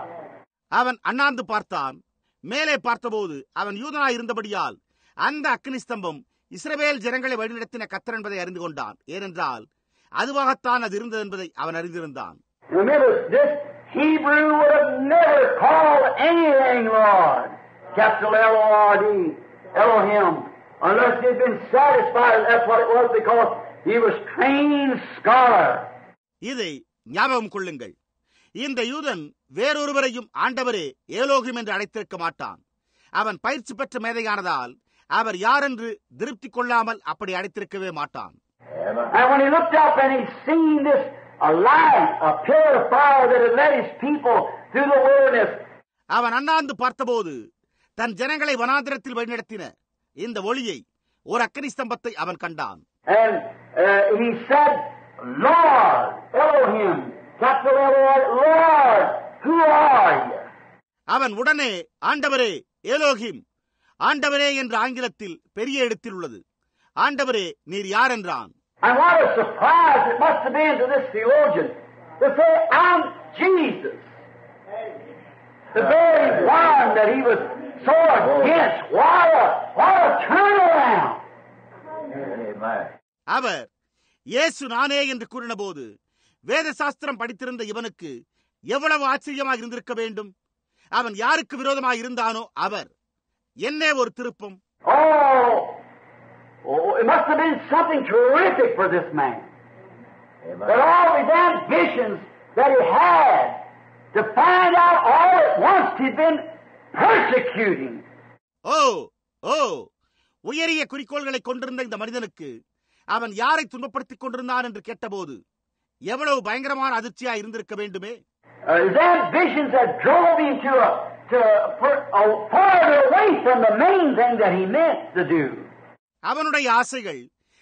அவன் அண்ணாந்து பார்த்தான். மேலே பார்த்தபோது அவன் யூதனாய் இருந்தபடியால் அந்த அக்னி ஸ்தம்பம் இஸ்ரவேல் ஜனங்களை வழிநடத்தின கத்தர் என்பதை அறிந்து கொண்டான் ஏனென்றால் அதுவாகத்தான் அது இருந்தது என்பதை அவன் அறிந்திருந்தான் Remember, this Hebrew would have never called anything Lord, capital L-O-R-D, Elohim, unless he'd been satisfied that that's what it was because he was trained scholar. இதை ஞாபகம் கொள்ளுங்கள் இந்த யூதன் வேறொருவரையும் ஆண்டவரே ஏலோகிம் என்று அழைத்திருக்க மாட்டான் அவன் பயிற்சி பெற்ற மேதையானதால் அவர் யாரென்று திருப்தி கொள்ளாமல் அப்படி அழைத்திருக்கவே மாட்டான் அவன் அண்ணாந்து பார்த்தபோது தன் ஜனங்களை வனாந்திரத்தில் வழிநடத்தின இந்த ஒளியை ஒரு அக்கனி ஸ்தம்பத்தை அவன் கண்டான் uh? அவன் உடனே ஆண்டவரே ஏலோகிம் ஆண்டவரே என்ற ஆங்கிலத்தில் பெரிய இடத்தில் உள்ளது ஆண்டவரே நீர் யார் என்றான் And what a surprise it must have been to this theologian to say, I'm Jesus. The very one that he was so against. What a, what a turnaround. Amen. அவர் இயேசு நானே என்று கூறினபோது வேத சாஸ்திரம் படித்திருந்த இவனுக்கு எவ்வளவு ஆச்சரியமாக இருந்திருக்க வேண்டும் அவன் யாருக்கு விரோதமாக இருந்தானோ அவர் என்னே ஒரு திருப்பம் Oh, oh, it must have been something terrific for this man. That Amen. all his ambitions that he had to find out all at once he'd been persecuting. ஓ ஓ உயரிய குறிக்கோள்களை கொண்டிருந்த இந்த மனிதனுக்கு அவன் யாரை துன்பப்படுத்திக் கொண்டிருந்தான் என்று கேட்டபோது எவ்வளவு பயங்கரமான அதிர்ச்சியா இருந்திருக்க வேண்டுமே Uh, his ambitions that drove him to a, to a, for, a farther away from the main thing that he meant to do. அவனுடைய ஆசைகள்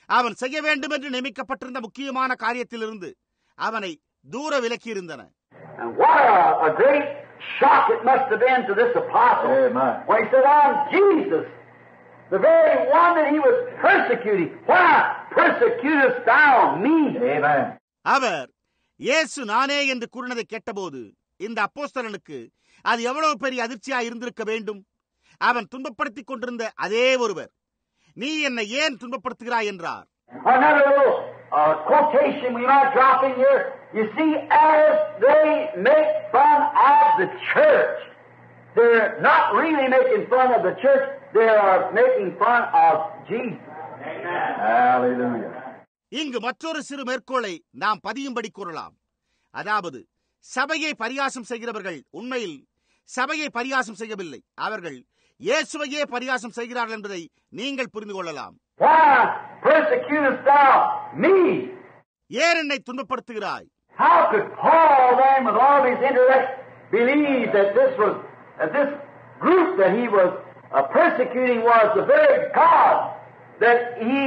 அவன் செய்ய வேண்டும் என்று நியமிக்கப்பட்டிருந்த முக்கியமான காரியத்திலிருந்து அவனை தூர விலக்கி இருந்தன And what a, a great shock it must have been to this apostle Amen. when he said, I'm Jesus, the very one that he was persecuting. Why persecutest thou me? Amen. அவர் இயேசு நானே என்று கூறினதை கேட்டபோது இந்த அப்போஸ்தலனுக்கு அது எவ்வளவு பெரிய அதிர்ச்சியா இருந்திருக்க வேண்டும் அவன் துன்பப்படுத்திக் கொண்டிருந்த அதே ஒருவர் நீ என்னை ஏன் துன்பப்படுத்துகிறாய் என்றார் Another little uh, quotation we might drop in here. You see, as they make fun of the church, they're not really making fun of the church, they are making fun of Jesus. Hallelujah. இங்கு மற்றொரு சிறு மேற்கோளை நாம் பதியும்படி கூறலாம் அதாவது சபையை பரியாசம் செய்கிறவர்கள் உண்மையில் சபையை பரியாசம் செய்யவில்லை அவர்கள் இயேசுவையே பரியாசம் செய்கிறார்கள் என்பதை நீங்கள் புரிந்து கொள்ளலாம்? ஏன் என்னை துன்பப்படுத்துகிறாய் How could Paul then, with all his intellect, believe that this was that this group that he was uh, persecuting was the very God that he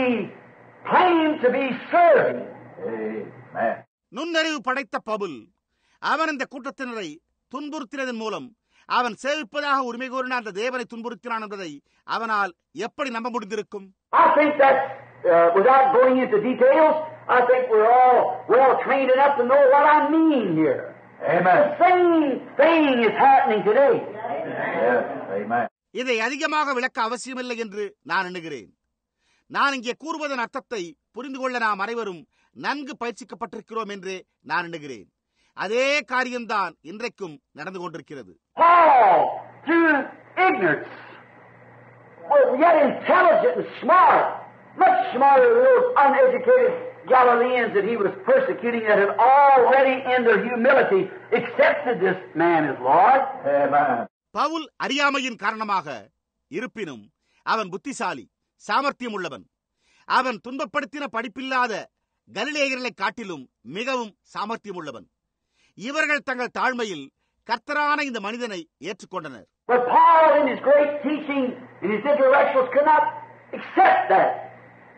claimed to be serving? Amen. நுண்ணறிவு படைத்த பவுல் அவன் இந்த கூட்டத்தினரை துன்புறுத்தினதன் மூலம் அவன் சேவிப்பதாக உரிமை கோரின அந்த தேவனை துன்புறுத்தினான் என்பதை அவனால் எப்படி நம்ப முடிந்திருக்கும் I think that, uh, without going into details, I think we're all well trained enough to know what I mean here. The Amen. same thing is happening today. Yes. Amen. இதை அதிகமாக விளக்க அவசியமில்லை என்று நான் எண்ணுகிறேன் நான் இங்கே கூறுவதன் அர்த்தத்தை புரிந்து கொள்ள நாம் அனைவரும் நன்கு பயிற்சிக்கப்பட்டிருக்கிறோம் என்றே நான் எண்ணுகிறேன் அதே காரியம்தான் இன்றைக்கும் நடந்து கொண்டிருக்கிறது Paul, through ignorance, was yet intelligent and smart, much smarter than those uneducated Galileans that he was persecuting that had already in their humility accepted this man as Lord. Amen. Pavul அறியாமையின் காரணமாக இருப்பினும் அவன் புத்திசாலி சாமர்த்தியம் உள்ளவன் அவன் துன்பப்படுத்தின படிப்பில்லாத கலிலேயர்களை காட்டிலும் மிகவும் சாமர்த்தியம் உள்ளவன் இவர்கள் தங்கள் தாழ்மையில் கர்த்தரான இந்த மனிதனை ஏற்றுக்கொண்டனர் But Paul, in his great teaching and his intellectuals, could not accept that.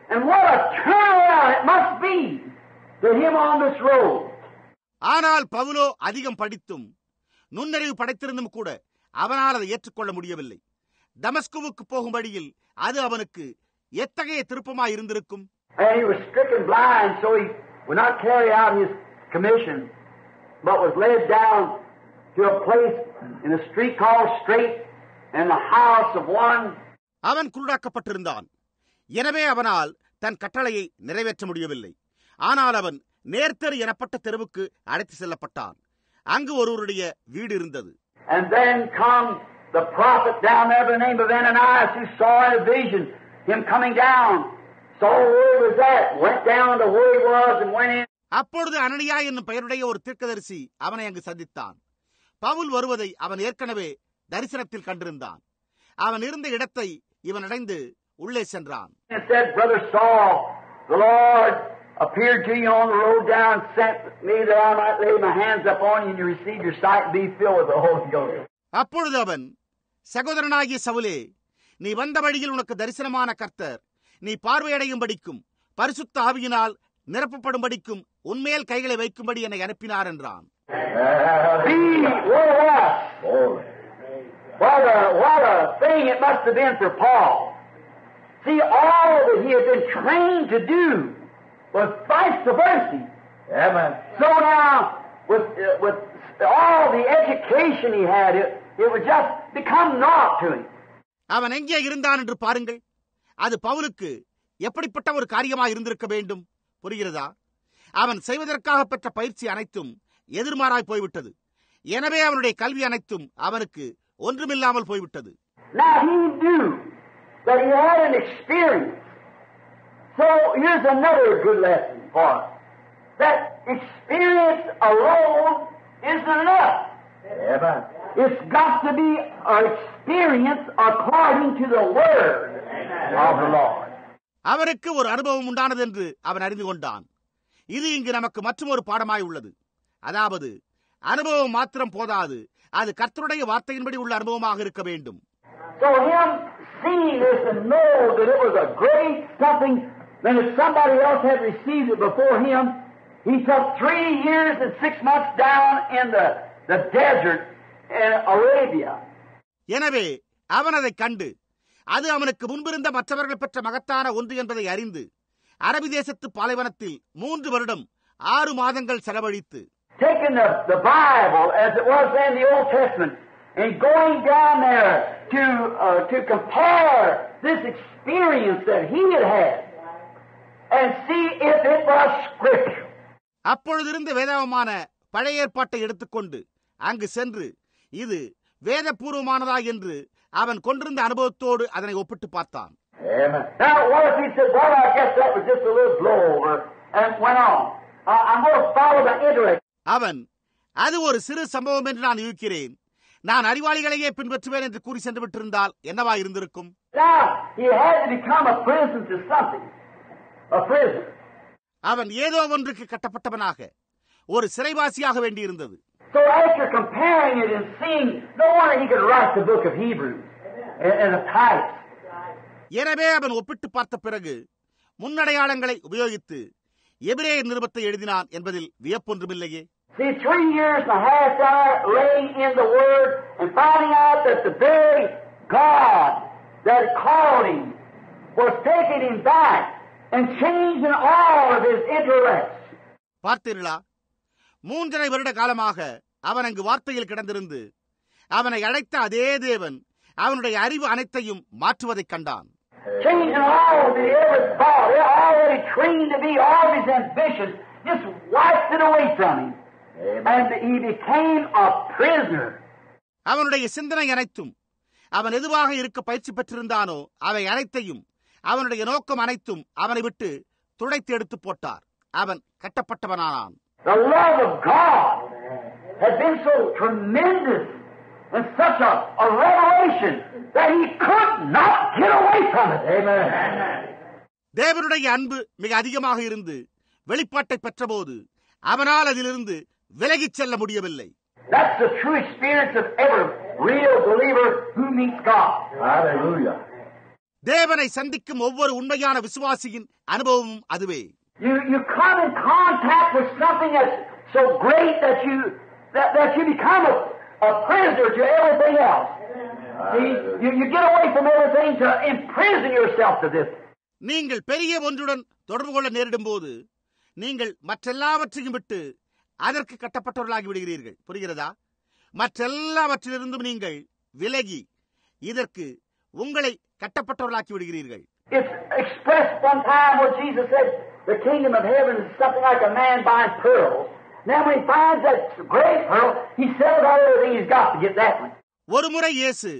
And what a turnaround it must be to him on this road. ஆனால் பவுலோ அதிகம் படித்தும் நுண்ணறிவு படைத்திருந்தும் கூட அவனால் அதை ஏற்றுக்கொள்ள முடியவில்லை தமஸ்குவுக்கு போகும் வழியில் அது அவனுக்கு எத்தகைய திருப்பமாய் இருந்திருக்கும் blind, so he would not carry out his commission, but was led down அவன் குருடாக்கப்பட்டிருந்தான். எனவே அவனால் தன் கட்டளையை நிறைவேற்ற முடியவில்லை. ஆனால் அவன் நேர்த்தெரு எனப்பட்ட தெருவுக்கு அழைத்து செல்லப்பட்டான். அங்கு ஒருவருடைய வீடு இருந்தது. And then come the prophet down there by the name of Ananias who saw in a vision him coming down. Saw where he was at, went down to where he was and went in. அப்பொழுது அனனியா என்னும் பெயருடைய ஒரு தீர்க்கதரிசி அவனை அங்கு சந்தித்தான். பவுல் வருவதை அவன் ஏற்கனவே தரிசனத்தில் கண்டிருந்தான். அவன் இருந்த இடத்தை இவன் அடைந்து உள்ளே சென்றான். And said, Brother Saul, the Lord appeared to you on the road down, sent me that I might lay my hands upon you and you receive your sight and be filled with the Holy Ghost. அப்பொழுது அவன் சகோதரனாகிய சவுலே நீ வந்த வழியில் உனக்கு தரிசனமான கர்த்தர். நீ பார்வையடையும்படிக்கும் பரிசுத்த ஆவியினால் நிரப்பப்படும்படிக்கும் உன்மேல் கைகளை வைக்கும்படி என்னை அனுப்பினார் என்றான். Be what. What a, what a thing it must have been for Paul. See, all that he had been trained to do was vice versa. Amen. So now, with, uh, with all the education he had, it, it would just become naught to him. அவன் எங்கே இருந்தான் என்று பாருங்கள் அது பவுலுக்கு எப்படிப்பட்ட ஒரு காரியமாக இருந்திருக்க வேண்டும் புரிகிறதா அவன் செய்வதற்காக பெற்ற பயிற்சி அனைத்தும் எதிர்மாறாய் போய்விட்டது எனவே அவனுடைய கல்வி அனைத்தும் அவனுக்கு ஒன்றுமில்லாமல் போய்விட்டது Now he knew that he had an experience. So here's another good lesson for us. That experience alone isn't enough. Amen. It's got to be an experience according to the word of the Lord. அவருக்கு ஒரு அனுபவம் உண்டானது என்று அவன் அறிந்து கொண்டான் இது இங்கு நமக்கு மற்றும் ஒரு பாடமாய் உள்ளது அதாவது அனுபவம் மாத்திரம் போதாது அது கர்த்தருடைய வார்த்தையின்படி உள்ள அனுபவமாக இருக்க வேண்டும் So him seeing this and know that it was a great something than if somebody else had received it before him, he took three years and six months down in the, the desert in Arabia. எனவே அவன் அதை கண்டு அது அவனுக்கு முன்பிருந்த மற்றவர்கள் பெற்ற மகத்தான ஒன்று என்பதை அறிந்து அரபி தேசத்து பாலைவனத்தில் மூன்று வருடம் ஆறு மாதங்கள் செலவழித்து Taking the, the Bible as it was in the Old Testament and going down there to, uh, to compare this experience that he had had and see if it was Scripture. அப்பொழுதிருந்த வேதாவமான பழைய ஏற்பாட்டை எடுத்துக்கொண்டு அங்கு சென்று இது வேதபூர்வமானதா என்று அவன் கொண்டிருந்த அனுபவத்தோடு அதனை ஒப்பிட்டு பார்த்தான் அவன் அது ஒரு சிறு சம்பவம் என்று நான் இருக்கிறேன் நான் அறிவாளிகளையே பின்பற்றுவேன் என்று கூறி சென்று விட்டிருந்தால் என்னவா இருந்திருக்கும். அவன் ஏதோ ஒன்றுக்கு கட்டப்பட்டவனாக ஒரு சிறைவாசியாக வேண்டியிருந்தது So after comparing it and seeing, no wonder he could write the book of Hebrews and, and the types. எனவே அவன் ஒப்பிட்டு பார்த்த பிறகு முன்னடையாளங்களை உபயோகித்து எபிரேய நிருபத்தை எழுதினான் என்பதில் வியப்பொன்றுமில்லையே See, three years and a half there laying in the Word and finding out that the very God that called him was taking him back and changing all of his intellects. பார்த்தீர்களா மூன்றரை வருட காலமாக அவன் அங்கு வார்த்தையில் கிடந்திருந்து அவனை அழைத்த அதே தேவன் அவனுடைய அறிவு அனைத்தையும் மாற்றுவதைக் கண்டான் just wiped it away from him. Amen. And he became a prisoner. அவனுடைய சிந்தனை அனைத்தும் அவன் எதுவாக இருக்க பயிற்சி பெற்றிருந்தானோ அவை அனைத்தையும் அவனுடைய நோக்கம் அனைத்தும் அவனை விட்டு துடைத்து எடுத்து போட்டார் அவன் கட்டப்பட்டவனானான் The love of God had been so tremendous and such a, a revelation that he could not get away from it. Amen. தேவனுடைய அன்பு மிக அதிகமாக இருந்து வெளிப்பாட்டை பெற்றபோது அவனால் அதிலிருந்து விலகிச் செல்ல முடியவில்லை That's the true experience of every real believer who meets God. Hallelujah. தேவனை சந்திக்கும் ஒவ்வொரு உண்மையான விசுவாசியின் அனுபவமும் அதுவே You, you come in contact with something that's so great that you, that, that you become a, a prisoner to everything else. See, you, you get away from everything to imprison yourself to this. நீங்கள் பெரிய ஒன்றுடன் தொடர்பு கொள்ள நேரிடும் போது நீங்கள் மற்றெல்லாவற்றையும் விட்டு அதற்கு கட்டப்பட்டவர்களாகி விடுகிறீர்கள் புரிகிறதா மற்றெல்லாவற்றிலிருந்தும் நீங்கள் விலகி இதற்கு உங்களை கட்டப்பட்டவர்களாக்கி விடுகிறீர்கள் It's expressed one time where Jesus said, the kingdom of heaven is something like a man buying pearls. Now when he finds that great pearl, he sells out everything he's got to get that one. ஒரு முறை இயேசு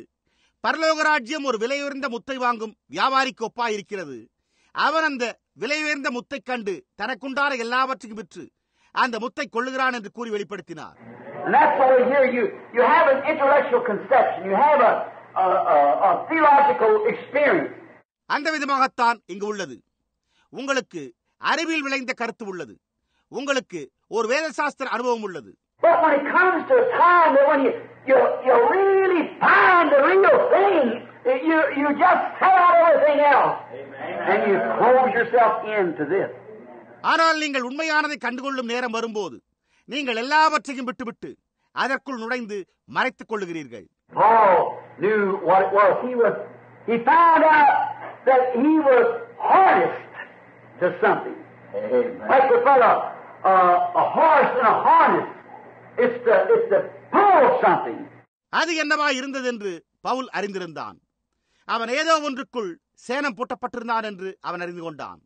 பரலோக ராஜ்யம் ஒரு விலையுயர்ந்த முத்தை வாங்கும் வியாபாரிக்கு ஒப்பாயிருக்கிறது அவன் அந்த விலையுயர்ந்த முத்தை கண்டு தனக்குண்டான எல்லாவற்றையும் விற்று அந்த முத்தை கொள்ளுகிறான் என்று கூறி வெளிப்படுத்தினார் And that's why here you, you have an intellectual conception. You have a, a, a, a theological experience. அந்த விதமாகத்தான் இங்கு உள்ளது உங்களுக்கு அறிவில் விளைந்த கருத்து உள்ளது உங்களுக்கு ஒரு வேதசாஸ்திர அனுபவம் உள்ளது But when it comes to a time that when you, you, you really find the real thing, you, you just out everything else. And you close yourself into this. ஆனால் நீங்கள் உண்மையானதை கண்டுகொள்ளும் நேரம் வரும்போது நீங்கள் எல்லாவற்றையும் விட்டுவிட்டு அதற்குள் நுழைந்து மறைத்துக் கொள்ளுகிறீர்கள் Paul knew what it was. He was, he found out that he was harnessed to something. Amen. Like we put a, a, a horse in a harness. It's the, it's the pull something. அது என்னவா இருந்தது என்று பவுல் அறிந்திருந்தான் அவன் ஏதோ ஒன்றுக்குள் சேனம் பூட்டப்பட்டிருந்தான் என்று அவன் அறிந்து கொண்டான்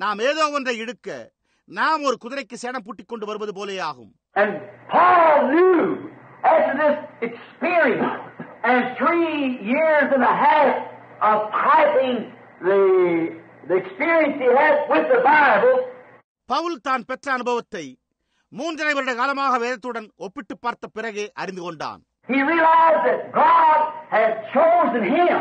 நாம் ஏதோ ஒன்றை இழுக்க நாம் ஒரு குதிரைக்கு சேனம் பூட்டிக் கொண்டு வருவது போலே ஆகும் பவுல் தான் பெற்ற அனுபவத்தை மூன்றரை வருட காலமாக வேதத்துடன் ஒப்பிட்டு பார்த்த பிறகே அறிந்து கொண்டான் he realized that God had chosen him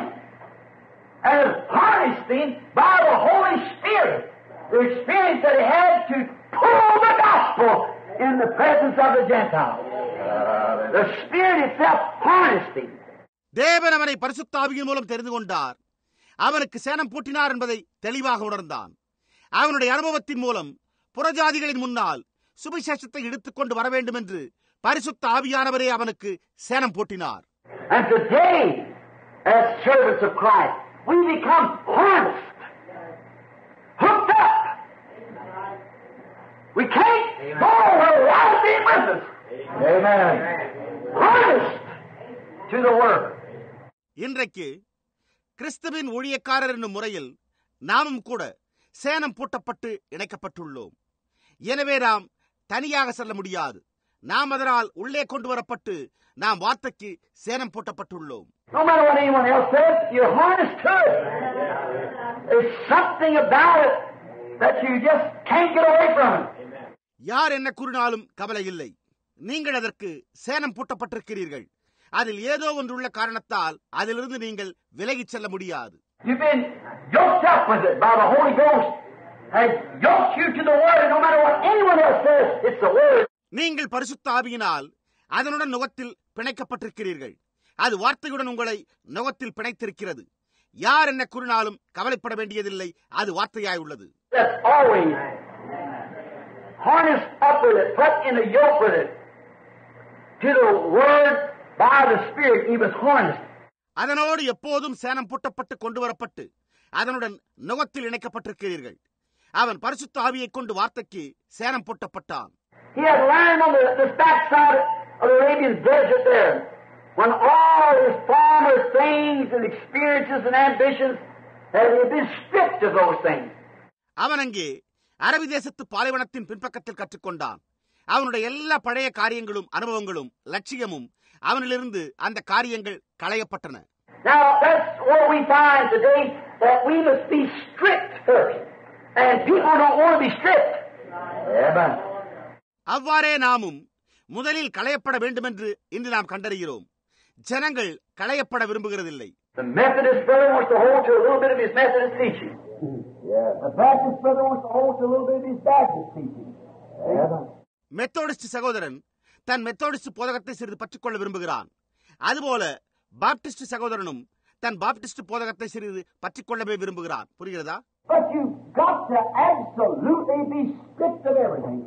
and harnessed him by the Holy Spirit. The experience that he had to pull the gospel in the presence of the Gentiles. The Spirit itself harnessed him. தேவன் அவனை பரிசுத்தாவியின் மூலம் தெரிந்து கொண்டார் அவனுக்கு சேனம் பூட்டினார் என்பதை தெளிவாக உணர்ந்தான் அவனுடைய அனுபவத்தின் மூலம் புறஜாதிகளின் முன்னால் சுவிசேஷத்தை எடுத்துக்கொண்டு வர வேண்டும் என்று பரிசுத்த ஆவியானவரே அவனுக்கு சேனம் பூட்டினார் And today, as servants of Christ, we become harnessed, hooked up. We can't go where God be with us. Amen. Harnessed to the Word. இன்றைக்கு கிறிஸ்துவின் ஊழியக்காரர் என்னும் முறையில் நாமும் கூட சேனம் பூட்டப்பட்டு இணைக்கப்பட்டுள்ளோம் எனவே நாம் தனியாக செல்ல முடியாது நாம் அதனால் உள்ளே கொண்டு வரப்பட்டு நாம் வார்த்தைக்கு சேனம் பூட்டப்பட்டுள்ளோம் No matter what anyone else says, you're harnessed to it. There's something about it that you just can't get away from it. யார் என்ன கூறினாலும் கவலை இல்லை. நீங்கள் அதற்கு சேனம் பூட்டப்பட்டிருக்கிறீர்கள். அதில் ஏதோ ஒன்றுள்ள காரணத்தால் அதிலிருந்து நீங்கள் விலகிச் செல்ல முடியாது. நீங்கள் பரிசுத்த ஆவியினால் அதனுடன் நுகத்தில் பிணைக்கப்பட்டிருக்கிறீர்கள். அது வார்த்தையுடன் உங்களை நுகத்தில் பிணைத்திருக்கிறது. யார் என்ன கூறினாலும் கவலைப்பட வேண்டியதில்லை. அது வார்த்தையாய் உள்ளது. Harnessed up with it, put in a yoke with it. To the Word by the Spirit, he was harnessed. அதனோடு எப்போதும் சேனம் பூட்டப்பட்டு கொண்டு வரப்பட்டு அதனுடன் நுகத்தில் இணைக்கப்பட்டிருக்கிறீர்கள் அவன் பரிசுத்த ஆவியைக் கொண்டு வார்த்தைக்கு சேனம் பூட்டப்பட்டான் He had learned on the, this backside of the Arabian desert there, when all his former things and experiences and ambitions had been stripped of those things. அவன் அங்கே அரபி தேசத்து பாலைவனத்தின் பின்பக்கத்தில் கற்றுக்கொண்டான் அவனுடைய எல்லா பழைய காரியங்களும் அனுபவங்களும் லட்சியமும் அவனிலிருந்து அந்த காரியங்கள் களையப்பட்டன Now, that's what we find today, that we must be stripped first. And people don't want to be stripped. Amen. அவ்வாறே நாமும் முதலில் களையப்பட வேண்டுமென்று இன்று நாம் கண்டறிகிறோம் ஜனங்கள் களையப்பட விரும்புகிறதில்லை The Methodist brother wants to hold to a little bit of his Methodist teaching. Yeah. The Baptist brother wants to hold to a little bit of his Baptist teaching. Amen. Methodist சகோதரன் தன் Methodist போதகத்தை சிறிது பற்றிக்கொள்ள விரும்புகிறான் அதுபோல Baptist சகோதரனும் தன் Baptist போதகத்தை சிறிது பற்றிக்கொள்ளவே விரும்புகிறான் புரிகிறதா But you've got to absolutely be stripped of everything.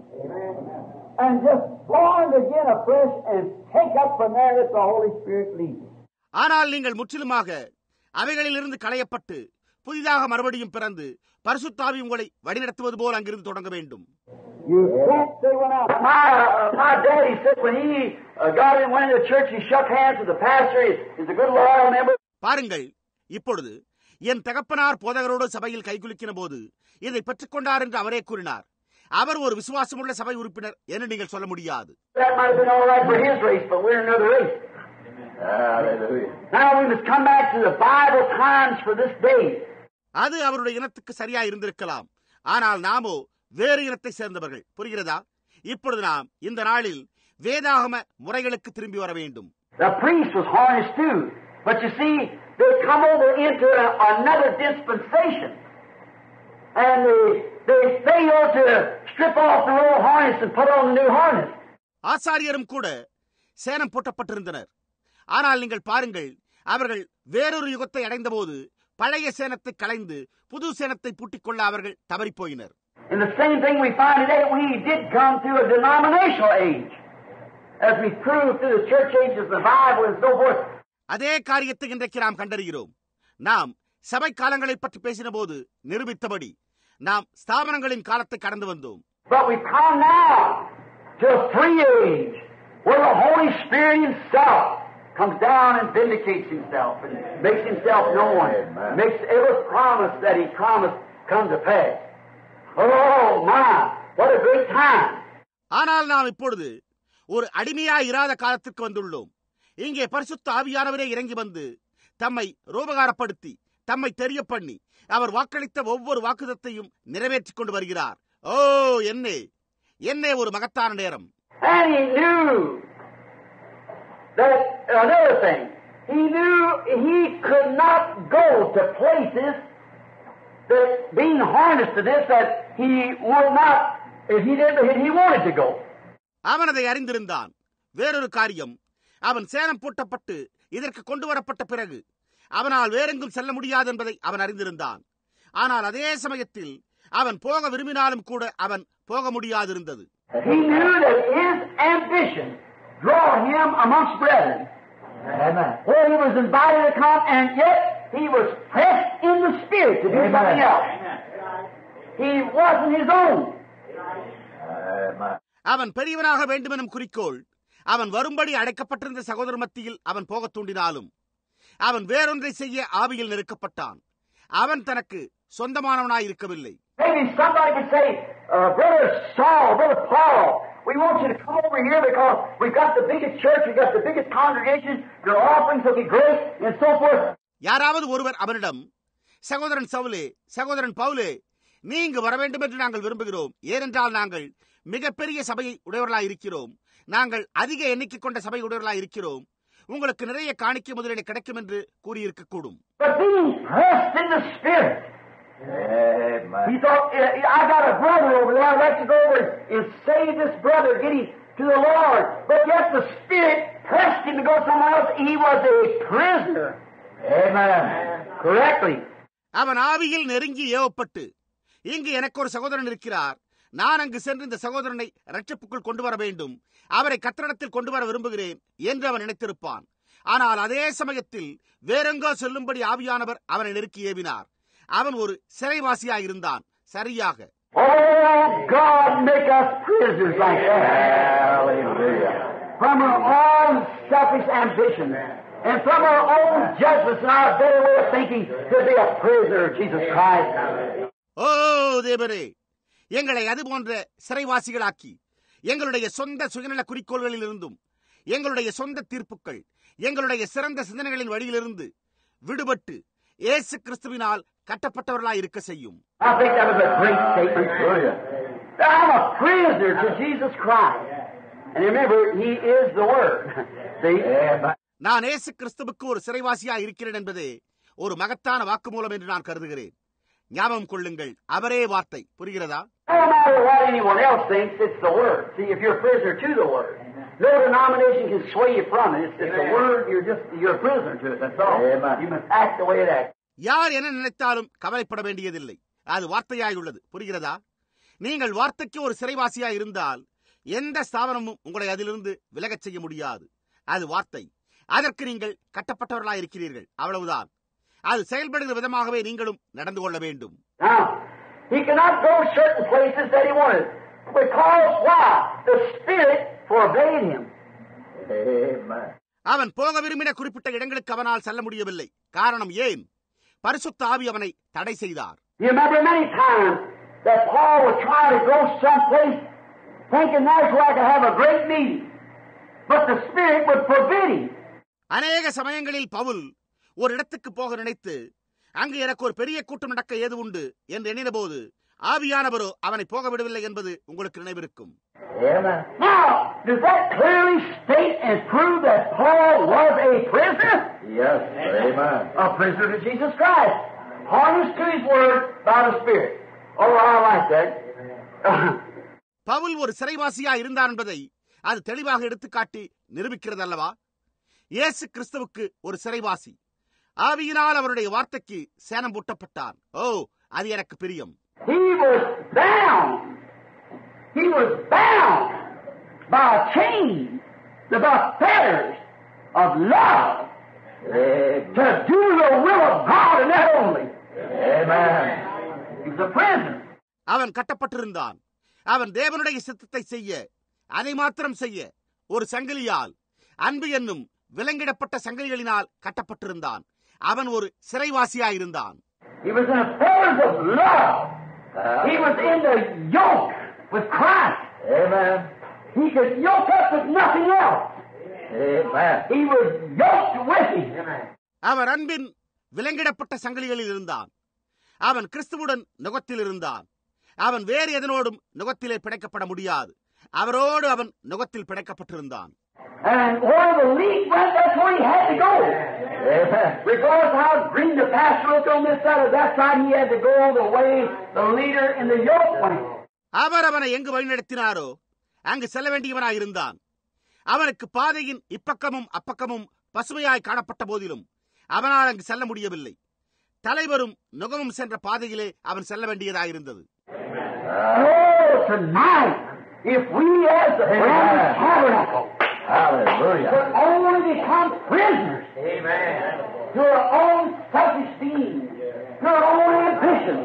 And just born again afresh and take up from there that the Holy Spirit leads you. ஆனால் நீங்கள் முற்றிலுமாக அவைகளிலிருந்து களையப்பட்டு புதிதாக மறுபடியும் பிறந்து பரிசுத்தாவி உங்களை வழிநடத்துவது போல் அங்கிருந்து தொடங்க வேண்டும் uh, uh. பாருங்கள் இப்பொழுது என் தகப்பனார் போதகரோடு சபையில் கைகுலுக்கின போது இதை பெற்றுக்கொண்டார் என்று அவரே கூறினார் அவர் ஒரு விசுவாசமுள்ள சபை உறுப்பினர் என்று நீங்கள் சொல்ல முடியாது. Now we must come back to the Bible times for this day. அது அவருடைய இனத்துக்கு சரியா இருந்திருக்கலாம் ஆனால் நாமோ வேறு இனத்தை சேர்ந்தவர்கள் புரிகிறதா இப்பொழுது நாம் இந்த நாளில் வேதாகம முறைகளுக்கு திரும்பி வர வேண்டும் The priest was harnessed too. But you see, they come over into a, another dispensation. And they, they fail to strip off the old harness and put on the new harness. ஆசாரியரும் கூட சேனம் போட்டப்பட்டிருந்தனர் ஆனால் நீங்கள் பாருங்கள் அவர்கள் வேறொரு யுகத்தை அடைந்தபோது பழைய சேனத்தை களைந்து புது சேனத்தை பூட்டிக்கொள்ள அவர்கள் தவறிப்போயினர் And the same thing we find today, we did come through a denominational age. As we proved through the church ages, the Bible and so forth. அதே காரியத்தை இன்றைக்கு நாம் கண்டறிகிறோம் நாம் சபை காலங்களை பற்றி பேசின போது நிரூபித்தபடி நாம் ஸ்தாபனங்களின் காலத்தை கடந்து வந்தோம் But we come now to a free age where the Holy Spirit Himself comes down and vindicates Himself and makes Himself known. Amen. Makes every promise that He promised come to pass. Oh my, what a great time. ஆனால் நாம் இப்பொழுது ஒரு அடிமையா இராத காலத்திற்கு வந்துள்ளோம் இங்கே பரிசுத்த ஆவியானவரே இறங்கி வந்து தம்மை ரூபகாரப்படுத்தி தம்மை தெரிய பண்ணி அவர் வாக்களித்த ஒவ்வொரு வாக்குதத்தையும் நிறைவேற்றிக் கொண்டு வருகிறார் ஓ என்னே என்னே ஒரு மகத்தான நேரம் that another thing. He knew He could not go to places that being harnessed to this that He would not, if He did, if He wanted to go. அவன் அதை அறிந்திருந்தான் வேறொரு காரியம் அவன் சேலம் பூட்டப்பட்டு இதற்கு கொண்டு வரப்பட்ட பிறகு அவனால் வேறெங்கும் செல்ல முடியாது என்பதை அவன் அறிந்திருந்தான் ஆனால் அதே சமயத்தில் அவன் போக விரும்பினாலும் கூட அவன் போக முடியாதிருந்தது He knew that his ambition draw him amongst brethren. Amen. Where he was invited to come, and yet he was pressed in the spirit to do something else. He wasn't his own. Amen. அவன் பெரியவனாக வேண்டுமெனும் குறிக்கோள் அவன் வரும்படி அடைக்கப்பட்டிருந்த சகோதர மத்தியில் அவன் போகத் தூண்டினாலும் அவன் வேறொன்றை செய்ய ஆவியில் நெருக்கப்பட்டான் அவன் தனக்கு சொந்தமானவனாய் இருக்கவில்லை Maybe somebody could say, uh, Brother Saul, Brother Paul, we want you to come over here because we've got the biggest church, we've got the biggest congregation, your offerings will be great, and so forth. யாராவது ஒருவர் அவனிடம் சகோதரன் சவுலே சகோதரன் பவுலே நீ இங்கு வர வேண்டும் என்று நாங்கள் விரும்புகிறோம். ஏனென்றால் நாங்கள் மிகப்பெரிய சபையை உடையவர்களாய் இருக்கிறோம். நாங்கள் அதிக எண்ணிக்கை கொண்ட சபை உடையவர்களாய் இருக்கிறோம். உங்களுக்கு நிறைய காணிக்கை முதலீடு கிடைக்கும் என்று கூறியிருக்க கூடும் Amen. he thought, "Eh, I got a brother over there, I'd like to go over and save this brother, get him to the Lord. But yet the Spirit pressed him to go somewhere else. He was a prisoner. Amen. Correctly. அவன் ஆவியில் நெருங்கி ஏவப்பட்டு இங்கு எனக்கு ஒரு சகோதரன் இருக்கிறார் நான் அங்கு சென்று இந்த சகோதரனை ரட்சிப்புக்குள் கொண்டு வர வேண்டும் அவரை கத்திரிடத்தில் கொண்டு வர விரும்புகிறேன் என்று அவன் நினைத்திருப்பான் ஆனால் அதே சமயத்தில் வேறெங்கோ செல்லும்படி ஆவியானவர் அவனை நெருக்கி ஏவினார் அவன் ஒரு சரியாக Oh, own selfish ambition and from our own judgments and our better way of thinking to be a prisoner of Jesus Christ. ஓ தேவரே எங்களை அது போன்ற சிறைவாசிகளாக்கி எங்களுடைய சொந்த சுயநல குறிக்கோள்களில் இருந்தும் எங்களுடைய சொந்த தீர்ப்புகள் எங்களுடைய சிறந்த சிந்தனைகளின் வழியிலிருந்து விடுபட்டு இயேசு கிறிஸ்துவினால் கட்டப்பட்டவர்களாய் இருக்க செய்யும் I think that was a great statement. I'm a prisoner to Jesus Christ. And remember, He is the Word. See? நான் இயேசு கிறிஸ்துவுக்கு ஒரு சிறைவாசியா இருக்கிறேன் என்பதே ஒரு மகத்தான வாக்குமூலம் என்று நான் கருதுகிறேன் ஞாபகம் கொள்ளுங்கள் அவரே வார்த்தை புரிகிறதா No matter what anyone else thinks, it's the Word. See, if you're a prisoner to the Word, no denomination can sway you from it. It's, it's the Word. You're just you're a prisoner to it. That's all. You must act the way it acts. யார் என்ன நினைத்தாலும் கவலைப்பட வேண்டியதில்லை அது வார்த்தையாய் உள்ளது புரிகிறதா நீங்கள் வார்த்தைக்கு ஒரு சிறைவாசியாய் இருந்தால் எந்த ஸ்தாபனமும் உங்களை அதிலிருந்து விலகச் செய்ய முடியாது அது வார்த்தை அதற்கு நீங்கள் கட்டப்பட்டவர்களாய் இருக்கிறீர்கள் அவ்வளவுதான் அது செயல்படுகிற விதமாகவே நீங்களும் நடந்து கொள்ள வேண்டும் He cannot go certain places that he wanted. Because why? The Spirit forbade him. அவன் போக விரும்பின குறிப்பிட்ட இடங்களுக்கு அவனால் செல்ல முடியவில்லை காரணம் ஏன் பரிசுத்த ஆவி அவனை தடை செய்தார் You remember many times that Paul would try to go someplace thinking that's where I could have a great meeting. But the Spirit would forbid him. அநேக சமயங்களில் பவுல் ஒரு இடத்துக்கு போக நினைத்து அங்கு எனக்கு ஒரு பெரிய கூட்டம் நடக்க ஏது உண்டு என்று எண்ணினபோது ஆவியானவரோ அவனை போக விடவில்லை என்பது உங்களுக்கு நினைவிருக்கும் Now, does that clearly state and prove that Paul was a prisoner? Yes, amen. A prisoner to Jesus Christ. Harnessed to his word by the Spirit. Oh, I like that. Pavul ஒரு சிறைவாசியா இருந்தார் என்பதை அது தெளிவாக எடுத்துக்காட்டி நிரூபிக்கிறது அல்லவா இயேசு கிறிஸ்துவுக்கு ஒரு சிறைவாசி ஆவியினால் அவருடைய வார்த்தைக்கு சேனம் பூட்டப்பட்டார் ஓ அது எனக்கு பிரியம் he was bound. He was bound by chains, by fetters of love to do the will of God and that only. Amen. He was a prisoner. அவன் கட்டப்பட்டிருந்தான் அவன் தேவனுடைய சித்தத்தை செய்ய அதை மாத்திரம் செய்ய ஒரு சங்கிலியால் அன்பு என்னும் விலங்கிடப்பட்ட சங்கிலிகளினால் கட்டப்பட்டிருந்தான் அவன் ஒரு சிறைவாசியாயிருந்தான் He was in the fetters of love. He was in the yoke with Christ. Amen. He could yoke up with nothing else. Amen. He was yoked with him. அவர் அன்பின் விலங்கிடப்பட்ட சங்கிலிகளில் இருந்தான் அவன் கிறிஸ்துவுடன் நுகத்தில் இருந்தான் அவன் வேறு எதனோடும் நுகத்திலே பிணைக்கப்பட முடியாது அவரோடு அவன் நுகத்தில் பிணைக்கப்பட்டிருந்தான் And where the lead went, that's where he had to go. Amen. Regardless how green the pasture looked on this side or that side, he had to go the way the leader in the yoke went. அவர் அவனை எங்கு வழிநடத்தினாரோ அங்கு செல்ல வேண்டியவனாய் இருந்தான் அவனுக்கு பாதையின் இப்பக்கமும் அப்பக்கமும் பசுமையாய் காணப்பட்ட போதிலும் அவனால் அங்கு செல்ல முடியவில்லை தலைவரும் நுகமும் சென்ற பாதையிலே அவன் செல்ல வேண்டியதாயிருந்தது Oh, Hallelujah. could only become prisoners to our own self-esteem, to our own ambitions,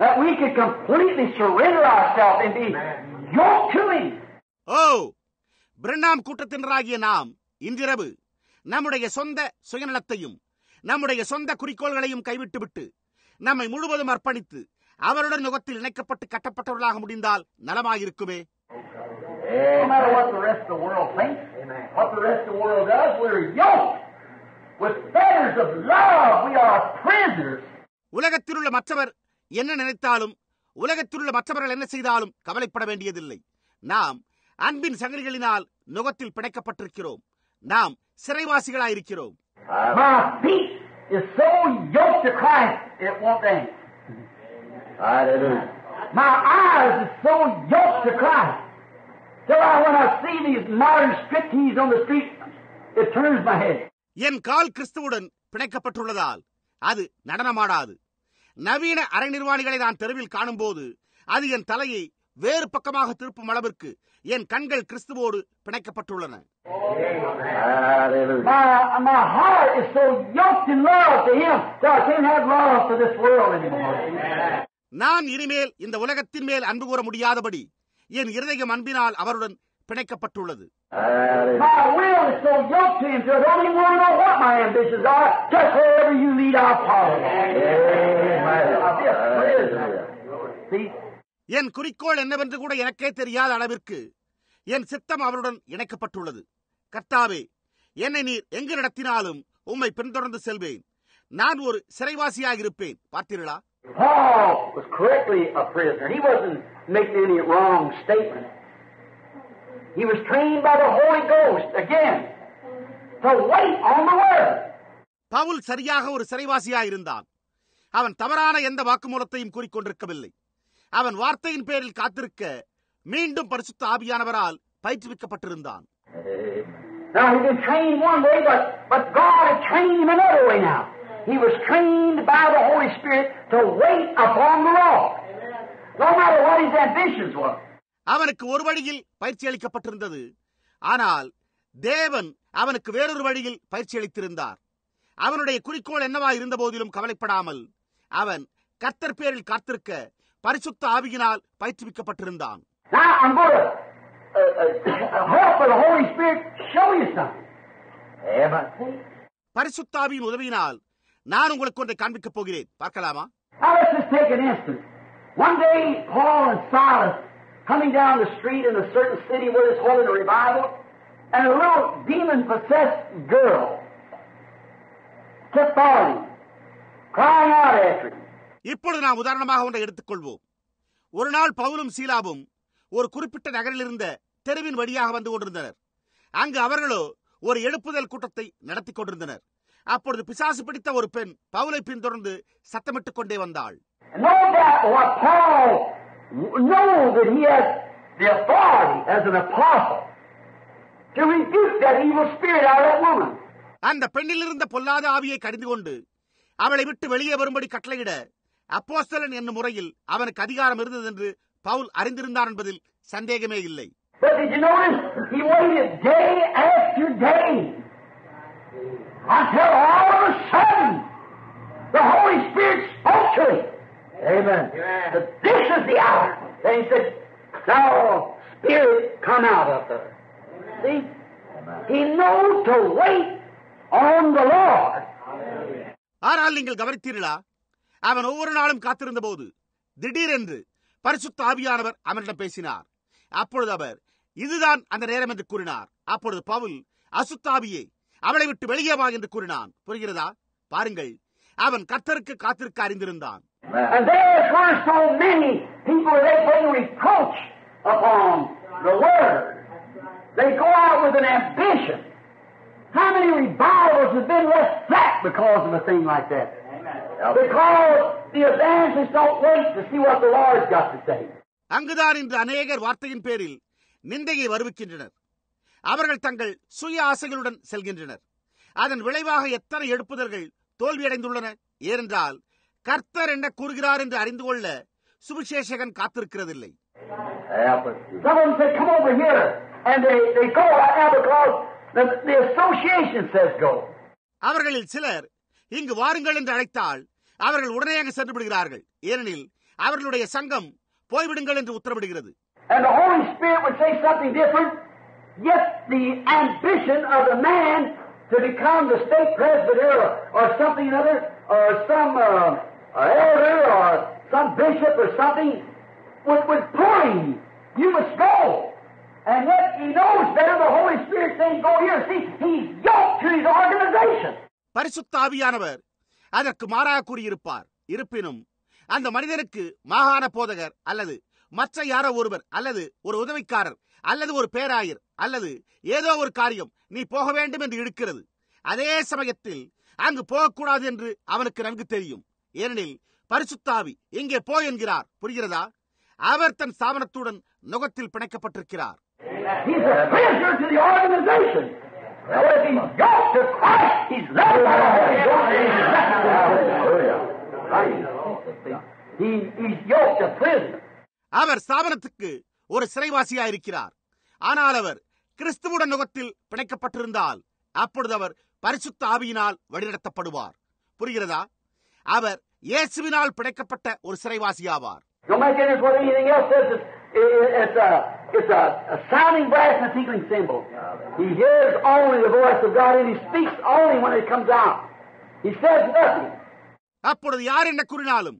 that we could completely surrender ourselves and be yoked to Him. ஓ பிரண்ணாம் கூட்டத்தினராகிய நாம் இன்றிரவு நம்முடைய சொந்த சுயநலத்தையும் நம்முடைய சொந்த குறிக்கோள்களையும் கைவிட்டுவிட்டு நம்மை முழுவதும் அர்ப்பணித்து அவருடன் நுகத்தில் இணைக்கப்பட்டு கட்டப்பட்டவர்களாக முடிந்தால் நலமாயிருக்குமே No matter what the rest of the world thinks, what the rest of the world does, we're yoked with fetters of love. We are prisoners. உலகத்திலுள்ள மற்றவர் என்ன நினைத்தாலும் உலகத்திலுள்ள மற்றவர்கள் என்ன செய்தாலும் கவலைப்பட வேண்டியதில்லை நாம் அன்பின் சங்கிலிகளினால் நுகத்தில் பிணைக்கப்பட்டிருக்கிறோம் நாம் சிறைவாசிகளாயிருக்கிறோம் My feet is so yoked to Christ, it won't dance. Hallelujah. My eyes is so yoked to Christ. Till I, when I see these modern striptease on the street, it turns my head. என் கால் கிறிஸ்துவுடன் பிணைக்கப்பட்டுள்ளதால் அது நடனமாடாது நவீன அரை நிர்வாணிகளை நான் தெருவில் காணும்போது அது என் தலையை வேறு பக்கமாக திருப்பும் அளவிற்கு என் கண்கள் கிறிஸ்துவோடு பிணைக்கப்பட்டுள்ளன. நான் இனிமேல் இந்த உலகத்தின் மேல் அன்பு கூற முடியாதபடி என் இருதயம் அன்பினால் அவருடன் பிணைக்கப்பட்டுள்ளது? என் குறிக்கோள் என்னவென்று கூட எனக்கே தெரியாத அளவிற்கு என் சித்தம் அவருடன் இணைக்கப்பட்டுள்ளது. கர்த்தாவே என்னை நீர் எங்கு நடத்தினாலும் உம்மை பின்தொடர்ந்து செல்வேன். நான் ஒரு சிறைவாசியாக இருப்பேன் பார்த்தீர்களா? Paul was correctly a prisoner. He wasn't making any wrong statement. He was trained by the Holy Ghost, again, to wait on the Word. Pavul சரியாக ஒரு சிறைவாசியாக இருந்தான் அவன் தவறான எந்த வாக்குமூலத்தையும் கூறிக்கொண்டிருக்கவில்லை அவன் வார்த்தையின் பேரில் காத்திருக்க மீண்டும் பரிசுத்த ஆவியானவரால் பயிற்றுவிக்கப்பட்டிருந்தான் Now he'd been trained one way, but, but God had trained him another way now. He was trained by the Holy Spirit to wait upon the Lord. No matter what his ambitions were. அவனுக்கு ஒரு வழியில் பயிற்சி அளிக்கப்பட்டிருந்தது ஆனால் தேவன் அவனுக்கு வேறொரு வழியில் பயிற்சி அளித்திருந்தார் அவனுடைய குறிக்கோள் என்னவா இருந்த போதிலும் கவலைப்படாமல் அவன் கர்த்தர் பேரில் காத்திருக்க பரிசுத்த ஆவியினால் பயிற்றுவிக்கப்பட்டிருந்தான் uh, uh. பரிசுத்தாவியின் உதவியினால் நான் உங்களுக்கு ஒன்றை காண்பிக்கப் போகிறேன் பார்க்கலாமா Now let's just take an instance. One day, Paul and Silas coming down the street in a certain city where there's holding a revival, and a little demon-possessed girl kept following him, crying out after him. இப்பொழுது நாம் உதாரணமாக ஒன்றை எடுத்துக்கொள்வோம் ஒரு நாள் பவுலும் சீலாவும் ஒரு குறிப்பிட்ட நகரில் இருந்த தெருவின் வழியாக வந்து கொண்டிருந்தனர் அங்கு அவர்களோ ஒரு எழுப்புதல் கூட்டத்தை நடத்தி கொண்டிருந்தனர் அப்பொழுது பிசாசு பிடித்த ஒரு பெண் பவுலை பின்தொடர்ந்து சத்தமிட்டுக் கொண்டே வந்தாள். அந்த பெண்ணில் இருந்த பொல்லாத ஆவியை கடிந்து கொண்டு அவளை விட்டு வெளியே வரும்படி கட்டளையிட அப்போஸ்தலன் என்னும் முறையில் அவனுக்கு அதிகாரம் இருந்தது என்று பவுல் அறிந்திருந்தான் என்பதில் சந்தேகமே இல்லை But did you notice? He waited day after day until all of a sudden the Holy Spirit spoke to him. Amen. That this is the hour. And he said, Thou spirit, come out of her. See? He knows to wait on the Lord. ஆனால் நீங்கள் கவனித்தீர்களா அவன் ஒவ்வொரு நாளும் காத்திருந்த போது திடீரென்று பரிசுத்த ஆவியானவர் அவனிடம் பேசினார் அப்பொழுது அவர் இதுதான் அந்த நேரம் என்று கூறினார் அப்பொழுது பவுல் அசுத்தாவியே அவளை விட்டு வெளியே வா என்று கூறினான் புரிகிறதா பாருங்கள் அவன் கர்த்தருக்கு காத்திருக்க அறிந்திருந்தான் And there's where so many people they bring reproach upon the word. They go out with an ambition. How many revivals have been left flat because of a thing like that? Because the evangelists don't wait to see what the Lord's got to say. அங்குதான் இன்று அநேகர் வார்த்தையின் பேரில் நிந்தையை வருவிக்கின்றனர் அவர்கள் தங்கள் சுய ஆசைகளுடன் செல்கின்றனர். அதன் விளைவாக எத்தனை எழுப்புதல்கள் தோல்வியடைந்துள்ளன ஏனென்றால் கர்த்தர் என்ன கூறுகிறார் என்று அறிந்து கொள்ள சுவிசேஷகன் காத்திருக்கிறதில்லை. அவர்களில் சிலர் இங்கு வாருங்கள் என்று அழைத்தால் அவர்கள் உடனேயாக சென்று விடுகிறார்கள். ஏனெனில் அவர்களுடைய சங்கம் போய்விடுங்கள் என்று உத்தரவிடுகிறது. And the Holy Spirit would say something different, yet the ambition of the man to become the state presbyter or, or something other, or some uh, elder or some bishop or something, would, would pull him. You must go. And yet he knows better the Holy Spirit saying, go here. See, he's yoked to his organization. பரிசுத்தாவியானவர் அதற்கு மாறாக கூறியிருப்பார் இருப்பினும் அந்த மனிதனுக்கு மாகாண போதகர் அல்லது மற்ற யாரோ ஒருவர் அல்லது ஒரு உதவிக்காரர் அல்லது ஒரு பேராயர் அல்லது ஏதோ ஒரு காரியம் நீ போக வேண்டும் என்று இழுக்கிறது அதே சமயத்தில் அங்கு போகக்கூடாது என்று அவனுக்கு நன்கு தெரியும் ஏனெனில் பரிசுத்தாவி இங்கே போ என்கிறார் புரிகிறதா அவர் தன் ஸ்தாபனத்துடன் நுகத்தில் பிணைக்கப்பட்டிருக்கிறார் அவர் ஸ்தாபனத்துக்கு ஒரு சிறைவாசியா இருக்கிறார் ஆனால் அவர் கிறிஸ்துவுடன் நுகத்தில் பிணைக்கப்பட்டிருந்தால் அப்பொழுது அவர் பரிசுத்த ஆவியினால் வழிநடத்தப்படுவார் புரிகிறதா அவர் இயேசுவினால் பிணைக்கப்பட்ட ஒரு சிறைவாசியாவார். It's, it's, a, it's a, a sounding brass and a tinkling cymbal. He hears only the voice of God and he speaks only when it comes out. He says nothing. அப்பொழுது யார் என்ன கூறினாலும்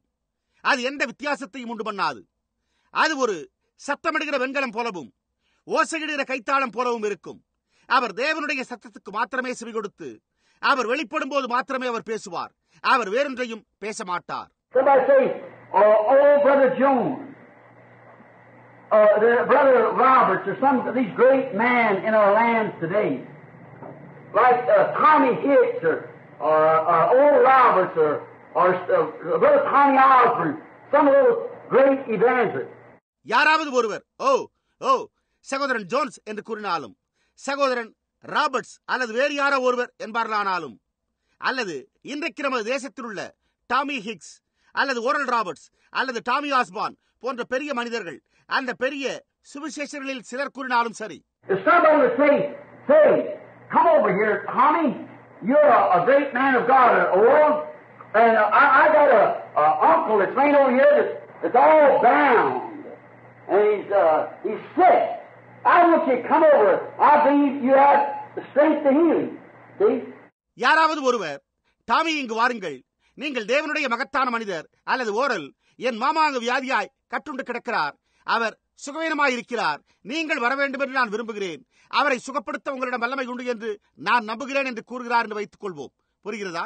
அது எந்த வித்தியாசத்தையும் உண்டு பண்ணாது அது ஒரு சத்தமிடுகிற வெண்கலம் போலவும் ஓசையிடுகிற கைத்தாளம் போலவும் இருக்கும் அவர் தேவனுடைய சத்தத்துக்கு மாத்திரமே செவி கொடுத்து அவர் வெளிப்படும் போது மாத்திரமே அவர் பேசுவார் அவர் வேறொன்றையும் பேச மாட்டார் Somebody say, oh, oh Brother Jones, uh, the Brother Roberts, or some of these great men in our lands today, like uh, Tommy Hicks, or, or, or Oral Roberts, or, or uh, Brother Tommy Osborne, some of those great evangelists. யாராவது ஒருவர் ஓ ஓ சகோதரன் Jones என்று கூறினாலும் சகோதரன் Roberts அல்லது வேறு யாரோ ஒருவர் என்பார்களானாலும் அல்லது இன்றைக்கு நமது தேசத்தில் உள்ள டாமி ஹிக்ஸ் அல்லது ஓரல் ராபர்ட்ஸ் அல்லது டாமி ஆஸ்பான் போன்ற பெரிய மனிதர்கள் அந்த பெரிய சுவிசேஷர்களில் சிலர் கூறினாலும் சரி. Come over here, Tommy, you're a, a great man of God, Oral, and I, I got a, a uncle that's right over here that's, that's all bound, and he's, uh, he's sick. I want you to come over. I believe you have the strength to heal him. See? யாராவது ஒருவர் Tommy இங்கு வாருங்கள் நீங்கள் தேவனுடைய மகத்தான மனிதர் அல்லது oral என் மாமா அங்கு வியாதியாய் கட்டுண்டு கிடக்கிறார் அவர் சுகவீனமாயிருக்கிறார் நீங்கள் வர வேண்டும் என்று நான் விரும்புகிறேன் அவரை சுகப்படுத்த உங்களிடம் வல்லமை உண்டு என்று நான் நம்புகிறேன் என்று கூறுகிறார் என்று வைத்துக் கொள்வோம் புரிகிறதா.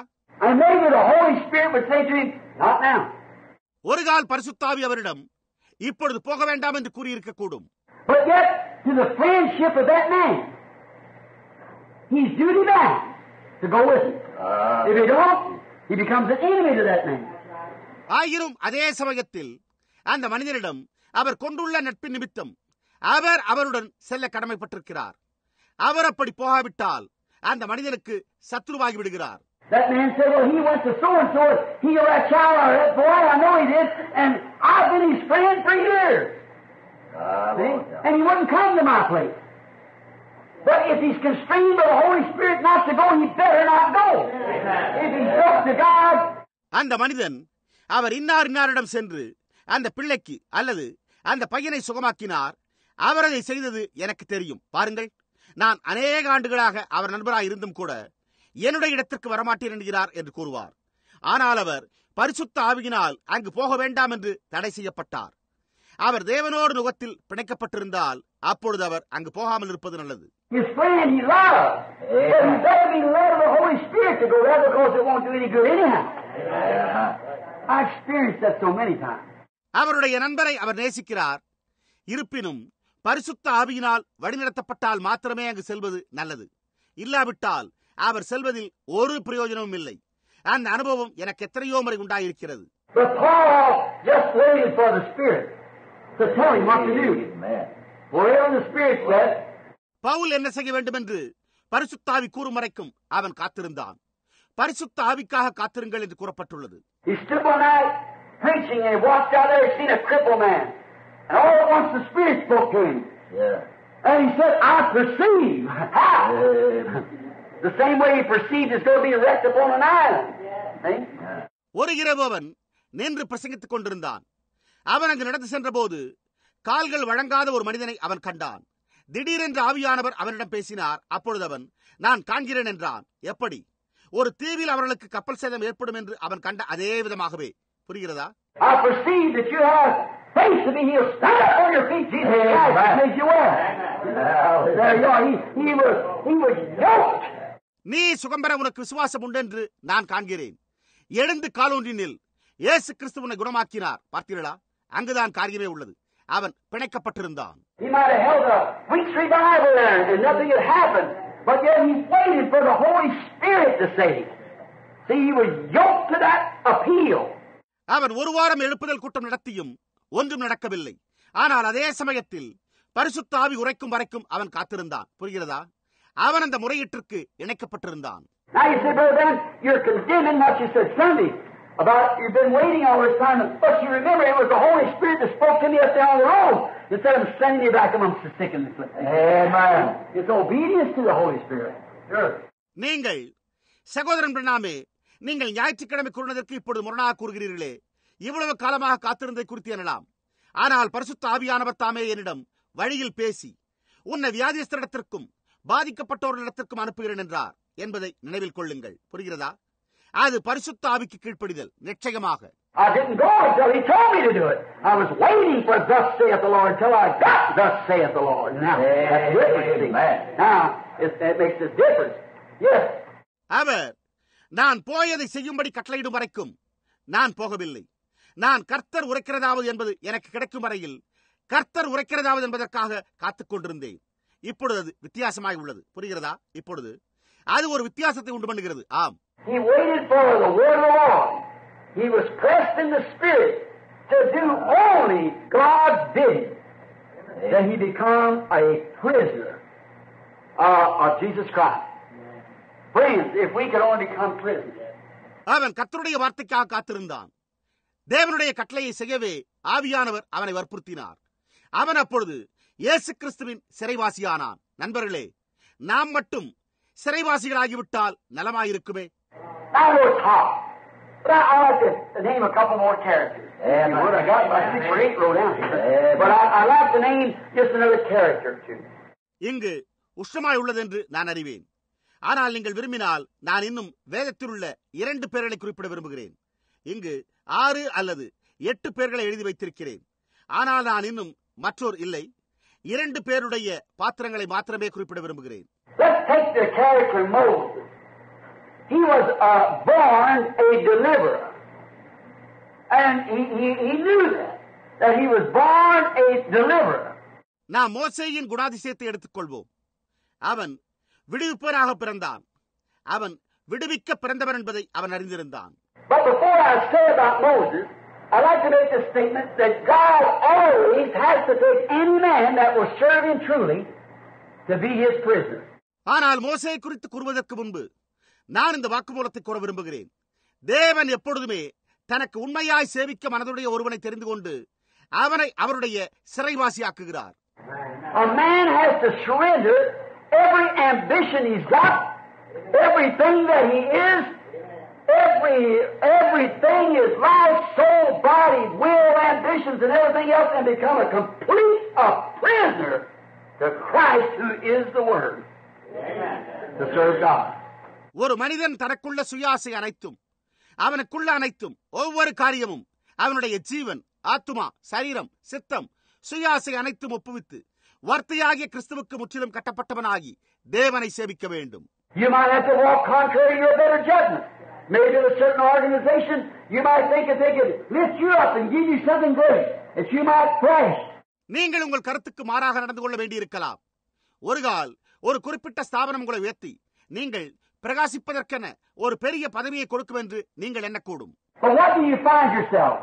ஒரு கால் பரிசுத்தாவி அவரிடம் இப்பொழுது போக வேண்டாம் என்று கூறியிருக்க கூடும் But yet, to the friendship of that man, he's duty bound to go with him. if he don't, he becomes an enemy to that man. ஆயினும் அதே சமயத்தில் அந்த மனிதனிடம் அவர் கொண்டுள்ள நட்பின் நிமித்தம் அவர் அவருடன் செல்ல கடமைப்பட்டிருக்கிறார் அவர் அப்படி போகாவிட்டால் அந்த மனிதனுக்கு சத்துருவாகி விடுகிறார் That man said, well, he went to so-and-so, he healed that child, or that boy, I know he did, and I've been his friend for years. See? And he wouldn't come to my place. But if he's constrained by the Holy Spirit not to go, he better not go. If he's up to God, அந்த மனிதன் அவர் இன்னார் இன்னாரிடம் சென்று அந்த பிள்ளைக்கு அல்லது அந்த பையனை சுகமாக்கினார் அவர் அதை செய்தது எனக்கு தெரியும் பாருங்கள் நான் அநேக ஆண்டுகளாக அவர் நண்பராய் இருந்தும் கூட என்னுடைய இடத்திற்கு வரமாட்டேன் என்கிறார் என்று கூறுவார். ஆனால் அவர் பரிசுத்த ஆவியினால் அங்கு போக வேண்டாம் என்று தடை செய்யப்பட்டார். அவர் தேவனோடு நுகத்தில் பிணைக்கப்பட்டிருந்தால் அப்பொழுது அவர் அங்கு போகாமல் இருப்பது நல்லது. அவருடைய நண்பரை அவர் நேசிக்கிறார். இருப்பினும் பரிசுத்த ஆவியினால் வழிநடத்தப்பட்டால் மாத்திரமே அங்கு செல்வது நல்லது. இல்லாவிட்டால் அவர் செல்வதில் ஒரு பிரயோஜனமும் இல்லை அந்த அனுபவம் எனக்கு எத்தனையோ முறை உண்டாயிருக்கிறது பவுல் என்ன செய்ய வேண்டும் என்று பரிசுத்தாவி கூறும் வரைக்கும் அவன் காத்திருந்தான் பரிசுத்த ஆவிக்காக காத்திருங்கள் என்று கூறப்பட்டுள்ளது he stood one night preaching and he walked out there and seen a crippled man. And all at once the Spirit spoke to him. And he said, I perceive. The same way he perceived is going to be wrecked upon an island. See? ஒரு இரவு அவன் நின்று பிரசங்கித்துக் கொண்டிருந்தான். அவன் அங்கு நடந்து சென்றபோது கால்கள் வழங்காத ஒரு மனிதனை அவன் கண்டான். திடீரென்று ஆவியானவர் அவனிடம் பேசினார். அப்பொழுது அவன் நான் காண்கிறேன் என்றான். எப்படி? ஒரு தீவில் அவர்களுக்கு கப்பல் சேதம் ஏற்படும் என்று அவன் கண்ட அதே விதமாகவே. புரிகிறதா? நீ சுகம்பெற உனக்கு விசுவாசம் உண்டு என்று நான் காண்கிறேன் எழுந்து காலூன்றினில் இயேசு கிறிஸ்து உன்னை குணமாக்கினார் பார்த்தீர்களா அங்குதான் காரியமே உள்ளது அவன் பிணைக்கப்பட்டிருந்தான் He might have held a week's revival there and nothing had happened. But yet he waited for the Holy Spirit to save. See, he was yoked to that appeal. அவன் ஒரு வாரம் எழுப்புதல் கூட்டம் நடத்தியும் ஒன்றும் நடக்கவில்லை ஆனால் அதே சமயத்தில் பரிசுத்த ஆவி உரைக்கும் வரைக்கும் அவன் காத்திருந்தான் புரிகிறதா அவன் அந்த முறையீட்டிற்கு இணைக்கப்பட்டிருந்தான் Now you say, Brother Ben, you're condemning what you said Sunday about you've been waiting all this time, but you remember it was the Holy Spirit that spoke to me up there on the road instead of sending you back amongst the sick and the afflicted. Amen. It's obedience to the Holy Spirit. Sure. நீங்கள் சகோதரன் பிரணாமே நீங்கள் ஞாயிற்றுக்கிழமை கூறினதற்கு இப்பொழுது முரணாக கூறுகிறீர்களே இவ்வளவு காலமாக காத்திருந்ததை குறித்து எனலாம் ஆனால் பரிசுத்த ஆவியானவர் தாமே என்னிடம் வழியில் பேசி உன்னை வியாதிஸ்தரிடத்திற்கும் பாதிக்கப்பட்டவர்களிடத்திற்கும் அனுப்புகிறேன் என்றார் என்பதை நினைவில் கொள்ளுங்கள் புரிகிறதா அது பரிசுத்த ஆவிக்கு கீழ்ப்படிதல் நிச்சயமாக I didn't go until he told me to do it. I was waiting for thus saith the Lord until I got thus saith the Lord. Now, that's different. see. Now, it, it makes a difference. Yes. அவர் நான் போயதை செய்யும்படி கட்டளையிடும் வரைக்கும் நான் போகவில்லை நான் கர்த்தர் உரைக்கிறதாவது என்பது எனக்கு கிடைக்கும் வரையில் கர்த்தர் உரைக்கிறதாவது என்பதற்காக காத்துக் கொண்டிருந்தேன் இப்பொழுது அது வித்தியாசமாய் உள்ளது புரிகிறதா இப்பொழுது அது ஒரு வித்தியாசத்தை உண்டு பண்ணுகிறது ஆம் He waited for the word of the Lord. He was pressed in the Spirit to do only God's bidding. Then he become a prisoner uh, of Jesus Christ. Friends, if we could only become prisoners. அவன் கர்த்தருடைய வார்த்தைக்காக காத்திருந்தான் தேவனுடைய கட்டளையை செய்யவே ஆவியானவர் அவனை வற்புறுத்தினார் அவன் அப்பொழுது இயேசு கிறிஸ்துவின் சிறைவாசியானான். நண்பர்களே நாம் மட்டும் சிறைவாசிகளாகிவிட்டால் நலமாயிருக்குமே? இங்கு உஷ்ணமாய் உள்ளது என்று நான் அறிவேன். ஆனால் நீங்கள் விரும்பினால் நான் இன்னும் வேதத்தில் உள்ள இரண்டு பேர்களை குறிப்பிட விரும்புகிறேன். இங்கு ஆறு அல்லது எட்டு பேர்களை எழுதி வைத்திருக்கிறேன். ஆனால் நான் இன்னும் மற்றோர் இல்லை. இரண்டு பேருடைய பாத்திரங்களை மாத்திரமே குறிப்பிட விரும்புகிறேன். He was uh, born a deliverer. And he, he, he knew that, that he was born a deliverer. நாம் மோசேயின் குணாதிசயத்தை எடுத்துக்கொள்வோம் அவன் விடுவிப்பவனாக பிறந்தான் அவன் விடுவிக்க பிறந்தவன் என்பதை அவன் அறிந்திருந்தான் But before I say about Moses, I'd like to make the statement that God always has to take any man that will serve him truly to be his prisoner. ஆனால் மோசே குறித்து கூறுவதற்கு முன்பு நான் இந்த வாக்குமூலத்தை கூற விரும்புகிறேன் தேவன் எப்பொழுதுமே தனக்கு உண்மையாய் சேவிக்க மனதுடைய ஒருவனை தெரிந்து கொண்டு அவனை அவருடைய சிறைவாசியாக்குகிறார் A man has to surrender every ambition he's got, everything that he is, every everything his life, soul, body, will, ambitions, and everything else, and become a complete a prisoner to Christ, who is the Word, to serve God. ஒரு மனிதன் தனக்குள்ள சுயாசை அனைத்தும் அவனுக்குள்ள அனைத்தும் ஒவ்வொரு காரியமும் அவனுடைய ஜீவன் ஆத்துமா சரீரம் சித்தம் சுயாசை அனைத்தும் ஒப்புவித்து வார்த்தையாகிய கிறிஸ்துவுக்கு முற்றிலும் கட்டப்பட்டவனாகி தேவனை சேவிக்க வேண்டும் You might have to walk contrary to your better judgment. Maybe in a certain organization, you might think that they could lift you up and give you something great, that you might flash. நீங்கள் உங்கள் கருத்துக்கு மாறாக நடந்து கொள்ள வேண்டியிருக்கலாம் ஒரு கால் ஒரு குறிப்பிட்ட ஸ்தாபனம் உங்களை உயர்த்தி நீங்கள் பிரகாசிப்பதற்கென ஒரு பெரிய பதவியை கொடுக்கும் என்று நீங்கள் எண்ணக்கூடும் But what do you find yourself?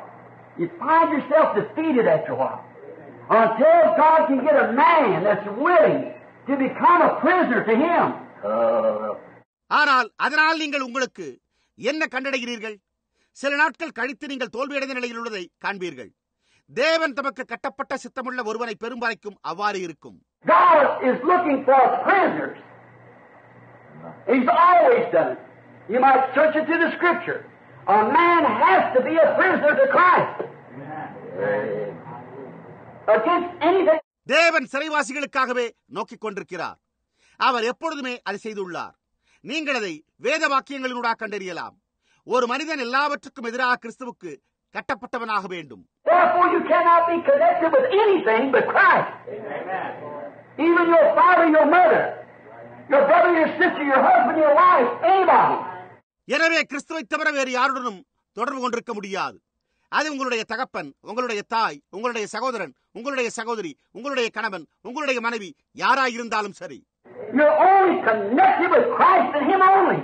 You find yourself defeated after a while. Until God can get a man that's willing to become a prisoner to Him. ஆனால் அதனால் நீங்கள் உங்களுக்கு என்ன கண்டடைகிறீர்கள் சில நாட்கள் கழித்து நீங்கள் தோல்வியடைந்த நிலையில் உள்ளதை காண்பீர்கள் தேவன் தமக்கு கட்டப்பட்ட சித்தமுள்ள ஒருவனை பெரும் வரைக்கும் அவ்வாறு இருக்கும் God is looking for prisoners. He's always done it. You might search it through the Scripture. A man has to be a prisoner to Christ. Against anything. தேவன் சிறைவாசிகளுக்காகவே நோக்கிக் கொண்டிருக்கிறார் அவர் எப்பொழுதுமே அதை செய்துள்ளார் நீங்கள் அதை வேத வாக்கியங்களினூடாக கண்டறியலாம். ஒரு மனிதன் எல்லாவற்றுக்கும் எதிராக கிறிஸ்துவுக்கு கட்டப்பட்டவனாக வேண்டும். Therefore, you cannot be connected with anything but Christ. Even your father, your mother, your brother, your sister, your husband, your wife, anybody. எனவே கிறிஸ்துவை தவிர வேறு யாருடனும் தொடர்பு கொண்டிருக்க முடியாது. அது உங்களுடைய தகப்பன் உங்களுடைய தாய் உங்களுடைய சகோதரன் உங்களுடைய சகோதரி உங்களுடைய கணவன் உங்களுடைய மனைவி யாராயிருந்தாலும் சரி. You're only connected with Christ and Him only.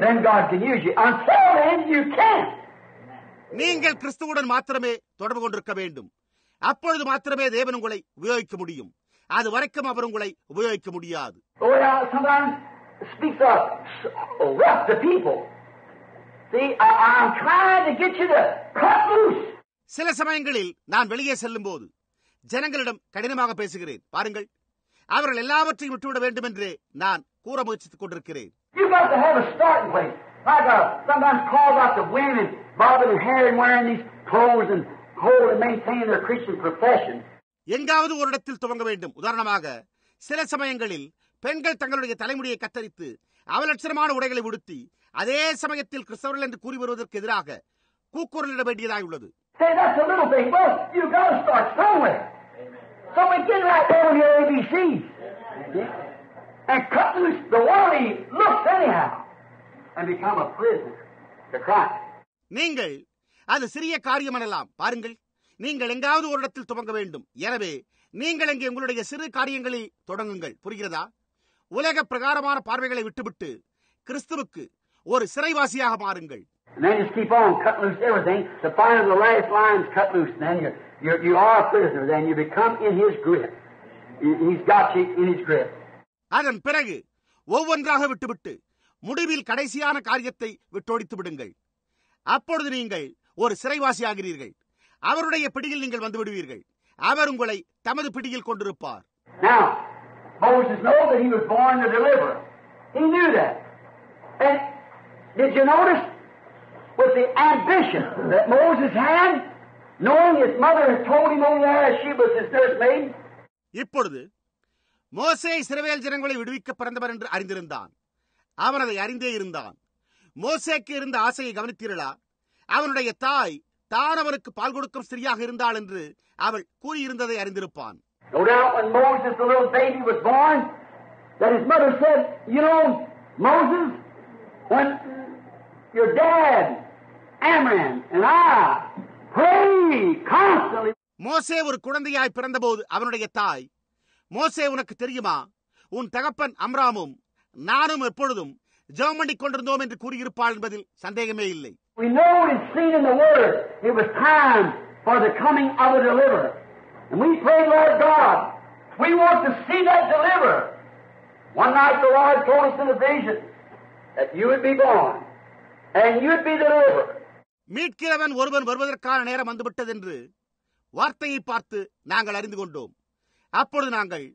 Then God can use you. Until then, you can't. நீங்கள் கிறிஸ்துவுடன் மாத்திரமே தொடர்பு கொண்டிருக்க வேண்டும் அப்பொழுது மாத்திரமே தேவன் உங்களை உபயோகிக்க முடியும் அது வரைக்கும் அவர் உங்களை உபயோகிக்க முடியாது Oh, yeah, sometimes speaks up rough to people. See, I, I'm trying to get you to cut loose. சில சமயங்களில் நான் வெளியே செல்லும் போது ஜனங்களிடம் கடினமாக பேசுகிறேன் பாருங்கள் அவர்கள் எல்லாவற்றையும் விட்டுவிட வேண்டும் என்று நான் கூற முயற்சித்துக் கொண்டிருக்கிறேன் You've got to have a starting place. Like sometimes calls out the women bobbing their hair and wearing these clothes and hold and maintain their Christian profession. எங்காவது ஒரு இடத்தில் துவங்க வேண்டும் உதாரணமாக சில சமயங்களில் பெண்கள் தங்களுடைய தலைமுடியை கத்தரித்து அவலட்சணமான உடைகளை உடுத்தி அதே சமயத்தில் கிறிஸ்தவர்கள் என்று கூறி வருவதற்கு எதிராக கூக்குரலிட வேண்டியதாய் உள்ளது So we get right there with your ABCs. And cut loose the worldly looks anyhow. And become a prisoner to Christ. நீங்கள் அது சிறிய காரியம் எனலாம் பாருங்கள் நீங்கள் எங்காவது ஒரு இடத்தில் துவங்க வேண்டும் எனவே நீங்கள் அங்கே உங்களுடைய சிறு காரியங்களில் தொடங்குங்கள் புரிகிறதா உலக பிரகாரமான பார்வைகளை விட்டுவிட்டு கிறிஸ்துவுக்கு ஒரு சிறைவாசியாக மாறுங்கள் And then just keep on cutting loose everything. The final, the last line's cut loose. And then you're, you're, you are a prisoner. Then you become in his grip. He- He's got you in his grip. அதன் பிறகு ஒவ்வொன்றாக விட்டுவிட்டு முடிவில் கடைசியான காரியத்தை விட்டொழித்து விடுங்கள் அப்பொழுது நீங்கள் ஒரு சிறைவாசியாகிறீர்கள் அவருடைய பிடியில் நீங்கள் வந்து விடுவீர்கள் அவர் உங்களை தமது பிடியில் கொண்டிருப்பார் Now, Moses knows that he was born to deliver. He knew that. And did you notice with the ambition that Moses had, knowing his mother had told him over there as she was his nursemaid, இப்பொழுது மோசே இஸ்ரவேல் ஜனங்களை விடுவிக்க பிறந்தவர் என்று அறிந்திருந்தான் அவன் அதை அறிந்தே இருந்தான் மோசேக்கு இருந்த ஆசையை கவனித்தீர்களா அவனுடைய தாய் தான் அவனுக்கு பால் கொடுக்கும் ஸ்திரியாக இருந்தாள் என்று அவள் கூறியிருந்ததை அறிந்திருப்பான் no doubt when Moses, the little baby, was born, that his mother said, You know, Moses, when your dad, Amram, and I pray constantly மோசே ஒரு குழந்தையாய் பிறந்தபோது அவனுடைய தாய் மோசே உனக்கு தெரியுமா உன் தகப்பன் அம்ராமும் நானும் எப்பொழுதும் ஜெபம் பண்ணிக் கொண்டிருந்தோம் என்று கூறியிருப்பாள் என்பதில் சந்தேகமே இல்லை We know and seen in the Word it was time for the coming of a deliverer. And we pray, Lord God, we want to see that deliverer. One night the Lord told us in a vision that you would be born and you'd be the deliverer. மீட்கிறவன் ஒருவன் வருவதற்கான நேரம் வந்துவிட்டது என்று வார்த்தையை பார்த்து நாங்கள் அறிந்து கொண்டோம் அப்பொழுது நாங்கள்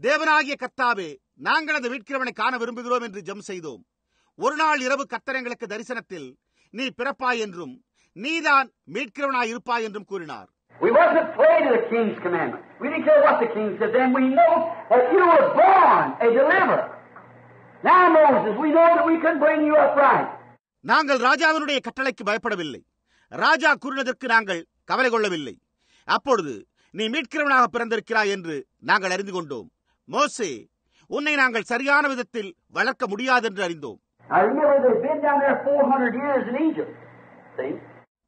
தேவனாகிய கர்த்தாவே நாங்கள் அந்த மீட்கிறவனை காண விரும்புகிறோம் என்று ஜம் செய்தோம் ஒரு நாள் இரவு கர்த்தர் எங்களுக்கு தரிசனத்தில் நீ பிறப்பாய் என்றும் நீதான் மீட்கிறவனாய் இருப்பாய் என்றும் கூறினார் We wasn't afraid of the king's commandment. We didn't care what the king said then. We know that you were born a deliverer. Now, Moses, we know that we can bring you upright. நாங்கள் ராஜாவினுடைய கட்டளைக்கு பயப்படவில்லை. ராஜா கூறினதற்கு நாங்கள் கவலை கொள்ளவில்லை. அப்பொழுது நீ மீட்கிறவனாக பிறந்திருக்கிறாய் என்று நாங்கள் அறிந்து கொண்டோம். மோசே உன்னை நாங்கள் சரியான விதத்தில் வளர்க்க முடியாது என்று அறிந்தோம்.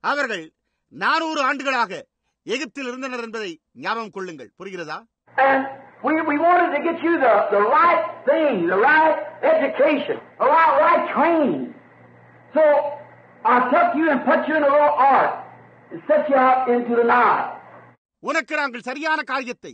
அவர்கள் நானூறு ஆண்டுகளாக எகிப்தில் இருந்தனர் என்பதை ஞாபகம் கொள்ளுங்கள். புரிகிறதா? We, we wanted to get you the, the right thing, the right education, the right, right training. So I took you and put you in a little ark and set you out into the Nile. உனக்கு நாங்கள் சரியான காரியத்தை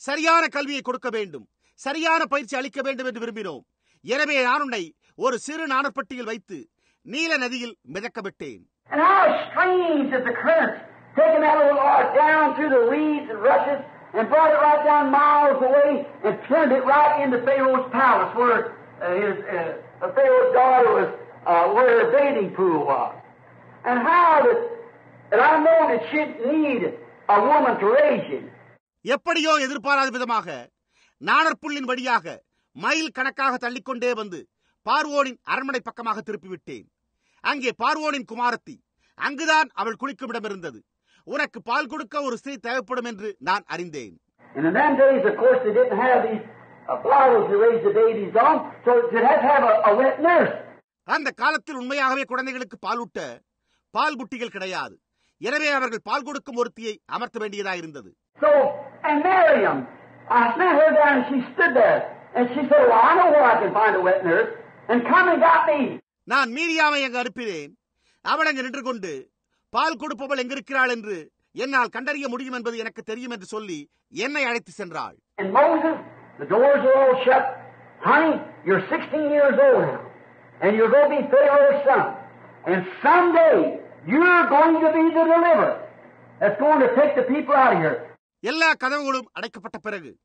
சரியான கல்வியை கொடுக்க வேண்டும் சரியான பயிற்சி அளிக்க வேண்டும் என்று விரும்பினோம் எனவே நான் உன்னை ஒரு சிறு நாணற்பட்டியில் வைத்து நீல நதியில் மிதக்க விட்டேன் And how strange is the current taking that little ark down through the weeds and rushes and brought it right down miles away and turned it right into Pharaoh's palace where uh, his uh, Pharaoh's daughter was, uh, where her bathing pool was. And how that, and I know that she'd need a woman to raise you. எப்படியோ எதிர்பாராத விதமாக நாணற்புள்ளின் வழியாக mile கணக்காக தள்ளிக்கொண்டே வந்து பார்வோனின் அரண்மனை பக்கமாக திருப்பிவிட்டேன் அங்கே பார்வோனின் குமாரத்தி அங்குதான் அவள் குளிக்கும் இடம் இருந்தது உனக்கு பால் கொடுக்க ஒரு ஸ்திரீ தேவைப்படும் என்று நான் அறிந்தேன் And in them days, of course, they didn't have these uh, bottles to raise the babies on, so they'd have to have a, a wet nurse. அந்த காலத்தில் உண்மையாகவே குழந்தைகளுக்கு பாலூட்ட பால் புட்டிகள் கிடையாது. எனவே அவர்கள் பால் கொடுக்கும் ஒருத்தியை அமர்த்த வேண்டியதாக இருந்தது. நான் மீரியாமை அங்கு அனுப்பினேன். அவள் அங்கு நின்று கொண்டு பால் கொடுப்பவள் எங்கிருக்கிறாள் என்று என்னால் கண்டறிய முடியும் என்பது எனக்கு தெரியும் என்று சொல்லி என்னை அழைத்து சென்றாள். And you're 16 years old now. And you're going to be Pharaoh's son. And someday, you're going to be the deliverer that's going to take the people out of here. எல்லா கதவுகளும் அடைக்கப்பட்ட பிறகு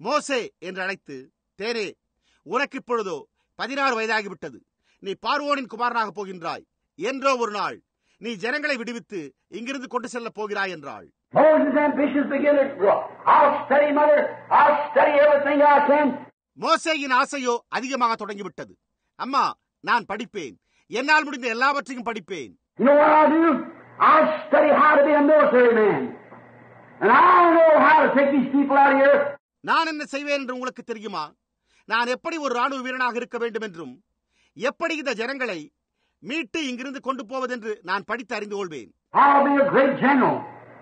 மோசே என்று அழைத்து தேரே உனக்கு இப்பொழுதோ பதினாறு வயதாகிவிட்டது நீ பார்வோனின் குமாரனாக போகின்றாய் என்றோ ஒரு நாள் நீ ஜனங்களை விடுவித்து இங்கிருந்து கொண்டு செல்லப் போகிறாய் என்றாள். மோசேயின் ஆசையோ அதிகமாக தொடங்கிவிட்டது அம்மா நான் படிப்பேன் என்னால் முடிந்த எல்லாவற்றையும் படிப்பேன் You know what I'll do? I study how to be a military man. And I know how to take these people out of here. நான் என்ன செய்வேன் என்று உங்களுக்கு தெரியுமா நான் எப்படி ஒரு ராணுவ வீரனாக இருக்க வேண்டும் என்றும் எப்படி இந்த ஜனங்களை மீட்டு இங்கிருந்து கொண்டு போவதென்று நான் படித்து அறிந்து கொள்வேன் I'll be a great general,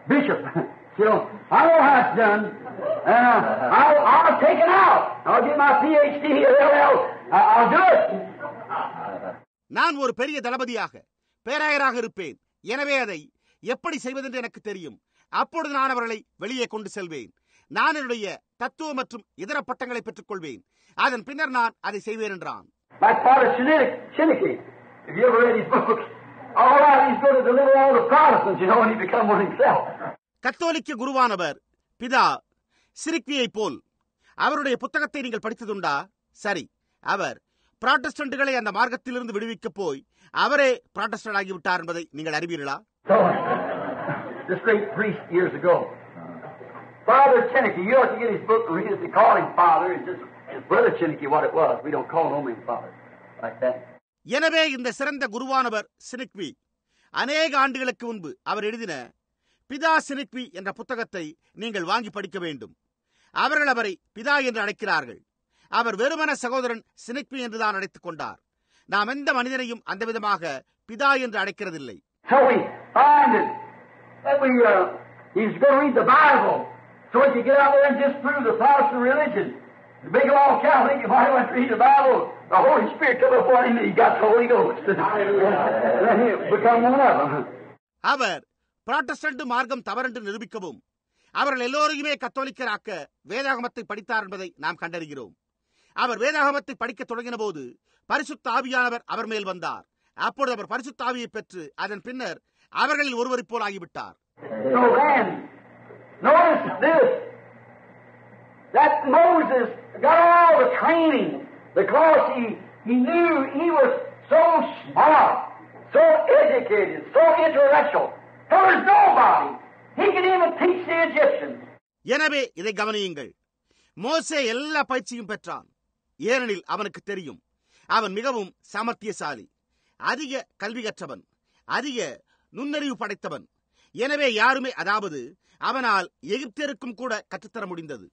bishop. so I know how it's done. And uh, I'll, I'll take it out. I'll get my PhD, LL. I- I'll do it. நான் ஒரு பெரிய தளபதியாக பேராயராக இருப்பேன். எனவே அதை எப்படி செய்வதென்று எனக்கு தெரியும். அப்பொழுது நான் அவர்களை வெளியே கொண்டு செல்வேன். நான் என்னுடைய தத்துவ மற்றும் இதர பட்டங்களை பெற்றுக் கொள்வேன் அதன் பின்னர் நான் அதை செய்வேன் என்றான். கத்தோலிக்க குருவானவர் பிதா சிரிக்வியை போல் அவருடைய புத்தகத்தை நீங்கள் படித்ததுண்டா? சரி அவர் புராட்டஸ்டன்ட்களை அந்த மார்க்கத்திலிருந்து விடுவிக்கப் போய் அவரே புராட்டஸ்டன்ட் ஆகிவிட்டார் என்பதை நீங்கள் அறிவீர்களா So, this great priest years ago, Father Chinnicky, you ought to get his book and read it. They call him Father. It's just his brother Chinnicky what it was. We don't call no man Father like that. எனவே இந்த சிறந்த குருவானவர் சினிக்வி அநேக ஆண்டுகளுக்கு முன்பு அவர் எழுதின பிதா சினிக்வி என்ற புத்தகத்தை நீங்கள் வாங்கி படிக்க வேண்டும் அவர்கள் அவரை பிதா என்று அழைக்கிறார்கள் அவர் வெறுமன சகோதரன் சினிக்வி என்றுதான் அழைத்துக் கொண்டார் நாம் எந்த மனிதனையும் அந்த விதமாக பிதா என்று அழைக்கிறதில்லை uh. அவர் புராட்டஸ்டன்ட் மார்க்கம் தவறென்று நிரூபிக்கவும் அவர்கள் எல்லோரையுமே கத்தோலிக்கராக்க வேதாகமத்தை படித்தார் என்பதை நாம் கண்டறிகிறோம் அவர் வேதாகமத்தை படிக்க தொடங்கின போது பரிசுத்த ஆவியானவர் அவர் மேல் வந்தார் அப்பொழுது அவர் பரிசுத்த ஆவியை பெற்று அதன் பின்னர் அவர்களில் ஒருவரைப் போல் ஆகிவிட்டார் so educated, so intellectual. There was nobody. He could even teach the Egyptians. எனவே இதை கவனியுங்கள் மோசே எல்லா பயிற்சியும் பெற்றான் ஏனெனில் அவனுக்கு தெரியும் அவன் மிகவும் சாமர்த்தியசாலி அதிக கல்வி கற்றவன் அதிக நுண்ணறிவு படைத்தவன் எனவே யாருமே அதாவது அவனால் எகிப்தியருக்கும் கூட கற்றுத்தர முடிந்தது.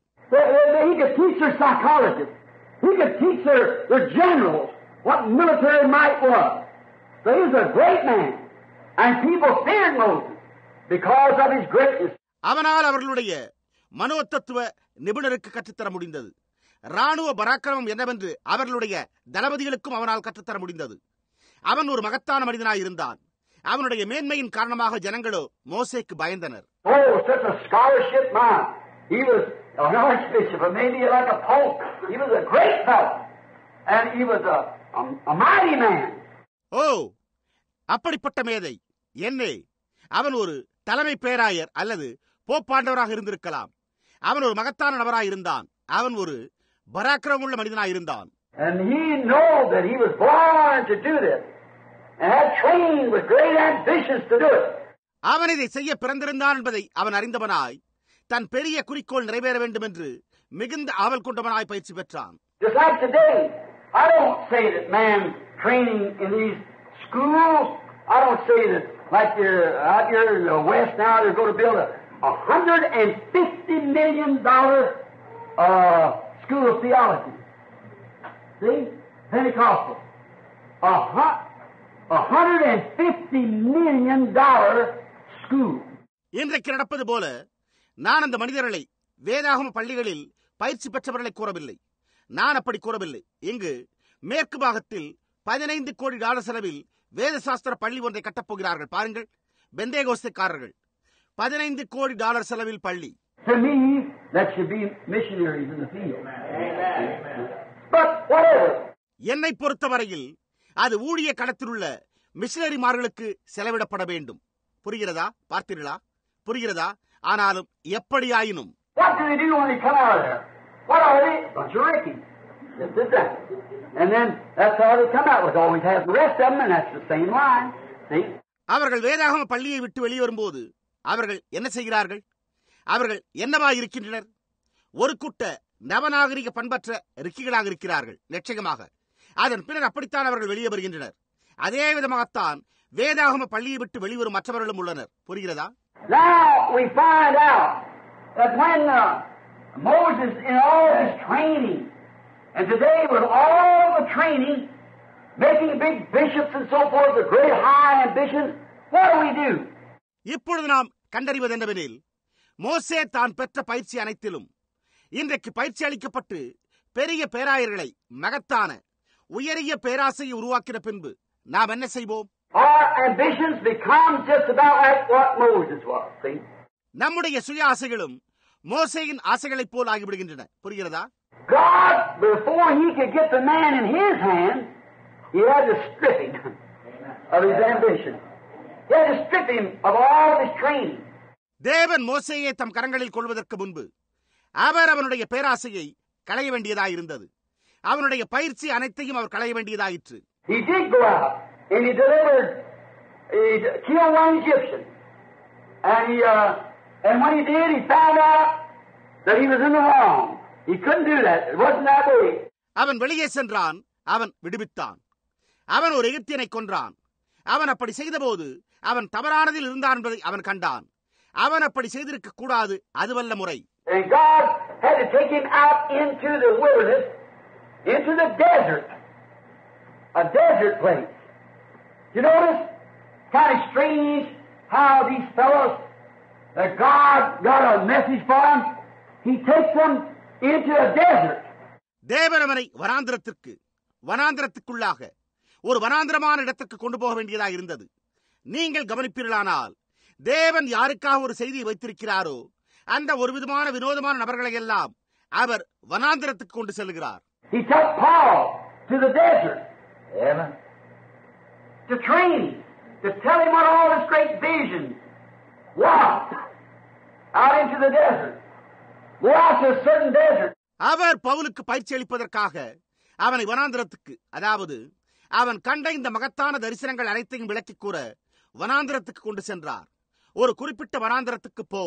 அவனால் அவர்களுடைய மனோதத்துவ நிபுணருக்கு கற்றுத்தர முடிந்தது ராணுவ பராக்கிரமம் என்னவென்று அவர்களுடைய தளபதிகளுக்கும் அவனால் கற்றுத்தர முடிந்தது. அவன் ஒரு மகத்தான மனிதனாய் இருந்தான். அவனுடைய மேன்மையின் காரணமாக ஜனங்களோ மோசேக்கு பயந்தனர். Oh. ஓ அப்படிப்பட்ட மேதை. என்னே அவன் ஒரு தலைமை பேராயர் அல்லது போப்பாண்டவராக இருந்திருக்கலாம். அவன் ஒரு மகத்தான நபராய் இருந்தான். அவன் ஒரு பராக்கிரமுள்ள மனிதனாய் இருந்தான் And he knew that he was born to do this. And had trained with great ambitions to do it. அவன் இதை செய்ய பிறந்திருந்தான் என்பதை அவன் அறிந்தவனாய் தன் பெரிய குறிக்கோள் நிறைவேற வேண்டும் என்று மிகுந்த ஆவல் கொண்டவனாய் பயிற்சி பெற்றான் Just like today, I don't say that man training in these schools, I don't say that like you're out here in the West now, they're going to build a, a hundred and fifty million dollar uh, school of theology. See? Pentecostal. A, hu- a hundred and fifty million dollar school. இன்றைக்கு நடப்பது போல நான் அந்த மனிதர்களை வேதாகம பள்ளிகளில் பயிற்சி பெற்றவர்களை கூறவில்லை நான் அப்படி கூறவில்லை இங்கு மேற்கு பாகத்தில் பதினைந்து கோடி டாலர் செலவில் வேத சாஸ்திர பள்ளி ஒன்றை கட்டப்போகிறார்கள் பாருங்கள் பெந்தேகோஸ்தக்காரர்கள் பதினைந்து கோடி டாலர் செலவில் பள்ளி To me, that should be missionaries in the field. But whatever. என்னை பொறுத்தவரையில் அது ஊழிய களத்திலுள்ள மிஷனரிமார்களுக்கு செலவிடப்பட வேண்டும் புரிகிறதா பார்த்தீர்களா புரிகிறதா ஆனாலும் எப்படியாயினும் What do they do when they come out of there? What are they? Bunch of Rickies. Just as that. And then that's how they come out with. Always has the rest of them, and that's the same line. See? அவர்கள் வேதாகம பள்ளியை விட்டு வெளியே வரும்போது அவர்கள் என்ன செய்கிறார்கள் அவர்கள் என்னவா இருக்கின்றனர்? ஒரு கூட்ட நவநாகரிக பண்பற்ற ரிக்கிகளாக இருக்கிறார்கள் நிச்சயமாக. அதன் பின்னர் அப்படித்தான் அவர்கள் வெளியே வருகின்றனர். அதே விதமாகத்தான் வேதாகம பள்ளியை விட்டு வெளிவரும் மற்றவர்களும் உள்ளனர். புரிகிறதா? Uh, Moses, in all his training, and today with all the training, making big bishops and so forth, the great high ambitions, what do we do? இப்பொழுது நாம் கண்டறிவது என்னவெனில் மோசே தான் பெற்ற பயிற்சி அனைத்திலும் இன்றைக்கு பயிற்சி அளிக்கப்பட்டு பெரிய பேராயர்களை மகத்தான உயரிய பேராசையை உருவாக்கின பின்பு நாம் என்ன செய்வோம்? நம்முடைய சுய ஆசைகளும் மோசேயின் ஆசைகளைப் போல் ஆகிவிடுகின்றன புரிகிறதா God, before he could get the man in his hand, he had to strip him of his ambition. He had to strip him of all of his training. தேவன் மோசேயை தம் கரங்களில் கொள்வதற்கு முன்பு அவர் அவனுடைய பேராசையை களைய வேண்டியதாயிருந்தது. அவனுடைய பயிற்சி அனைத்தையும் அவர் களைய வேண்டியதாயிற்று. Uh, and when he did, he found out that he was in the wrong. He couldn't do that. It wasn't that way. அவன் வெளியே சென்றான். அவன் விடுவித்தான். அவன் ஒரு எகிப்தியனை கொன்றான். அவன் அப்படி செய்தபோது அவன் தவறானதில் இருந்தான் என்பதை அவன் கண்டான். அவன் அப்படி செய்திருக்க கூடாது அதுவல்ல முறை. You notice? Kind of strange how these fellows, that God got a message for them. He takes them into a desert. தேவன் அவனை வனாந்திரத்திற்கு வனாந்திரத்துக்குள்ளாக ஒரு வனாந்திரமான இடத்திற்கு கொண்டு போக வேண்டியதாக இருந்தது நீங்கள் கவனிப்பீர்களானால் தேவன் யாருக்காக ஒரு செய்தியை வைத்திருக்கிறாரோ அந்த ஒரு விதமான வினோதமான நபர்களை எல்லாம் அவர் வனாந்திரத்துக்கு கொண்டு செல்கிறார் He took Paul to the desert. Amen. To train him, to tell him what all this great vision was. Out into the desert. Go out to a certain desert. அவர் பவுலுக்கு பயிற்சி அளிப்பதற்காக அவனை வனாந்திரத்துக்கு அதாவது அவன் கண்ட இந்த மகத்தான தரிசனங்கள் அனைத்தையும் விளக்கிக் கூற வனாந்திரத்துக்கு கொண்டு சென்றார் ஒரு குறிப்பிட்ட வனாந்திரத்துக்கு போ.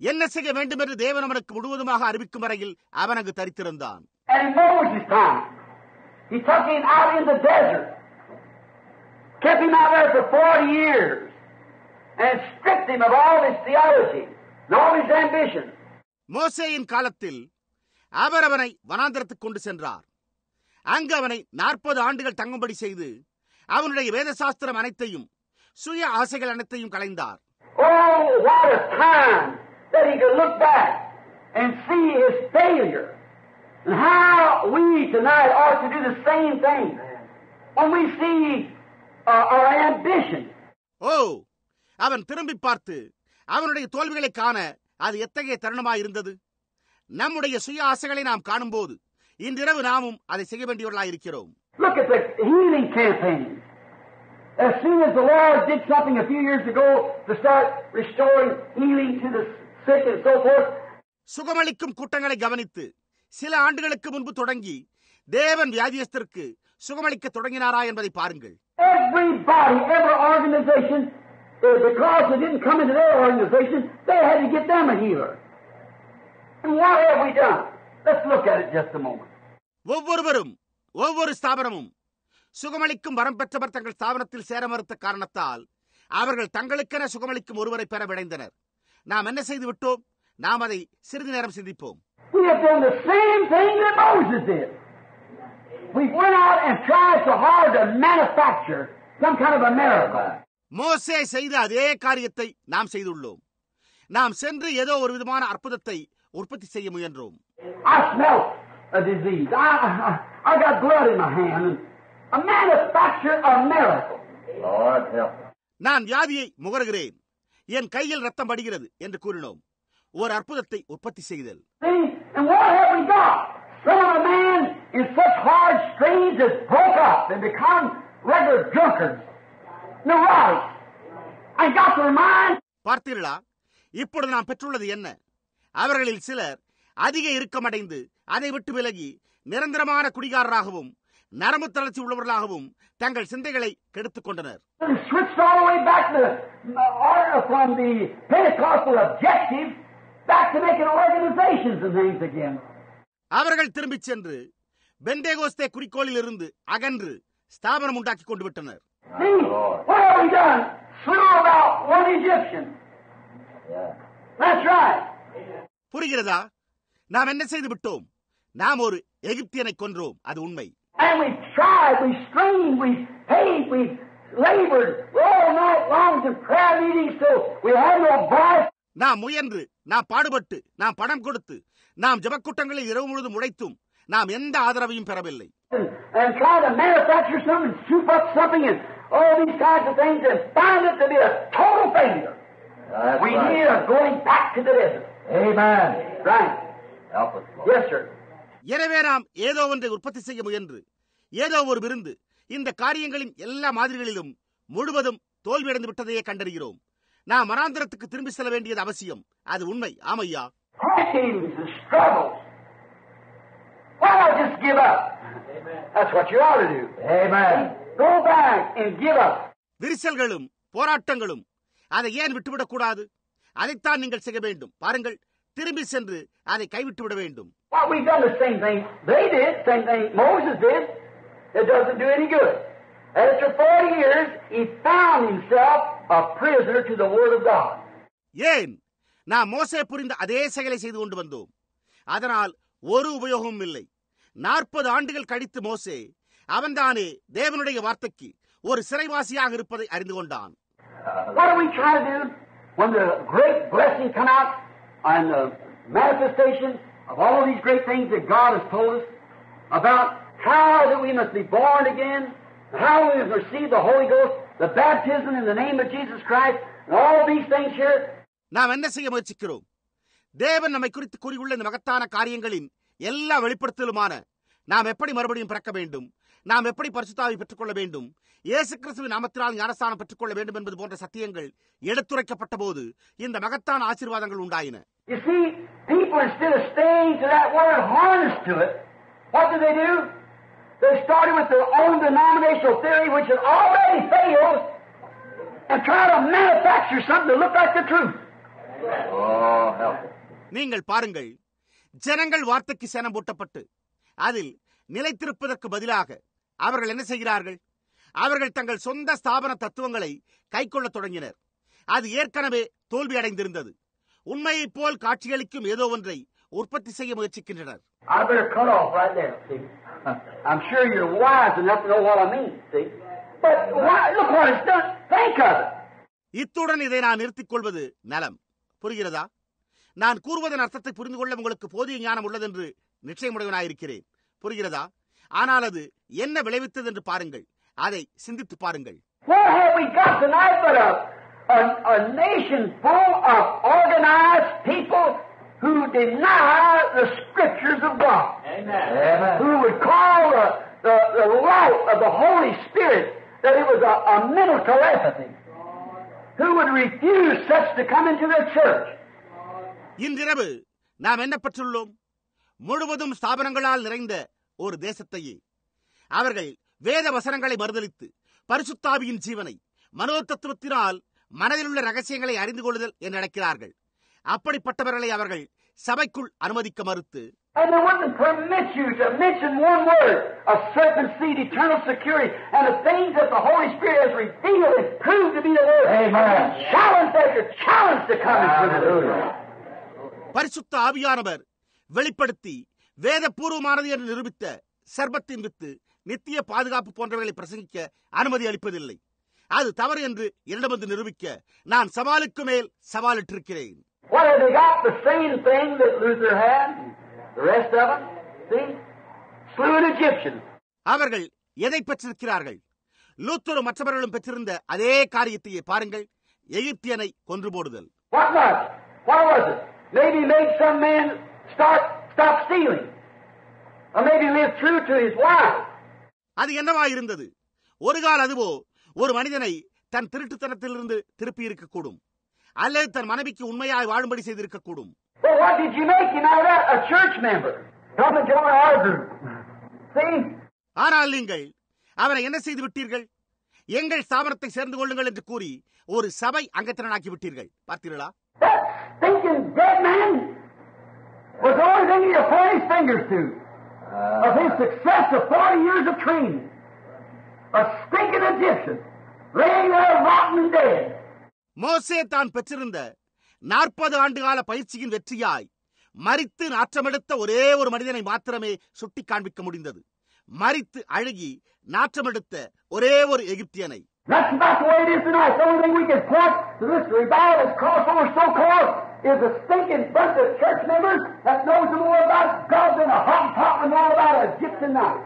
என்ன செய்ய வேண்டும் என்று தேவன் அவனுக்கு முழுவதுமாக அறிவிக்கும் வரையில் அவன் அங்கு தரித்திருந்தான் kept him out there for 40 years, and stripped him of all his theology and all his ambition. மோசேயின் காலத்தில் அவர் அவனை வனாந்திரத்துக்கு கொண்டு சென்றார் அங்கு அவனை நாற்பது ஆண்டுகள் தங்கும்படி செய்து அவனுடைய வேதசாஸ்திரம் அனைத்தையும் சுய ஆசைகள் அனைத்தையும் கலைந்தார் Oh, what a time that he could look back and see his failure. And how we tonight ought to do the same thing. When we see uh, our ambition. ஓ அவன் திரும்பி பார்த்து அவனுடைய தோல்விகளை காண அது எத்தகைய தருணமாய் இருந்தது நம்முடைய சுய ஆசைகளை நாம் காணும்போது இன்றிரவு நாமும் அதை செய்ய வேண்டியவர்களாய் இருக்கிறோம் Look at the healing campaign. As soon as the Lord did something a few years ago to start restoring healing to the sick and so forth, சுகமளிக்கும் கூட்டங்களை கவனித்து சில ஆண்டுகளுக்கு முன்பு தொடங்கி தேவன் வியாதியஸ்தருக்கு சுகமளிக்க தொடங்கினாரா என்பதை பாருங்கள் everybody, every organization, uh, because it didn't come into their organization, they had to get them a healer. And what have we done? Let's look at it just a moment. ஒவ்வொருவரும் ஒவ்வொரு ஸ்தாபனமும் சுகமளிக்கும் வரம் பெற்றவர் தங்கள் ஸ்தாபனத்தில் சேர மறுத்த காரணத்தால் அவர்கள் தங்களுக்கென சுகமளிக்கும் ஒருவரை பெற விடைந்தனர் நாம் என்ன செய்து விட்டோம் நாம் அதை சிறிது நேரம் சிந்திப்போம் We have done the same thing that Moses did. We went out and tried so hard to manufacture some kind of a miracle. மோசே செய்த அதே காரியத்தை நாம் செய்துள்ளோம் நாம் சென்று ஏதோ ஒரு விதமான அற்புதத்தை உற்பத்தி செய்ய முயன்றோம் I smelt a disease. I, I, I got blood in my hand. And a manufacture a miracle. Lord help. நான் வியாதியை முகருகிறேன் என் கையில் ரத்தம் படுகிறது என்று கூறினோம் ஒரு அற்புதத்தை உற்பத்தி செய்தல் See? And what have we got? Some of a man in such hard strains has broke up and become regular drunkards, neurotics, and got their mind. பார்த்தீர்களா இப்பொழுது நாம் பெற்றுள்ளது என்ன அவர்களில் சிலர் அதிக இறுக்கமடைந்து அதை விட்டு விலகி நிரந்தரமான குடிகாரராகவும் நரம்பு தளர்ச்சி உள்ளவர்களாகவும் தங்கள் சிந்தைகளை கெடுத்துக் கொண்டனர் And switched all the way back to uh, or- from the Pentecostal objective back to making organizations and things again. அவர்கள் திரும்பிச் சென்று பெந்தேகோஸ்தே குறிக்கோளில் இருந்து அகன்று ஸ்தாபனம் உண்டாக்கி கொண்டு விட்டனர் See, what have we done? Slew about one Egyptian. Yeah. That's right. புரிகிறதா நாம் என்ன செய்து விட்டோம் நாம் ஒரு எகிப்தியனை கொன்றோம் அது உண்மை And we tried, we strained, we paid, we labored all night long to prayer meetings till we had no voice. நாம் முயன்று நாம் பாடுபட்டு நாம் பணம் கொடுத்து நாம் ஜபக்கூட்டங்களில் இரவு முழுதும் உழைத்தும் நாம் எந்த ஆதரவையும் பெறவில்லை and, and try to manufacture something and soup up something and all these kinds of things and find it to be a total failure. That's we need a going back to the desert. Amen. Right. எனவே நாம் ஏதோ ஒன்றை உற்பத்தி செய்ய முயன்று. ஏதோ ஒரு விருந்து. இந்த காரியங்களின் எல்லா மாதிரிகளிலும் முழுவதும் தோல்வியடைந்து விட்டதையே கண்டறிகிறோம். நாம் மனாந்திரத்துக்கு திரும்பி செல்ல வேண்டியது அவசியம். அது உண்மை. ஆமையா Hurricanes and struggles. Why not just give up? That's what you ought to do. Amen. Go back and give up. விரிசல்களும் போராட்டங்களும் அதை ஏன் விட்டுவிடக் கூடாது அதைத்தான் நீங்கள் செய்ய வேண்டும். பாருங்கள் திரும்பி சென்று அதை கைவிட்டு விட வேண்டும் Well, we've done the same thing they did, same thing Moses did. It doesn't do any good. After 40 years, he found himself a prisoner to the Word of God. ஏன் நாம் மோசே புரிந்த அதே செயலை செய்து கொண்டு வந்தோம் அதனால் ஒரு உபயோகமும் இல்லை நாற்பது ஆண்டுகள் கழித்து மோசே அவன்தானே தேவனுடைய வார்த்தைக்கு ஒரு சிறைவாசியாக இருப்பதை அறிந்து கொண்டான் What do we try to do when the great blessing come out and the manifestation of all these great things that God has told us about how that we must be born again, how we must receive the Holy Ghost, the baptism in the name of Jesus Christ, and all these things here. நாம் என்ன செய்ய முயற்சிக்கிறோம் தேவன் நம்மை குறித்து கூறியுள்ள இந்த மகத்தான காரியங்களின் எல்லா வெளிப்படுத்தலுமான நாம் எப்படி மறுபடியும் பிறக்க வேண்டும் நாம் எப்படி பரிசுத்தாவை பெற்றுக்கொள்ள வேண்டும் இயேசு கிறிஸ்துவின் நாமத்தினால் ஞானஸ்தானம் பெற்றுக்கொள்ள வேண்டும் என்பது போன்ற சத்தியங்கள் எடுத்துரைக்கப்பட்ட போது இந்த மகத்தான ஆசீர்வாதங்கள் உண்டாயின You see, people instead of staying to that word harnessed to it, what did they do? They started with their own denominational theory, which had already failed, and tried to manufacture something to look like the truth. Oh, help us. நீங்கள் பாருங்கள் ஜனங்கள் வார்த்தைக்கு சேனம் பூட்டப்பட்டு அதில் நிலைத்திருப்பதற்கு பதிலாக அவர்கள் என்ன செய்கிறார்கள் அவர்கள் தங்கள் சொந்த ஸ்தாபன தத்துவங்களை கைக்கொள்ளத் தொடங்கினர். அது ஏற்கனவே தோல்வி அடைந்திருந்தது உண்மையைப் போல் காட்சியளிக்கும் ஏதோ ஒன்றை உற்பத்தி செய்ய முயற்சிக்கின்றனர். இத்துடன் இதை நான் நிறுத்திக் கொள்வது நலம். புரிகிறதா? நான் கூறுவதன் அர்த்தத்தை புரிந்து கொள்ள உங்களுக்கு போதிய ஞானம் உள்ளதென்று நிச்சயமுடையவனாயிருக்கிறேன். புரிகிறதா? ஆனால் அது என்ன விளைவித்தது என்று பாருங்கள். அதை சிந்தித்து பாருங்கள் What have we got tonight but a, a, a nation full of organized people who deny the scriptures of God? Amen. Who would call the, the, the light of the Holy Spirit that it was a, a mental telepathy? Who would refuse such to come into their church? இன்றிரவு நாம் என்ன பெற்றுள்ளோம் முழுவதும் ஸ்தாபனங்களால் நிறைந்த ஒரு தேசத்தையே அவர்கள் வேத வசனங்களை மறுதலித்து பரிசுத்தாவியின் ஜீவனை மனோதத்துவத்தினால் மனதில் உள்ள ரகசியங்களை அறிந்து கொள்ளுதல் என்று நினைக்கிறார்கள் அப்படிப்பட்டவர்களை அவர்கள் சபைக்குள் அனுமதிக்க மறுத்து And they wouldn't permit you to mention one word of serpent seed, eternal security, and the things that the Holy Spirit has revealed and proved to be the Word. Amen. Challenge after challenge to come into the Hallelujah. பரிசுத்த ஆவியானவர் வெளிப்படுத்தி வேதபூர்வமானது என்று நிரூபித்த சர்பத்தின் with நித்திய பாதுகாப்பு போன்றவைகளை பிரசங்கிக்க அனுமதி அளிப்பதில்லை அது தவறு என்று என்னிடமிருந்து நிரூபிக்க நான் சவாலுக்கு மேல் சவாலிட்டிருக்கிறேன் What have they got? The same thing that Luther had. The rest of them, see, slew an Egyptian. அவர்கள் எதை பெற்றிருக்கிறார்கள் லூத்தரும் மற்றவர்களும் பெற்றிருந்த அதே காரியத்தையே பாருங்கள் எகிப்தியனை கொன்று போடுதல் or maybe live true to his wife. அது என்னவா இருந்தது? ஒரு கால் அதுவோ ஒரு மனிதனை தன் திருட்டுத்தனத்திலிருந்து திருப்பி இருக்கக்கூடும் அல்லது தன் மனைவிக்கு உண்மையாய் வாழும்படி செய்திருக்கக்கூடும்? ஆனால் நீங்கள் அவனை என்ன செய்து விட்டீர்கள்? எங்கள் ஸ்தாபனத்தை சேர்ந்து கொள்ளுங்கள் என்று கூறி ஒரு சபை அங்கத்தினனாக்கி விட்டீர்கள். பார்த்தீர்களா? Was the only thing point his fingers to. Of his success of 40 years of training. A stinking Egyptian, laying there rotten and dead. மோசே தான் பெற்றிருந்த நாற்பது ஆண்டுகால பயிற்சியின் வெற்றியாய் மரித்து நாற்றமெடுத்த ஒரே ஒரு மனிதனை மாத்திரமே சுட்டி காண்பிக்க முடிந்தது மரித்து அழுகி நாற்றமெடுத்த ஒரே ஒரு எகிப்தியனை That's about the way it is tonight. The only thing we can point to this revival that's crossed over so-called is a stinking bunch of church members that knows more about God than a hot pot and more about a gypsy knife.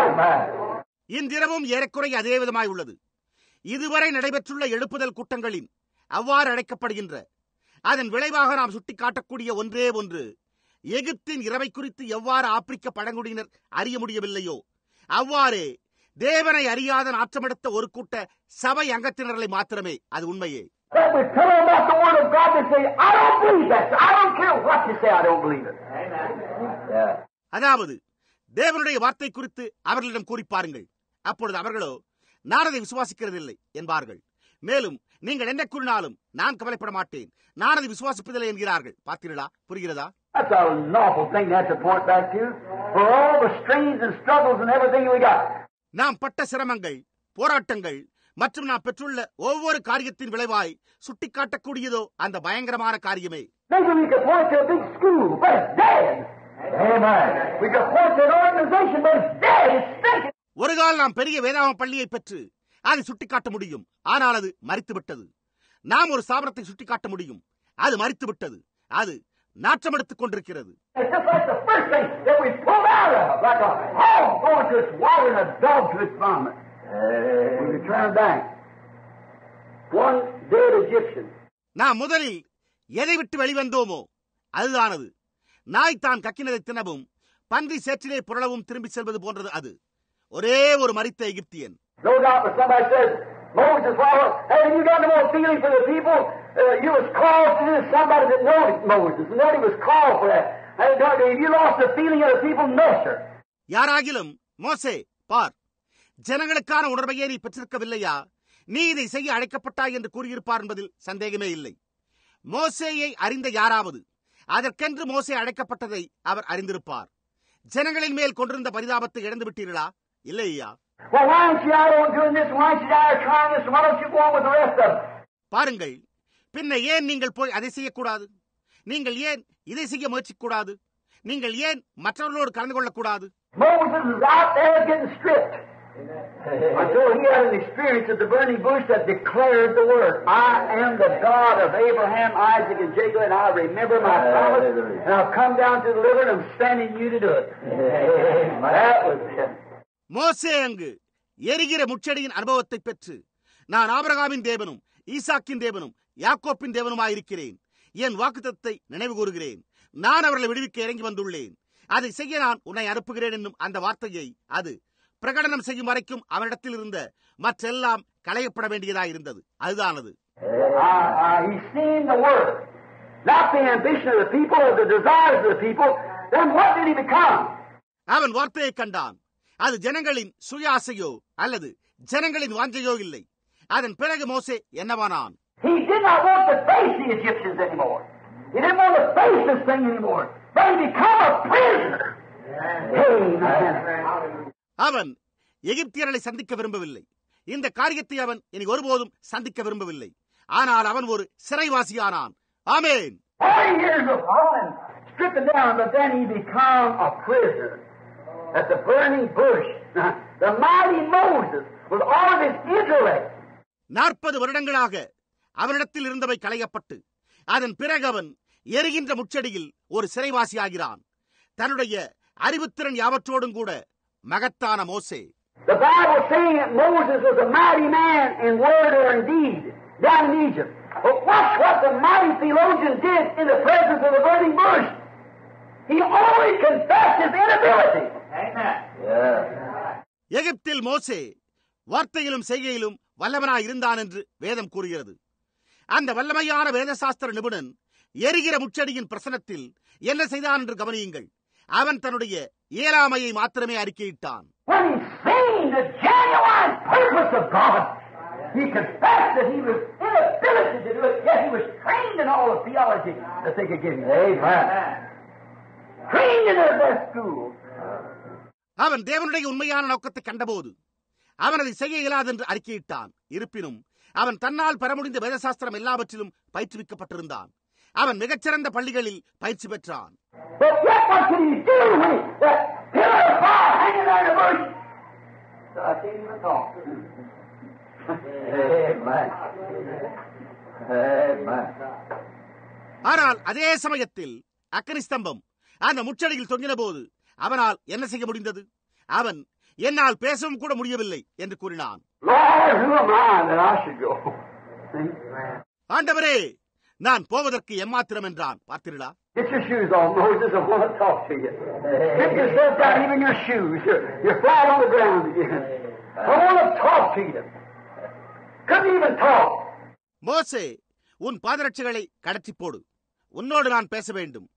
Amen. அதே விதமாய் உள்ளது இதுவரை நடைபெற்றுள்ள எழுப்புதல் கூட்டங்களின் அவ்வாறு அழைக்கப்படுகின்ற அதன் விளைவாக நாம் சுட்டிக்காட்டக்கூடிய ஒன்றே ஒன்று எகிப்தின் இரவை குறித்து எவ்வாறு ஆப்பிரிக்க பழங்குடியினர் அறிய முடியவில்லையோ அவ்வாறே தேவனை அறியாத நாற்றமெடுத்த ஒரு கூட்ட சபை அங்கத்தினர்களை மாத்திரமே அது உண்மையே That we tell them about the Word of God, they say, I don't believe that. I don't care what you say, I don't believe it. Yeah. அதாவது தேவனுடைய வார்த்தை குறித்து அவர்களிடம் கூறி பாருங்கள் அப்பொழுது அவர்களோ நான் அதை விசுவாசிக்கிறதில்லை என்பார்கள் மேலும் நீங்கள் என்ன கூறினாலும் நான் கவலைப்பட மாட்டேன் நான் அதை விசுவாசிப்பதில்லை என்கிறார்கள் பார்த்தீர்களா புரிகிறதா That's a novel thing to have to point back to. For all the strains and struggles and everything we got. நாம் பட்ட சிரமங்கள் போராட்டங்கள் மற்றும் நாம் பெற்றுள்ள ஒவ்வொரு காரியத்தின் விளைவாய் சுட்டிக்காட்டக்கூடியதோ அந்த பயங்கரமான காரியமே. ஒரு கால் நாம் பெரிய வேதாம பள்ளியை பெற்று அதை சுட்டிக்காட்ட முடியும். ஆனால் அது மறித்து விட்டது நாம் ஒரு ஸ்தாபனத்தை சுட்டிக்காட்ட முடியும். அது மறித்து விட்டது அது நாற்றமெடுத்துக் கொண்டிருக்கிறது. Back. One dead Egyptian. நாம் முதலில் எதை விட்டு வெளிவந்தோமோ அதுதானது நாய் தான் கக்கினதை தினவும் பன்றி சேற்றிலே புரளவும் திரும்பி செல்வது போன்றது அது ஒரே ஒரு மரித்த எகிப்தியன் when? Uh. யாராகிலும் மோசே பார் ஜனங்களுக்கான உணர்வையே நீ பெற்றிருக்கவில்லையா? நீ இதை செய்ய அழைக்கப்பட்டாய் என்று கூறியிருப்பார் என்பதில் சந்தேகமே இல்லை. மோசேயை அறிந்த யாராவது அதற்கென்று மோசே அழைக்கப்பட்டதை அவர் அறிந்திருப்பார். ஜனங்களின் மேல் கொண்டிருந்த பரிதாபத்தை இழந்து விட்டீர்களா இல்லையா பாருங்கள் பின்ன ஏன் நீங்கள் போய் அதை செய்யக்கூடாது? நீங்கள் ஏன் இதை செய்ய முயற்சிக்கூடாது நீங்கள் ஏன் மற்றவர்களோடு கலந்து கொள்ளக்கூடாது? Until he had an experience at the burning bush that declared the word. I am the God of Abraham, Isaac, and Jacob, and I remember my promise, and I've come down to deliver, and I'm sending you to do it. That was it. மோசே அங்கு எரிகிற முச்செடியின் அனுபவத்தை பெற்று நான் ஆபிரகாமின் தேவனும் ஈசாக்கின் தேவனும் யாக்கோப்பின் தேவனுமாயிருக்கிறேன் என் வாக்குத்தத்தை நினைவு கூறுகிறேன் நான் அவர்களை விடுவிக்க இறங்கி வந்துள்ளேன் அதை செய்ய நான் உன்னை அனுப்புகிறேன் என்னும் அந்த வார்த்தையை அது பிரகடனம் செய்யும் வரைக்கும் அவனிடத்தில் இருந்த மற்றெல்லாம் களையப்பட அதுதானது Uh, uh, did he become? அவன் வார்த்தையை கண்டான் அது ஜனங்களின் சுய ஆசையோ அல்லது ஜனங்களின் வாஞ்சையோ இல்லை அதன் பிறகு மோசே என்னவானான் He did not want to face the Egyptians anymore. He didn't want to face this thing anymore. But he became a prisoner. Amen. அவன் எகிப்தியர்களை சந்திக்க விரும்பவில்லை. இந்த காரியத்தை அவன் இனி ஒருபோதும் சந்திக்க விரும்பவில்லை. ஆனால் அவன் ஒரு சிறைவாசியானான். ஆமேன். Forty years of hauling, stripping down, but then he become a prisoner. At the burning bush. The mighty Moses, with all of his intellect, நாற்பது வருடங்களாக அவனிடத்தில் இருந்தவை களையப்பட்டு அதன் பிறகு அவன் எரிகின்ற முச்சடியில் ஒரு சிறைவாசியாகிறான். தன்னுடைய அறிவுத்திறன் யாவற்றோடும் கூட மகத்தான மோசே The Bible saying that Moses was a mighty man in word or in deed down in Egypt. But watch what the mighty theologian did in the presence of the burning bush. He only confessed his inability. எகிப்தில் மோசே வார்த்தையிலும் செய்கையிலும் வல்லவனாய் இருந்தான் என்று வேதம் கூறுகிறது அந்த வல்லமையான வேதசாஸ்திர நிபுணன் எரிகிற முச்சடியின் பிரசனத்தில் என்ன செய்தான் என்று கவனியுங்கள் அவன் தன்னுடைய இயலாமையை மாத்திரமே அறிக்கையிட்டான் When he seen the genuine purpose of God, he confessed that he was inability to do it, yet he was trained in all the theology that they could give him. Amen. Trained in their best school. அவன் தேவனுடைய உண்மையான நோக்கத்தை கண்டபோது அவன் அதை செய்ய இயலாது என்று அறிக்கையிட்டான் இருப்பினும் அவன் தன்னால் பெற முடிந்த வேதசாஸ்திரம் எல்லாவற்றிலும் பயிற்றுவிக்கப்பட்டிருந்தான் அவன் மிகச்சிறந்த பள்ளிகளில் பயிற்சி பெற்றான். ஆனால் அதே சமயத்தில் அக்கனி ஸ்தம்பம் அந்த முச்சடியில் தொங்கின போது அவனால் என்ன செய்ய முடிந்தது அவன் என்னால் பேசவும் கூட முடியவில்லை என்று கூறினான்? ஆண்டவரே நான் போவதற்கு எம்மாத்திரம் என்றான் பார்த்தீர்களா Get your shoes off, Moses. I want to talk to you. Get yourself down, even your shoes. You're, you're flat on the ground again. I want to talk to you. Couldn't even talk. மோசே உன் பாதரட்சைகளை கடத்தி போடு உன்னோடு நான் பேச வேண்டும்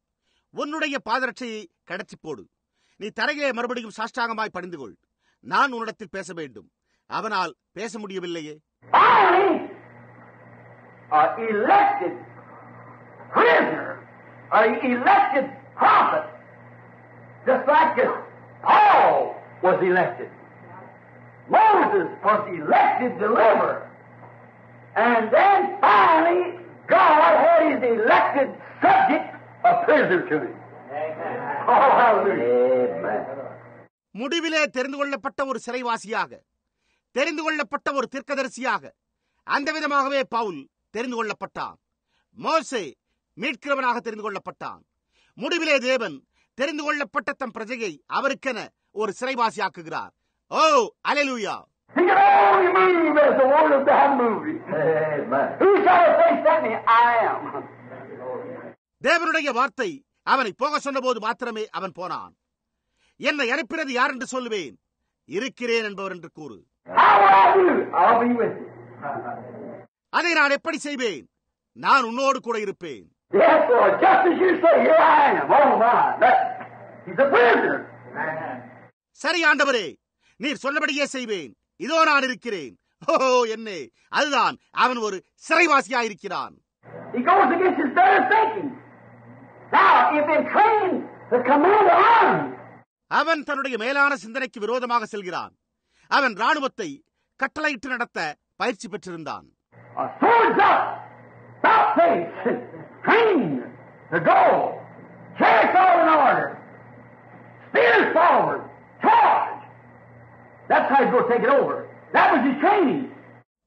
உன்னுடைய பாதரட்சையை கடத்தி போடு நீ தரையிலே மறுபடியும் சாஷ்டாங்கமாய் பணிந்து கொள் நான் உன்னிடத்தில் பேச வேண்டும் அவனால் பேச முடியவில்லையே An elected prisoner, an elected prophet, just like as Paul was elected. Moses was elected deliverer. And then finally, God had his elected subject a prisoner to him. Oh. முடிவிலே தெரிந்து கொள்ளப்பட்ட ஒரு சிறைவாசியாக தெரிந்து கொள்ளப்பட்ட ஒரு தீர்க்கதரிசியாக அந்த விதமாகவே பவுல் தெரிந்து கொள்ளப்பட்டான். மோசே மீட்கிறவனாக தெரிந்து கொள்ளப்பட்டான். முடிவிலே தேவன் தெரிந்து கொள்ளப்பட்ட தம் பிரஜையை அவருக்கென ஒரு சிறைவாசியாக்குகிறார். ஓ hallelujah He can only move as the Word of God moved him. Amen. Who shall have faced that? Me? I am. தேவனுடைய வார்த்தை அவனை போக சொன்னபோது மாத்திரமே அவன் போனான். என்னை அனுப்பினது யார் என்று சொல்லுவேன். இருக்கிறேன் என்பவர் என்று கூறு. அதை நான் எப்படி செய்வேன்? நான் உன்னோடு கூட இருப்பேன். சரி ஆண்டவரே நீர் சொன்னபடியே செய்வேன். இதோ நான் இருக்கிறேன். ஓ என்னே அதுதான் அவன் ஒரு an army, அவன் தன்னுடைய மேலான சிந்தனைக்கு விரோதமாக செல்கிறான். அவன் ராணுவத்தை கட்டளையிட்டு நடத்த பயிற்சி பெற்றிருந்தான். A swords up, about face, train! To go, chariots all in order, spears forward, charge. That's how he's going to take it over. That was his training.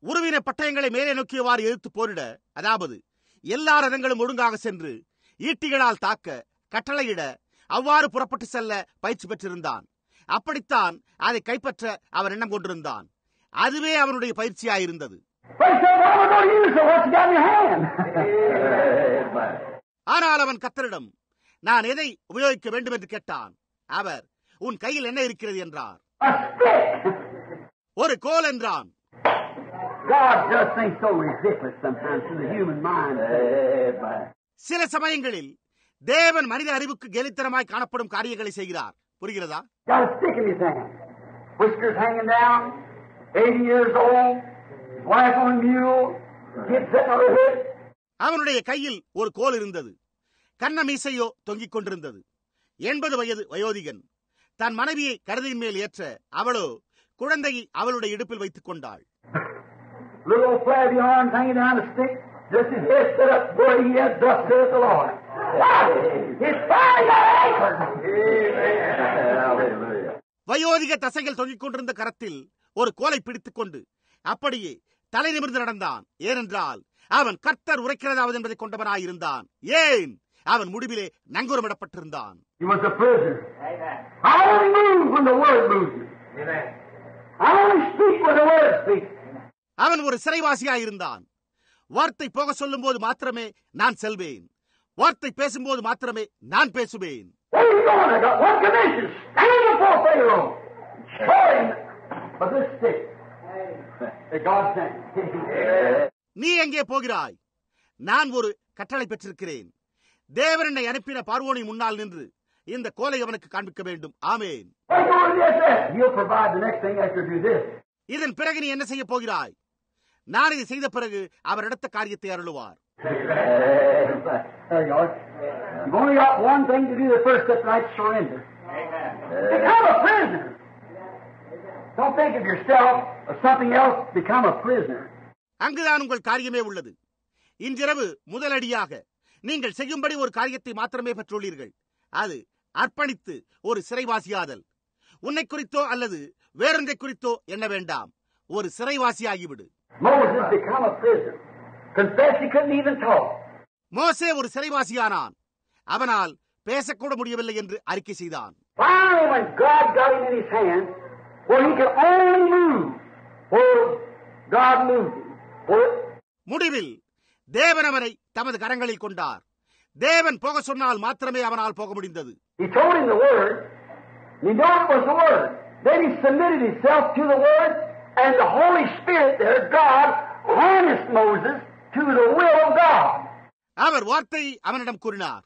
உருவின பட்டயங்களை மேலே நோக்கியவாறு எதிர்த்து போரிட அதாவது எல்லா ரதங்களும் ஒழுங்காக சென்று ஈட்டிகளால் தாக்க கட்டளையிட அவ்வாறு புறப்பட்டு செல்ல பயிற்சி பெற்றிருந்தான். அப்படித்தான் அதை கைப்பற்ற அவர் எண்ணம் கொண்டிருந்தான். அதுவே அவனுடைய பயிற்சியாயிருந்தது. But he said, what am I going to use? So what you got in your hand? ஆனால் அவன் கத்தரிடம் நான் எதை உபயோகிக்க வேண்டும் என்று கேட்டான். அவர் உன் கையில் என்ன இருக்கிறது? என்றார். ஒரு கோல் என்றான். சில சமயங்களில் தேவன் மனித அறிவுக்கு கேலித்தனமாய் காணப்படும் காரியங்களை செய்கிறார். புரிகிறதா? அவனுடைய கையில் ஒரு கோல் இருந்தது. கண்ண மீசையோ தொங்கிக் கொண்டிருந்தது. எண்பது வயது வயோதிகன். தன் மனைவியை கருதியின் மேல் ஏற்ற அவளோ குழந்தையை அவளுடைய இடுப்பில் வைத்துக் கொண்டாள். வயோதிக தசைகள் தொங்கிக் கொண்டிருந்த கரத்தில் ஒரு கோலை பிடித்துக் கொண்டு அப்படியே தலை நிமிர்ந்து நடந்தான் ஏனென்றால் அவன் கர்த்தர் உரைக்கிறதாவது என்பதை கொண்டவனாயிருந்தான் ஏன் அவன் முடிவிலே நங்கூரமிடப்பட்டிருந்தான் அவன் ஒரு சிறைவாசியாயிருந்தான் வார்த்தை போக சொல்லும் போது மாத்திரமே நான் செல்வேன் வார்த்தை பேசும்போது மாத்திரமே நான் பேசுவேன் நீ எங்கே போகிறாய் நான் ஒரு கட்டளை பெற்றிருக்கிறேன் தேவன் என்னை அனுப்பின பார்வோனின் முன்னால் நின்று இந்த கோலை அவனுக்கு காண்பிக்க வேண்டும் ஆமேன். இதன் பிறகு நீ என்ன செய்ய போகிறாய் நான் இதை செய்த பிறகு அவர் எடுத்த காரியத்தை அருளுவார். You've only got one thing to do the first step, right? Surrender. Become a prisoner. Don't think of yourself or something else. Become a prisoner. அங்குதான் உங்கள் காரியமே உள்ளது இன்றிரவு முதலடியாக நீங்கள் செய்யும்படி ஒரு காரியத்தை மாத்திரமே பெற்றுள்ளீர்கள் அது அர்ப்பணித்து ஒரு சிறைவாசியாதல் உன்னை குறித்தோ அல்லது வேறொன்றை குறித்தோ எண்ண வேண்டாம் ஒரு சிறைவாசியாகிவிடு Moses become a prisoner. Confess he couldn't even talk. மோசே ஒரு சிறைவாசியானான் அவனால் பேசக்கூட முடியவில்லை என்று அறிக்கை செய்தான் He could only move God moved முடிவில் தேவன் அவனை தமது கரங்களில் கொண்டார் தேவன் போக சொன்னால் மாத்திரமே அவனால் போக முடிந்தது He told him the word. and He knew it was the word. Then he submitted himself to the word, and the Holy Spirit there, God, harnessed Moses to the will of God. அவர் வார்த்தை அவனிடம் கூறினார்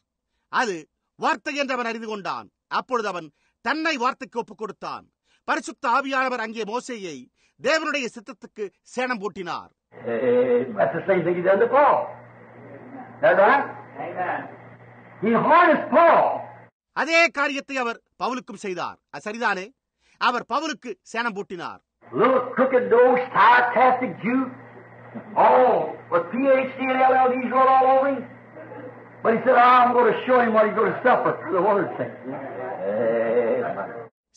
அது வார்த்தை என்று அவன் அறிந்து கொண்டான் அப்பொழுது அவன் தன்னை வார்த்தைக்கு ஒப்புக் கொடுத்தான் பரிசுத்த ஆவியானவர் அங்கே மோசேயை தேவனுடைய சித்தத்துக்கு சேணம் பூட்டினார் Eh. அதே காரியத்தை அவர் பவுலுக்கும் செய்தார் அது சரிதானே அவர் பவுலுக்கு சேணம் பூட்டினார். But he said, I'm going to show him what he's going to suffer for the word's sake.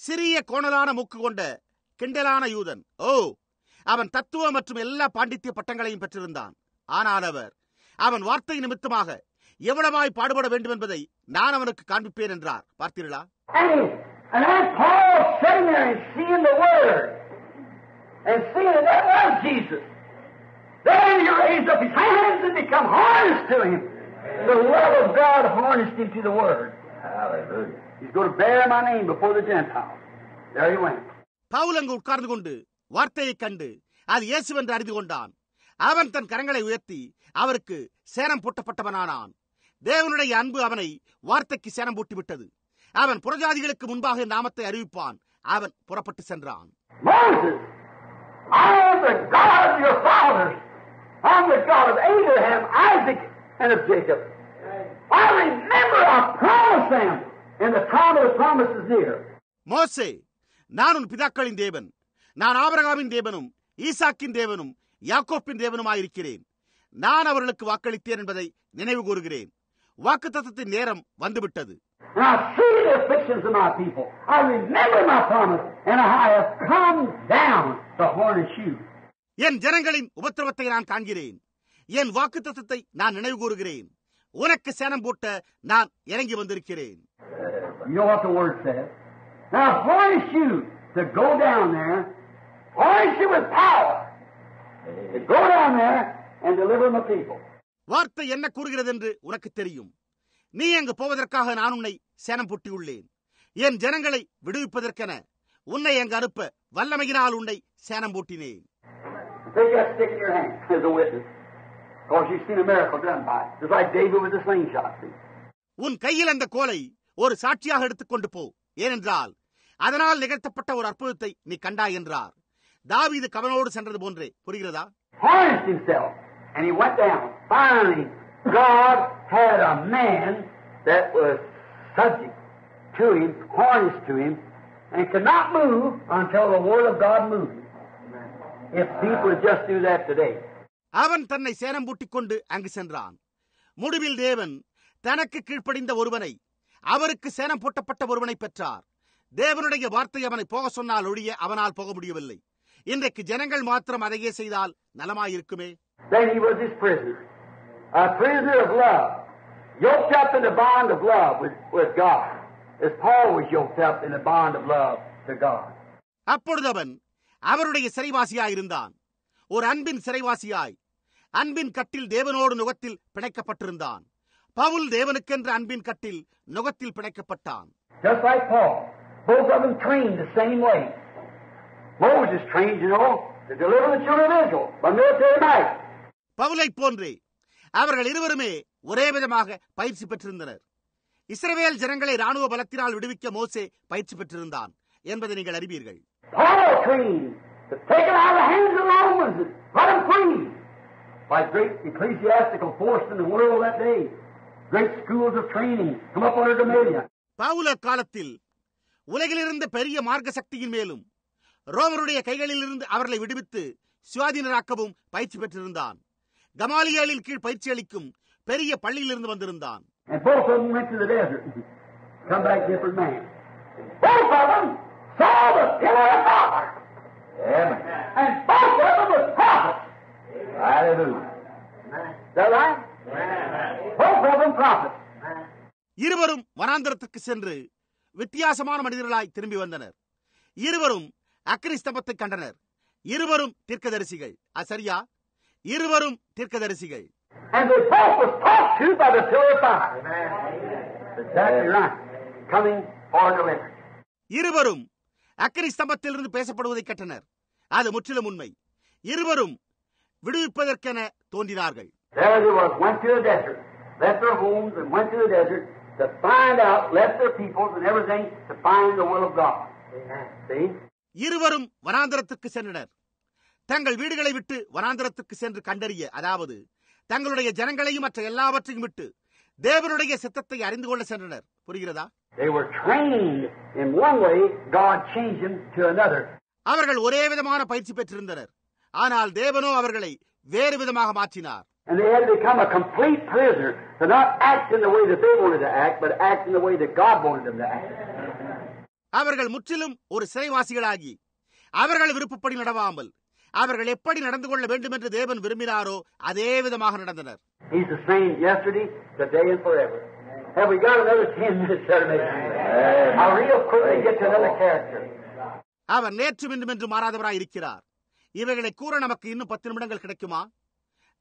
சிறிய கோணலான மூக்கு கொண்ட கிண்டலான யூதன் ஓ அவன் தத்துவ மற்றும் எல்லா பாண்டித்ய பட்டங்களையும் பெற்றிருந்தான் ஆனால் அவர் அவன் வார்த்தை நிமித்தமாக எவ்வளவாய் பாடுபட வேண்டும் என்பதை நான் அவனுக்கு காண்பிப்பேன் என்றார் பார்த்தீர்களா the love of God harnessed him to the Word. Hallelujah. He's going to bear my name before the Gentiles. There he went. Pavul அங்கு உட்கார்ந்து கொண்டு வார்த்தையைக் கண்டு அது இயேசுவென்று அறிந்து கொண்டான் அவன் தன் கரங்களை உயர்த்தி அவருக்கு சேனம் பூட்டப்பட்டவனானான் தேவனுடைய அன்பு அவனை வார்த்தைக்கு சேனம் பூட்டிவிட்டது அவன் புறஜாதிகளுக்கு முன்பாக நாமத்தை அறிவிப்பான் அவன் புறப்பட்டு சென்றான் Moses, I am the God of your fathers. I'm the God of Abraham, Isaac, and of Jacob. I remember I promised them, and the time of the promise is near. மோசே நான் உன் பிதாக்களின் தேவன். நான் ஆபிரகாமின் தேவனும் ஈசாக்கின் தேவனும் யாக்கோப்பின் தேவனுமாயிருக்கிறேன். நான் அவர்களுக்கு வாக்களித்தேன் என்பதை நினைவு கூறுகிறேன். வாக்குத்தத்தத்தின் நேரம் வந்துவிட்டது. என் ஜனங்களின் உபத்திரவத்தை நான் காண்கிறேன். என் வாக்குத்தத்தத்தை நான் நினைவு கூறுகிறேன். உனக்கு சேனம் பூட்ட நான் இறங்கி வந்திருக்கிறேன். You know what the word says. Now harness you to go down there, harness you with power, to go down there and deliver my people. வார்த்தை என்ன கூறுகிறது என்று உனக்கு தெரியும். நீ அங்கு போவதற்காக நான் உன்னை சேனம் பூட்டியுள்ளேன். என் ஜனங்களை விடுவிப்பதற்கென உன்னை அங்கு அனுப்ப வல்லமையினால் உன்னை சேனம் பூட்டினேன். Take that stick in your hand as a witness. Of course, you've seen a miracle done by it. Just like David with the slingshot. See? உன் கையில் அந்த கோலை ஒரு சாட்சியாக எடுத்துக்கொண்டு போ ஏனென்றால் அதனால் நிகழ்த்தப்பட்ட ஒரு அற்புதத்தை நீ கண்டாய் என்றார் தாவீது கவனோடு சென்றது போன்றே புரிகிறதா Harnessed himself. And he went down. Finally, God had a man that was subject to him, harnessed to him, and could not move until the Word of God moved him. If people would just do that today. அவன் தன்னை சேனம் பூட்டிக் கொண்டு அங்கு சென்றான் முடிவில் தேவன் தனக்கு கீழ்ப்படிந்த ஒருவனை அவருக்கு சேனம் பூட்டப்பட்ட ஒருவனை பெற்றார் தேவனுடைய வார்த்தை அவனை போக சொன்னால் ஒழிய அவனால் போக முடியவில்லை இன்றைக்கு ஜனங்கள் மாத்திரம் அதையே செய்தால் நலமாயிருக்குமே Then he was his prisoner. A prisoner of love. Yoked up in the bond of love with, with God. As Paul was yoked up in the bond of love to God. அப்பொழுது அவன் அவருடைய சிறைவாசியாய் இருந்தான் ஒரு அன்பின் சிறைவாசியாய் அன்பின் கட்டில் தேவனோடு நுகத்தில் பிணைக்கப்பட்டிருந்தான் பவுல் தேவனுக்கென்ற அன்பின் கட்டில் நுகத்தில் பிணைக்கப்பட்டான் Just like Paul. Both of them trained the same way. Moses trained, you know, to deliver the children of Israel by military might. பவுலைப் போன்றே அவர்கள் இருவருமே ஒரே விதமாக பயிற்சி பெற்றிருந்தனர் இஸ்ரவேல் ஜனங்களை ராணுவ பலத்தினால் விடுவிக்க மோசே பயிற்சி பெற்றிருந்தான் என்பதை நீங்கள் அறிவீர்கள் By great ecclesiastical force in the world that day. Great schools of training come up under dominion. பவுல காலத்தில் உலகிலிருந்த பெரிய மார்க்க சக்தியின் மேலும் ரோமருடைய கைகளிலிருந்து அவர்களை விடுவித்து சுவாதீனராக்கவும் பயிற்சி பெற்றிருந்தான் கமாலியாலின் கீழ் பயிற்சி அளிக்கும் பெரிய பள்ளியிலிருந்து வந்திருந்தான் And both of them went to the desert. Come back different man. Both of them saw the pillar of fire. Amen. And both of them was prophets. இருவரும் வனாந்தரத்துக்கு சென்று வித்தியாசமான மனிதர்களாய் திரும்பி வந்தனர். இருவரும் அக்னி ஸ்தம்பத்தை கண்டனர். இருவரும் தீர்க்கதரிசிகள். அது சரியா? இருவரும் தீர்க்கதரிசிகள். இருவரும் அக்னி ஸ்தம்பத்திலிருந்து பேசப்படுவதை கட்டனர் அது முற்றிலும் உண்மை. இருவரும் விடுவிப்பதற்கென தோன்றினார்கள் There they was, went to the desert, left their homes and went to the desert to find out, left their peoples and everything to find the will of God. See? இருவரும் வனாந்தரத்துக்கு சென்றனர் தங்கள் வீடுகளை விட்டு வனாந்தரத்துக்கு சென்று கண்டறிய அதாவது தங்களுடைய ஜனங்களையும் மற்ற எல்லாவற்றையும் விட்டு தேவனுடைய சித்தத்தை அறிந்து கொள்ள சென்றனர் புரிகிறதா They were trained in one way, God changed them to another. அவர்கள் ஒரே விதமான பயிற்சி பெற்றிருந்தனர் ஆனால் தேவனோ அவர்களை வேறு விதமாக மாற்றினார் And they had to become a complete prisoner to not act in the way that they wanted to act, but act in the way that God wanted them to act. அவர்கள் முற்றிலும் ஒரு சிறைவாசிகளாகி அவர்கள் விருப்பப்படி நடவாமல் அவர்கள் எப்படி நடந்து கொள்ள வேண்டும் என்று தேவன் விரும்பினாரோ அதே விதமாக நடந்தனர் He's the same yesterday, today, and forever. Have we got another 10 minutes there, maybe? I real quickly get to another character. அவர் நேற்றும் இன்றும் என்று மாறாதவராய் இருக்கிறார் இவைகளை கூற நமக்கு இன்னும் பத்து நிமிடங்கள் கிடைக்குமா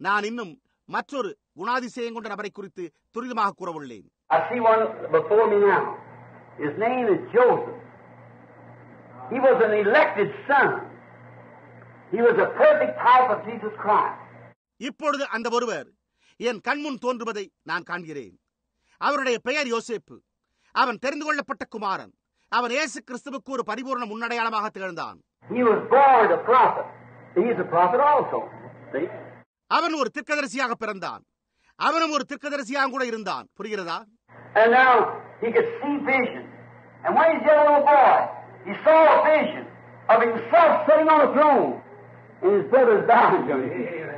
நான் இன்னும் மற்றொரு குணாதிசயம் கொண்ட நபரை குறித்து துரிதமாக கூற உள்ளேன் I see one before me now. His name is Joseph. He was an elected son. He was a perfect type of Jesus Christ. இப்பொழுது அந்த ஒருவர் என் கண்முன் தோன்றுவதை நான் காண்கிறேன் அவருடைய பெயர் யோசேப்பு அவன் தெரிந்து கொள்ளப்பட்ட குமாரன் அவன் இயேசு கிறிஸ்துவுக்கு ஒரு பரிபூர்ண முன்னடையாளமாக திகழ்ந்தான் He was born a prophet. அவன் ஒரு திர்க்கதரிசியாக பிறந்தான். அவனும் ஒரு திர்க்கதரிசியாக கூட இருந்தான். புரிகிறதா? And now he could see vision. And when he's a little boy, he saw a vision of himself sitting on a throne. And his brothers dying to him.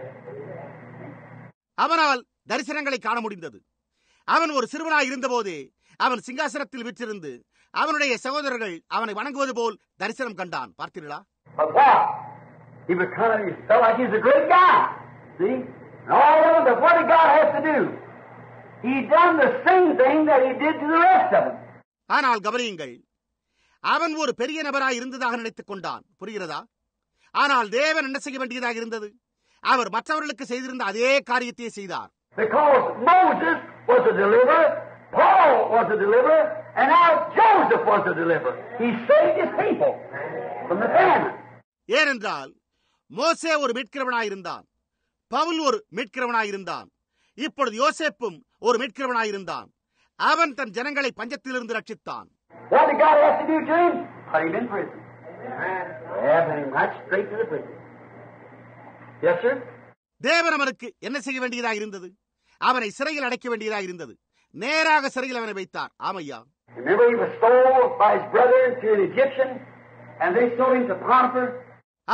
அவனால் தரிசனங்களை காண முடிந்தது. அவன் ஒரு சிறுவனாய் இருந்தபோதே அவன் சிங்காசனத்தில் விற்றிருந்து அவனுடைய சகோதரர்கள் அவனை வணங்குவது போல் தரிசனம் கண்டான். பார்த்தீர்களா? He was kind of, he felt like he was a great guy. See? And all of them, what did God have to do? He done the same thing that he did to the rest of them. ஆனால் கவனியுங்கள் அவன் ஒரு பெரிய நபராய் இருந்ததாக நினைத்துக் கொண்டான் புரிகிறதா ஆனால் தேவன் என்ன செய்ய வேண்டியதாக இருந்தது அவர் மற்றவர்களுக்கு செய்திருந்த அதே காரியத்தையே செய்தார் Because Moses was a deliverer, Paul was a deliverer, and now Joseph was a deliverer. He saved his people from the famine. ஏனென்றால் மோசே ஒரு மீட்கிறவனாயிருந்தான். பவுல் ஒரு மீட்கிறவனாயிருந்தான். இப்பொழுது யோசேப்பும் ஒரு மீட்கிறவனாயிருந்தான். அவன் தன் ஜனங்களை பஞ்சத்திலிருந்து ரட்சித்தான்? தேவன் அவனுக்கு என்ன செய்ய வேண்டியதாக இருந்தது அவனை சிறையில் அடைக்க வேண்டியதாக இருந்தது நேராக சிறையில் அவனை வைத்தார் ஆமையா Remember, he was sold by his brother to an Egyptian, and they sold him to Potiphar.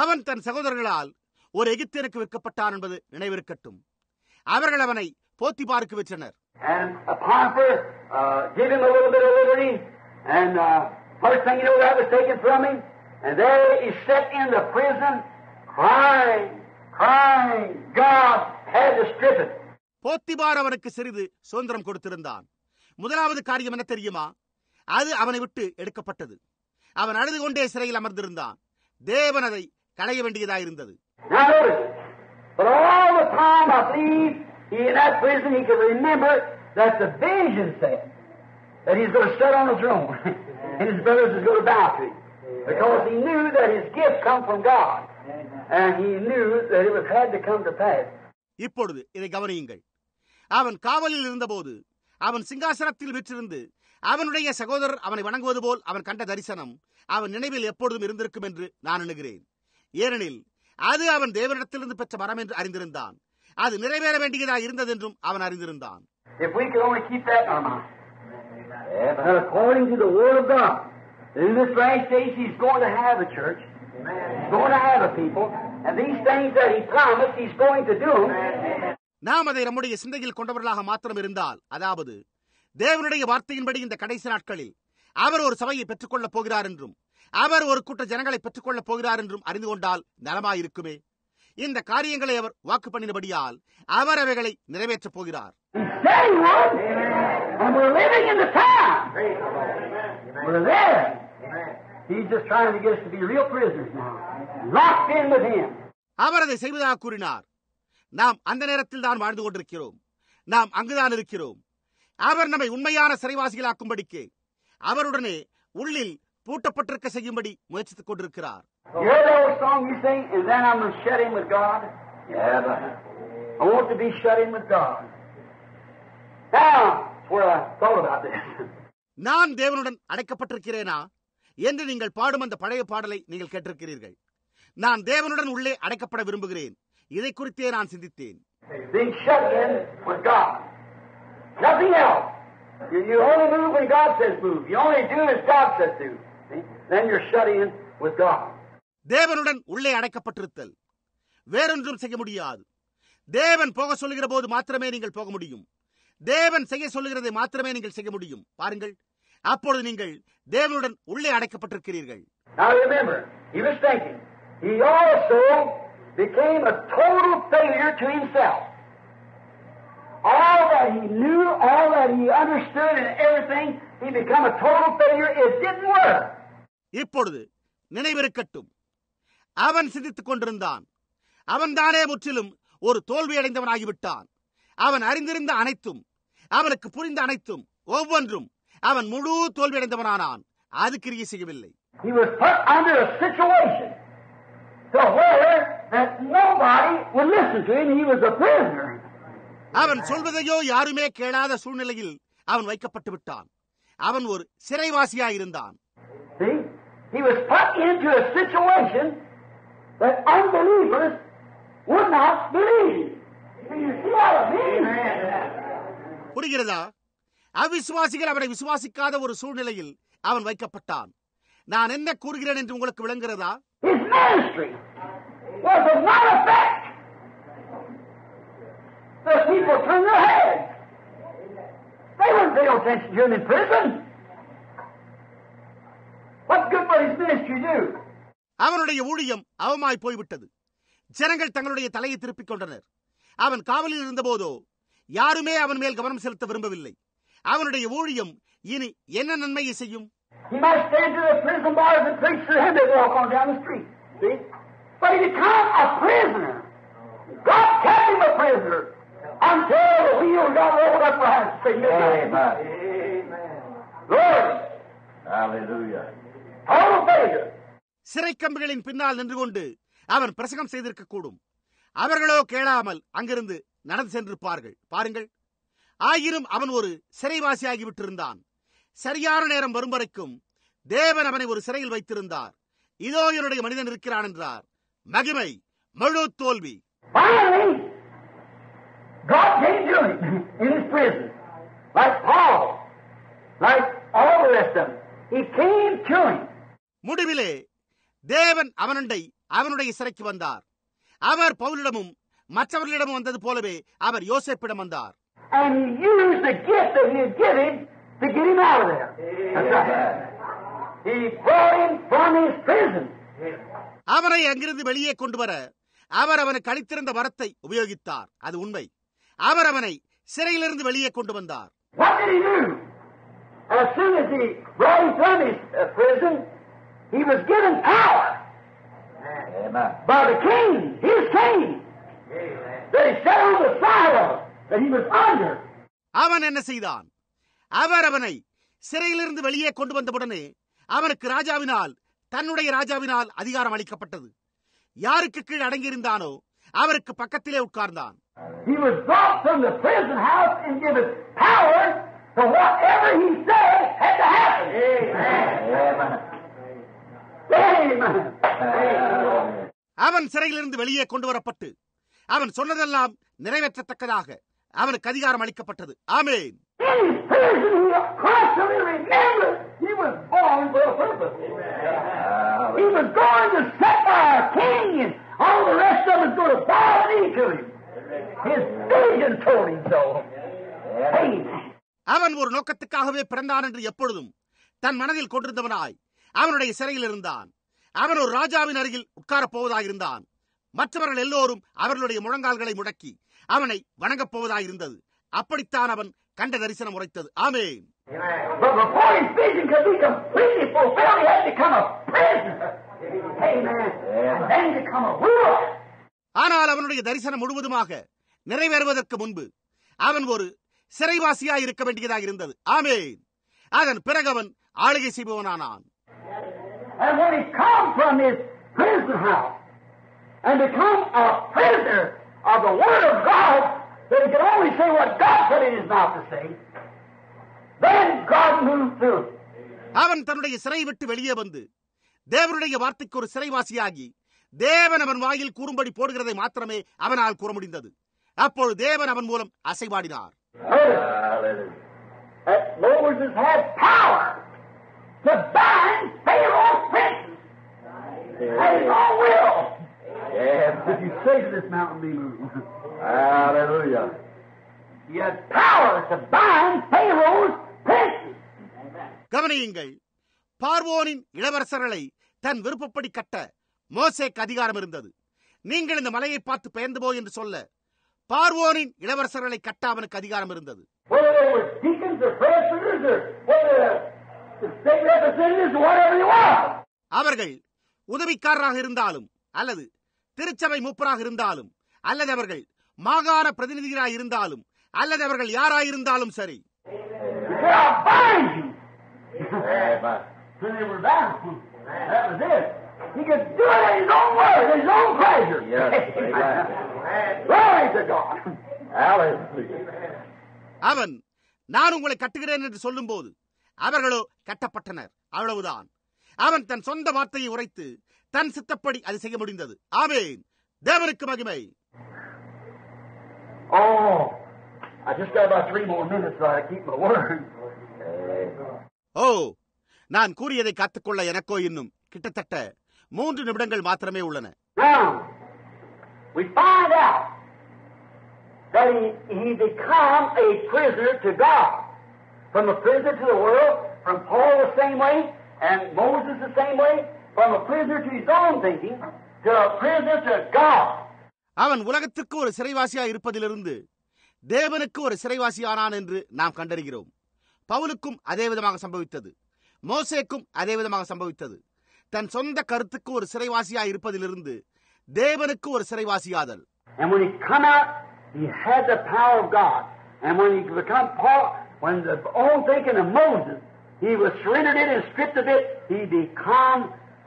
அவன் தன் சகோதரர்களால் ஒரு எகிப்தியருக்கு விற்கப்பட்டான் என்பது நினைவிருக்கட்டும். அவர்கள் அவனை போத்திபாருக்கு விற்றனர். To strip it. போத்திபார் அவனுக்கு சிறிது சுதந்திரம் கொடுத்திருந்தான். முதலாவது காரியம் என்ன தெரியுமா? அது அவனை விட்டு எடுக்கப்பட்டது. அவன் அழுது கொண்டே சிறையில் அமர்ந்திருந்தான். தேவன் அதை களைய because he knew that his gift come from God, and he knew that it was had to come to pass. இப்பொழுது இதை கவனியுங்கள் அவன் காவலில் இருந்தபோது அவன் சிங்காசனத்தில் விற்றிருந்து அவனுடைய சகோதரர் அவனை வணங்குவது போல் அவன் கண்ட தரிசனம் அவன் நினைவில் எப்பொழுதும் இருந்திருக்கும் என்று நான் எண்ணுகிறேன் ஏனெனில் அது அவன் தேவனிடத்திலிருந்து பெற்ற மரம் என்று அறிந்திருந்தான் அது நிறைவேற வேண்டியதாக இருந்ததென்றும் அவன் அறிந்திருந்தான் If we could only keep that in our mind. But according to the Word of God, In this last days, He's going to have a church. He's going to have a people. And these things that He promised, He's going to do them. நாம் அதை நம்முடைய சிந்தையில் கொண்டவர்களாக மாத்திரம் இருந்தால் அதாவது தேவனுடைய வார்த்தையின்படி இந்த கடைசி நாட்களில் அவர் ஒரு சபையை பெற்றுக்கொள்ளப் போகிறார் என்றும் அவர் ஒரு கூட்ட ஜனங்களை பெற்றுக்கொள்ளப் போகிறார் என்றும் அறிந்து கொண்டால் நலமாயிருக்குமே. இந்த காரியங்களை அவர் வாக்கு பண்ணினபடியால் அவர் அவைகளை நிறைவேற்றப் போகிறார். அவர் அதை செய்வதாக கூறினார். நாம் அந்த நேரத்தில் தான் வாழ்ந்து கொண்டிருக்கிறோம். நாம் அங்குதான் இருக்கிறோம். அவர் நம்மை உண்மையான சிறைவாசிகளாக்கும்படிக்கு அவருடனே உள்ளில் பூட்டப்பட்டிருக்க செய்யும்படி முயற்சித்துக் கொண்டிருக்கிறார். நான் தேவனுடன் அடைக்கப்பட்டிருக்கிறேனா என்று நீங்கள் பாடும் அந்த பழைய பாடலை நீங்கள் கேட்டிருக்கிறீர்கள் நான் தேவனுடன் உள்ளே அடைக்கப்பட விரும்புகிறேன் இதை குறித்தே நான் சிந்தித்தேன் Being shut in with God. Nothing else. You, you only move when God says move. You only do as God says do. தேவனுடன் உள்ளே அடைக்கப்பட்டிருத்தல் வேறொன்றும் செய்ய முடியாது தேவன் போக சொல்லுகிற போது மாத்திரமே நீங்கள் போக முடியும் தேவன் செய்ய சொல்லுகிறதை மாத்திரமே நீங்கள் செய்ய முடியும் பாருங்கள் அப்பொழுது நீங்கள் தேவனுடன் உள்ளே அடைக்கப்பட்டிருக்கிறீர்கள் Now remember, he was thinking. He also became a total failure to himself. All that he knew, all that he understood and everything, he became a total failure. It didn't work. இப்பொழுது நினைவிருக்கட்டும். அவன் சிந்தித்துக் கொண்டிருந்தான். அவன்தானே முற்றிலும் ஒரு தோல்வியடைந்தவனாகிவிட்டான். அவன் அறிந்திருந்த அனைத்தும் அவனுக்கு புரிந்த அனைத்தும் ஒவ்வொன்றும் அவன் முழு தோல்வியடைந்தவனானான். அது கிரியை செய்யவில்லை. அவன் சொல்வதையோ யாருமே கேளாத சூழ்நிலையில் அவன் வைக்கப்பட்டு விட்டான் அவன் ஒரு சிறைவாசியாயிருந்தான்? He was put into a situation that unbelievers would not believe. Do you see what I mean? புரிகிறதா அவிசுவாசிகள் அவனை விசுவாசிக்காத ஒரு சூழ்நிலையில் அவன் வைக்கப்பட்டான் நான் என்ன கூறுகிறேன் என்று உங்களுக்கு விளங்குகிறதா His ministry was of not effect. The people turned their heads. They wouldn't pay no attention to him in prison. What good would his ministry do? அவனுடைய ஊழியம் அவமாய் போய்விட்டது ஜனங்கள் தங்களுடைய தலையை திருப்பிக் கொண்டனர் அவன் காவலில் இருந்தபோதோ யாருமே அவன் மேல் கவனம் செலுத்த விரும்பவில்லை அவனுடைய ஊழியம் இனி என்ன நன்மையை செய்யும் until the wheel got rolled up. Amen. Hallelujah. சிறை கம்பிகளின் பின்னால் நின்று கொண்டு அவன் பிரசங்கம் செய்திருக்க கூடும் அவர்களோ கேளாமல் அங்கிருந்து நடந்து சென்றிருப்பார்கள். பாருங்கள். ஆயினும் அவன் ஒரு சிறைவாசியாகி விட்டிருந்தான். சரியான நேரம் வரும் வரைக்கும் தேவன் அவனை ஒரு சிறையில் வைத்திருந்தார். இதோ என்னுடைய மனிதன் இருக்கிறான் என்றார். மகிமை முழு தோல்வி. Like all the rest of them. He came to him. முடிவிலே தேவன் அவனண்டை அவனுடைய சிறைக்கு வந்தார் அவர் பவுலிடமும் மற்றவர்களிடமும் வந்தது போலவே அவர் யோசேப்பிடம் வந்தார் And he used the gift that he had given to get him out of there. That's right. He brought him from his prison. அவனை அங்கிருந்து வெளியே கொண்டு வர அவர் அவனுக்கு அளித்திருந்த வரத்தை உபயோகித்தார் அது உண்மை அவர் அவனை சிறையிலிருந்து வெளியே கொண்டு வந்தார் What did he do? As soon as he brought him from his uh, prison, he was given power Amen. by the king, his king, that he sat on the side of, that he was under. அவன் என்ன செய்தான் அவர் அவனை சிறையிலிருந்து வெளியே கொண்டு வந்தவுடனே அவனுக்கு ராஜாவினால் தன்னுடைய ராஜாவினால் அதிகாரம் அளிக்கப்பட்டது யாருக்கு கீழ் அடங்கியிருந்தானோ அவருக்கு பக்கத்திலே உட்கார்ந்தான் He was brought from the prison house and given power to whatever he said had to happen. Amen. Amen. அவன் சிறையிலிருந்து வெளியே கொண்டு வரப்பட்டு அவன் சொன்னதெல்லாம் நிறைவேற்றத்தக்கதாக அவனுக்கு அதிகாரம் அளிக்கப்பட்டது ஆமேன் அவன் ஒரு நோக்கத்துக்காகவே பிறந்தான் என்று எப்பொழுதும் தன் மனதில் கொண்டிருந்தவனாய் அவனுடைய சிறையில் இருந்தான். அவன் ஒரு ராஜாவின் அருகில் உட்காரப் போவதாயிருந்தான் மற்றவர்கள் எல்லோரும் அவர்களுடைய முழங்கால்களை முடக்கி அவனை வணங்கப் போவதாயிருந்தது அப்படித்தான் அவன் கண்ட தரிசனம் உரைத்தது. ஆமே ஆனால் அவனுடைய தரிசனம் முழுவதுமாக நிறைவேறுவதற்கு முன்பு அவன் ஒரு சிறைவாசியாய் இருக்க வேண்டியதாக இருந்தது. ஆமே அதன் பிறகு அவன் ஆளுகை செய்பவனானான். And when he come from his prison house and become a prisoner of the Word of God, that he can only say what God put in his mouth to say, then God moved through. அவன் தன்னுடைய சிறை விட்டு வெளியே வந்து தேவனுடைய வார்த்தைக்கு ஒரு சிறைவாசியாகி தேவன் அவன் வாயில் கூறும்படி போடுகிறதை மாத்திரமே அவனால் கூற முடிந்தது அப்பொழுது தேவன் அவன் மூலம் அசைவாடினார் Moses had power to bind Pharaoh's princes at his own will. Yes. If you say to this mountain, be moved. Hallelujah. He had power to bind Pharaoh's princes. கவனியுங்கள் பார்வோனின் இளவரசர்களை தன் விருப்பப்படி கட்ட மோசேக்கு அதிகாரம் இருந்தது நீங்கள் இந்த மலையை பார்த்து பெயர்ந்து போய் என்று சொல்ல பார்வோனின் இளவரசர்களை கட்ட அவனுக்கு அதிகாரம் இருந்தது அவர்கள் உதவிக்காரராக இருந்தாலும் அல்லது திருச்சபை மூப்பராக இருந்தாலும் அல்லது அவர்கள் மாகாண பிரதிநிதிகளாக இருந்தாலும் அல்லது அவர்கள் யாராயிருந்தாலும் சரி. அவன் நான் உங்களை கட்டுகிறேன் என்று சொல்லும்போது அவர்களோ கட்டப்பட்டனர். அவ்வளவுதான். அவன் தன் சொந்த வார்த்தையை உரைத்து தன் சித்தப்படி அது செய்ய முடிந்தது. ஆமென். தேவனுக்கு மகிமை. Oh, I just got about three more minutes so I keep my word. ஓ நான் கூறியதை காத்துக்கொள்ள எனக்கோ இன்னும் கிட்டத்தட்ட மூன்று நிமிடங்கள் மாத்திரமே உள்ளன. That he, he become a prisoner to God. From a prisoner to the world, from Paul the same way, and Moses the same way, from a prisoner to his own thinking, to a prisoner to God. அவன் உலகத்திற்கு ஒரு சிறைவாசியா இருப்பதிலிருந்து தேவனுக்கு ஒரு சிறைவாசியானான் என்று நாம் கண்டறிகிறோம் பவுலுக்கும் அதே விதமாக சம்பவித்தது மோசேக்கும் அதே விதமாக சம்பவித்தது தன் சொந்த கருத்துக்கு ஒரு சிறைவாசியா இருப்பதிலிருந்து தேவனுக்கு ஒரு சிறைவாசியாதல் And when he come out, he had the power of God. And when he become Paul, when the old thinking of Moses, he was surrendered it and stripped of it, he become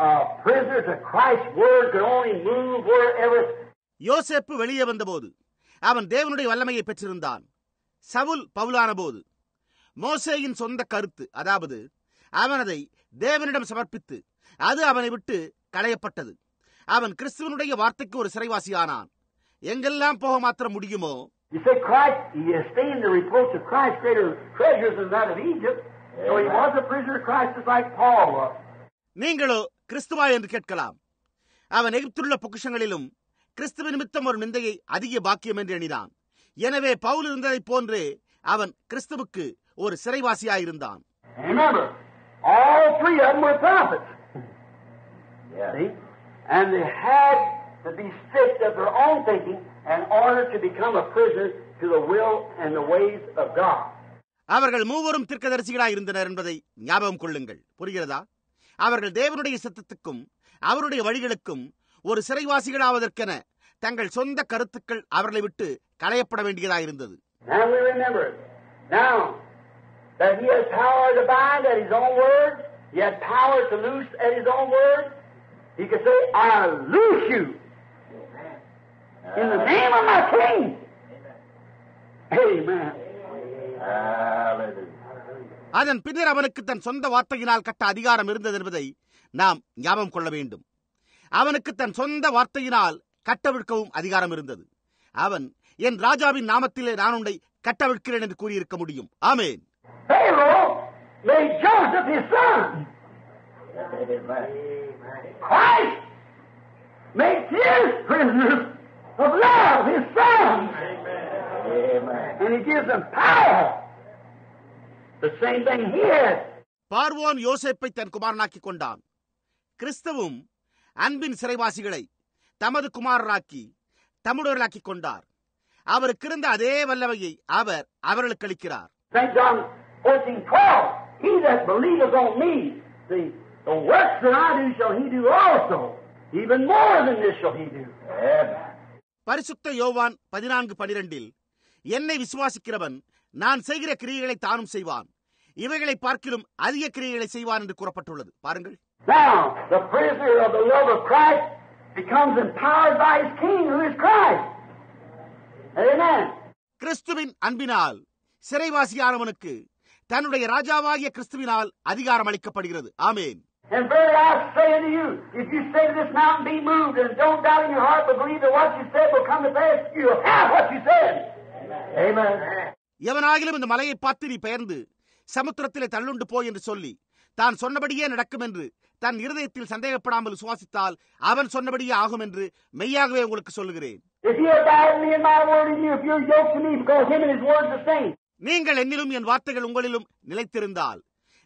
a prisoner to Christ's word, could only move wherever. யோசேப்பு வெளியே வந்தபோது அவன் தேவனுடைய வல்லமையை பெற்றிருந்தான். சவுல் பவுலான போது மோசேயின் சொந்த கருத்து அதாவது அவனதை தேவனிடம் சமர்ப்பித்து அது அவனை விட்டு களையப்பட்டது. அவன் கிறிஸ்துவனுடைய வார்த்தைக்கு ஒரு சிறைவாசியானான். எங்கெல்லாம் போக மாத்திரம் முடியுமோ You say Christ, he esteemed the reproach of Christ greater treasures than that of Egypt. So he was a prisoner of Christ just like Paul was. நீங்களோ கிறிஸ்துவா என்று கேட்கலாம் அவன் எகிப்துள்ள பொக்கிஷங்களிலும் கிறிஸ்துவ நிமித்தம் ஒரு நிந்தையை அதிக பாக்கியம் என்று எண்ணினான் எனவே பவுல் இருந்ததைப் போன்றே அவன் கிறிஸ்துவுக்கு ஒரு சிறைவாசியாயிருந்தான் And remember, all three of them were prophets. Yes. See? And they had to be stripped of their own thinking in order to become a prisoner to the will and the ways of God. அவர்கள் மூவரும் தீர்க்கதரிசிகளாய் இருந்தனர் என்பதை ஞாபகம் கொள்ளுங்கள் புரிகிறதா அவர்கள் தேவனுடைய சத்தத்துக்கும் அவருடைய வழிகளுக்கும் ஒரு சிறைவாசிகளாவதற்கென தங்கள் சொந்த கருத்துக்கள் அவர்களை விட்டு களையப்பட வேண்டியதாயிருந்தது And we remember it. Now, that he had power to bind at his own word, he had power to loose at his own word. He could say, I loose you in the name of my king. Amen. அதன் பின்னர் அவனுக்கு தன் சொந்த வார்த்தையினால் கட்ட அதிகாரம் இருந்தது என்பதை நாம் ஞாபகம் கொள்ள வேண்டும். அவனுக்கு தன் சொந்த வார்த்தையினால் கட்டவிழ்க்கவும் அதிகாரம் இருந்தது. அவன் என் ராஜாவின் நாமத்திலே நான் உன்னை கட்டவிழ்க்கிறேன் என்று கூறியிருக்க முடியும். ஆமேன். Made his prisoners of love his sons. And he gives them power. The same thing here. பார்வோன் யோசேப்பை தன் குமாரனாக்கிக் கொண்டான் கிறிஸ்துவும் அன்பின் சிறைவாசிகளை தமது குமாரராக்கி தம்முடையவர்களாக்கிக் கொண்டார் அவருக்கு இருந்த அதே வல்லமையை அவர் அவர்களுக்கு அளிக்கிறார் St. John 14, 12. He that believeth on me, the, the works that I do shall he do also. Even more than this shall he do. பரிசுத்த யோவான் பதினான்கு பனிரெண்டில் என்னை விசுவாசிக்கிறவன் நான் செய்கிற கிரியைகளை தானும் செய்வான். இவைகளை பார்க்கிலும் அதிக கிரியைகளை செய்வான் என்று கூறப்பட்டுள்ளது. பாருங்கள். Now, the prisoner of the love of Christ becomes empowered by his king, who is Christ. Amen. கிறிஸ்துவின் அன்பினால் சிறைவாசியானவனுக்கு தன்னுடைய ராஜாவாகிய கிறிஸ்துவினால் அதிகாரம் அளிக்கப்படுகிறது. ஆமேன். And verily I say unto you, if you say to this mountain, be moved, and don't doubt in your heart, but believe that what you said will come to pass, you'll have what you said. Amen. எவனாகிலும் இந்த மலையை பார்த்து நீ பெயர்ந்து சமுத்திரத்திலே தள்ளுண்டு போய் என்று சொல்லி தான் சொன்னபடியே நடக்கும் என்று தன் இருதயத்தில் சந்தேகப்படாமல் சுவாசித்தால் அவன் சொன்னபடியே ஆகும் என்று மெய்யாகவே உங்களுக்கு சொல்லுகிறேன் to. நீங்கள் என்னிலும் என் வார்த்தைகள் உங்களிலும் நிலைத்திருந்தால்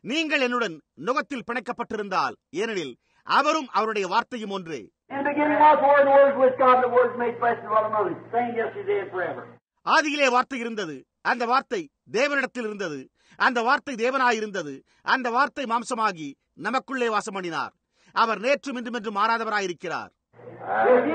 நீங்கள் என்னுடன் நுகத்தில் பிணைக்கப்பட்டிருந்தால் ஏனெனில் அவரும் அவருடைய வார்த்தையும் ஒன்றே. In the beginning was the word, and the word was with God, and the word was made flesh and dwelt among us. Same yesterday and forever. ஆதியிலே வார்த்தை இருந்தது. அந்த வார்த்தை தேவனிடத்தில் இருந்தது. அந்த வார்த்தை தேவனாயிருந்தது. அந்த வார்த்தை மாம்சமாகி நமக்குள்ளே வாசம் பண்ணினார் அவர் நேற்றும் இன்றும் என்று மாறாதவராயிருக்கிறார். If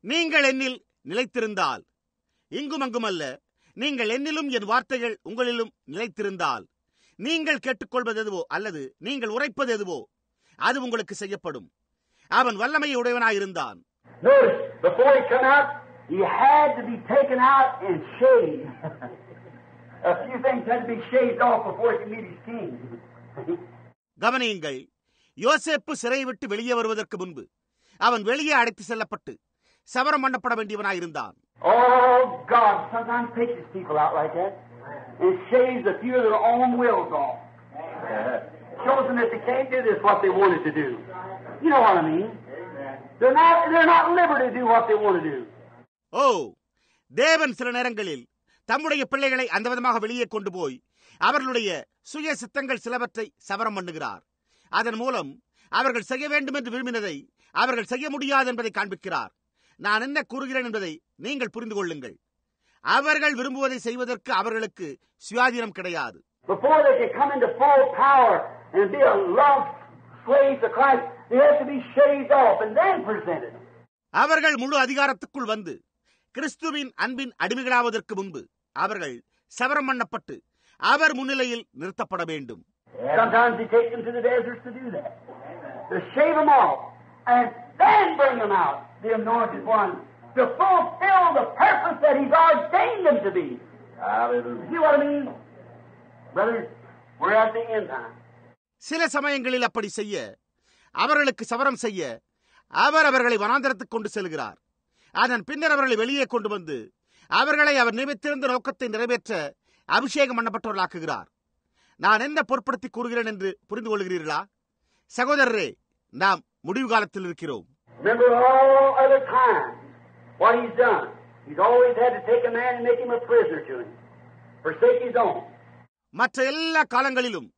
நீங்கள் என்னில் நிலைத்திருந்தால் இங்கும் அங்குமல்ல நீங்கள் என்னிலும் என் வார்த்தைகள் உங்களிலும் நிலைத்திருந்தால் நீங்கள் கேட்டுக்கொள்வது எதுவோ அல்லது நீங்கள் உரைப்பது எதுவோ அது உங்களுக்கு செய்யப்படும். அவன் வல்லமை உடையவனாயிருந்தான். கவனியுங்கள் யோசேப்பு சிறையை விட்டு வெளியே வருவதற்கு முன்பு அவன் வெளியே அழைத்து செல்லப்பட்டு சவரம் பண்ணப்பட வேண்டியவனாயிருந்தான் oh, God sometimes takes his people out like that and shaves a few of their own wills off. Shows them that they can't do this what they wanted to do. You know what I mean? They're not, they're not liberty to do what they want to do. ஓ தேவன் சில நேரங்களில் தம்முடைய பிள்ளைகளை அந்த விதமாக வெளியே கொண்டு போய் அவர்களுடைய சுய சித்தங்கள் சிலவற்றை சவரம் பண்ணுகிறார் அதன் மூலம் அவர்கள் செய்ய வேண்டும் என்று விரும்பினதை அவர்கள் செய்ய முடியாது என்பதை காண்பிக்கிறார். நான் என்ன கூறுகிறேன் என்பதை நீங்கள் புரிந்து கொள்ளுங்கள். அவர்கள் விரும்புவதை செய்வதற்கு அவர்களுக்கு சுயாதீனம் கிடையாது. அவர்கள் முழு அதிகாரத்துக்குள் வந்து கிறிஸ்துவின் அன்பின் அடிமைகளாவதற்கு முன்பு அவர்கள் சவரம் பண்ணப்பட்டு அவர் முன்னிலையில் நிறுத்தப்பட வேண்டும். Sometimes he takes them to the deserts to do that. To shave them off and then bring them out, the anointed ones, to fulfill the purpose that he's ordained them to be. Hallelujah. See what I mean? Brothers, we're at the end time. சில சமயங்களில் அப்படி செய்ய அவர்களுக்கு சவரம் செய்ய அவர் அவர்களை வனாந்தரத்துக்கு கொண்டு செல்கிறார் அதன் பின்னர் அவர்களை வெளியே கொண்டு வந்து அவர்களை அவர் நியமித்திருந்த நோக்கத்தை நிறைவேற்ற அபிஷேகம் பண்ணப்பட்டவர்களாக்குகிறார் நான் என்ன பொருட்படுத்தி கூறுகிறேன் என்று புரிந்து கொள்கிறீர்களா? சகோதரரே நாம் முடிவு காலத்தில் இருக்கிறோம். மற்ற எல்லா காலங்களிலும்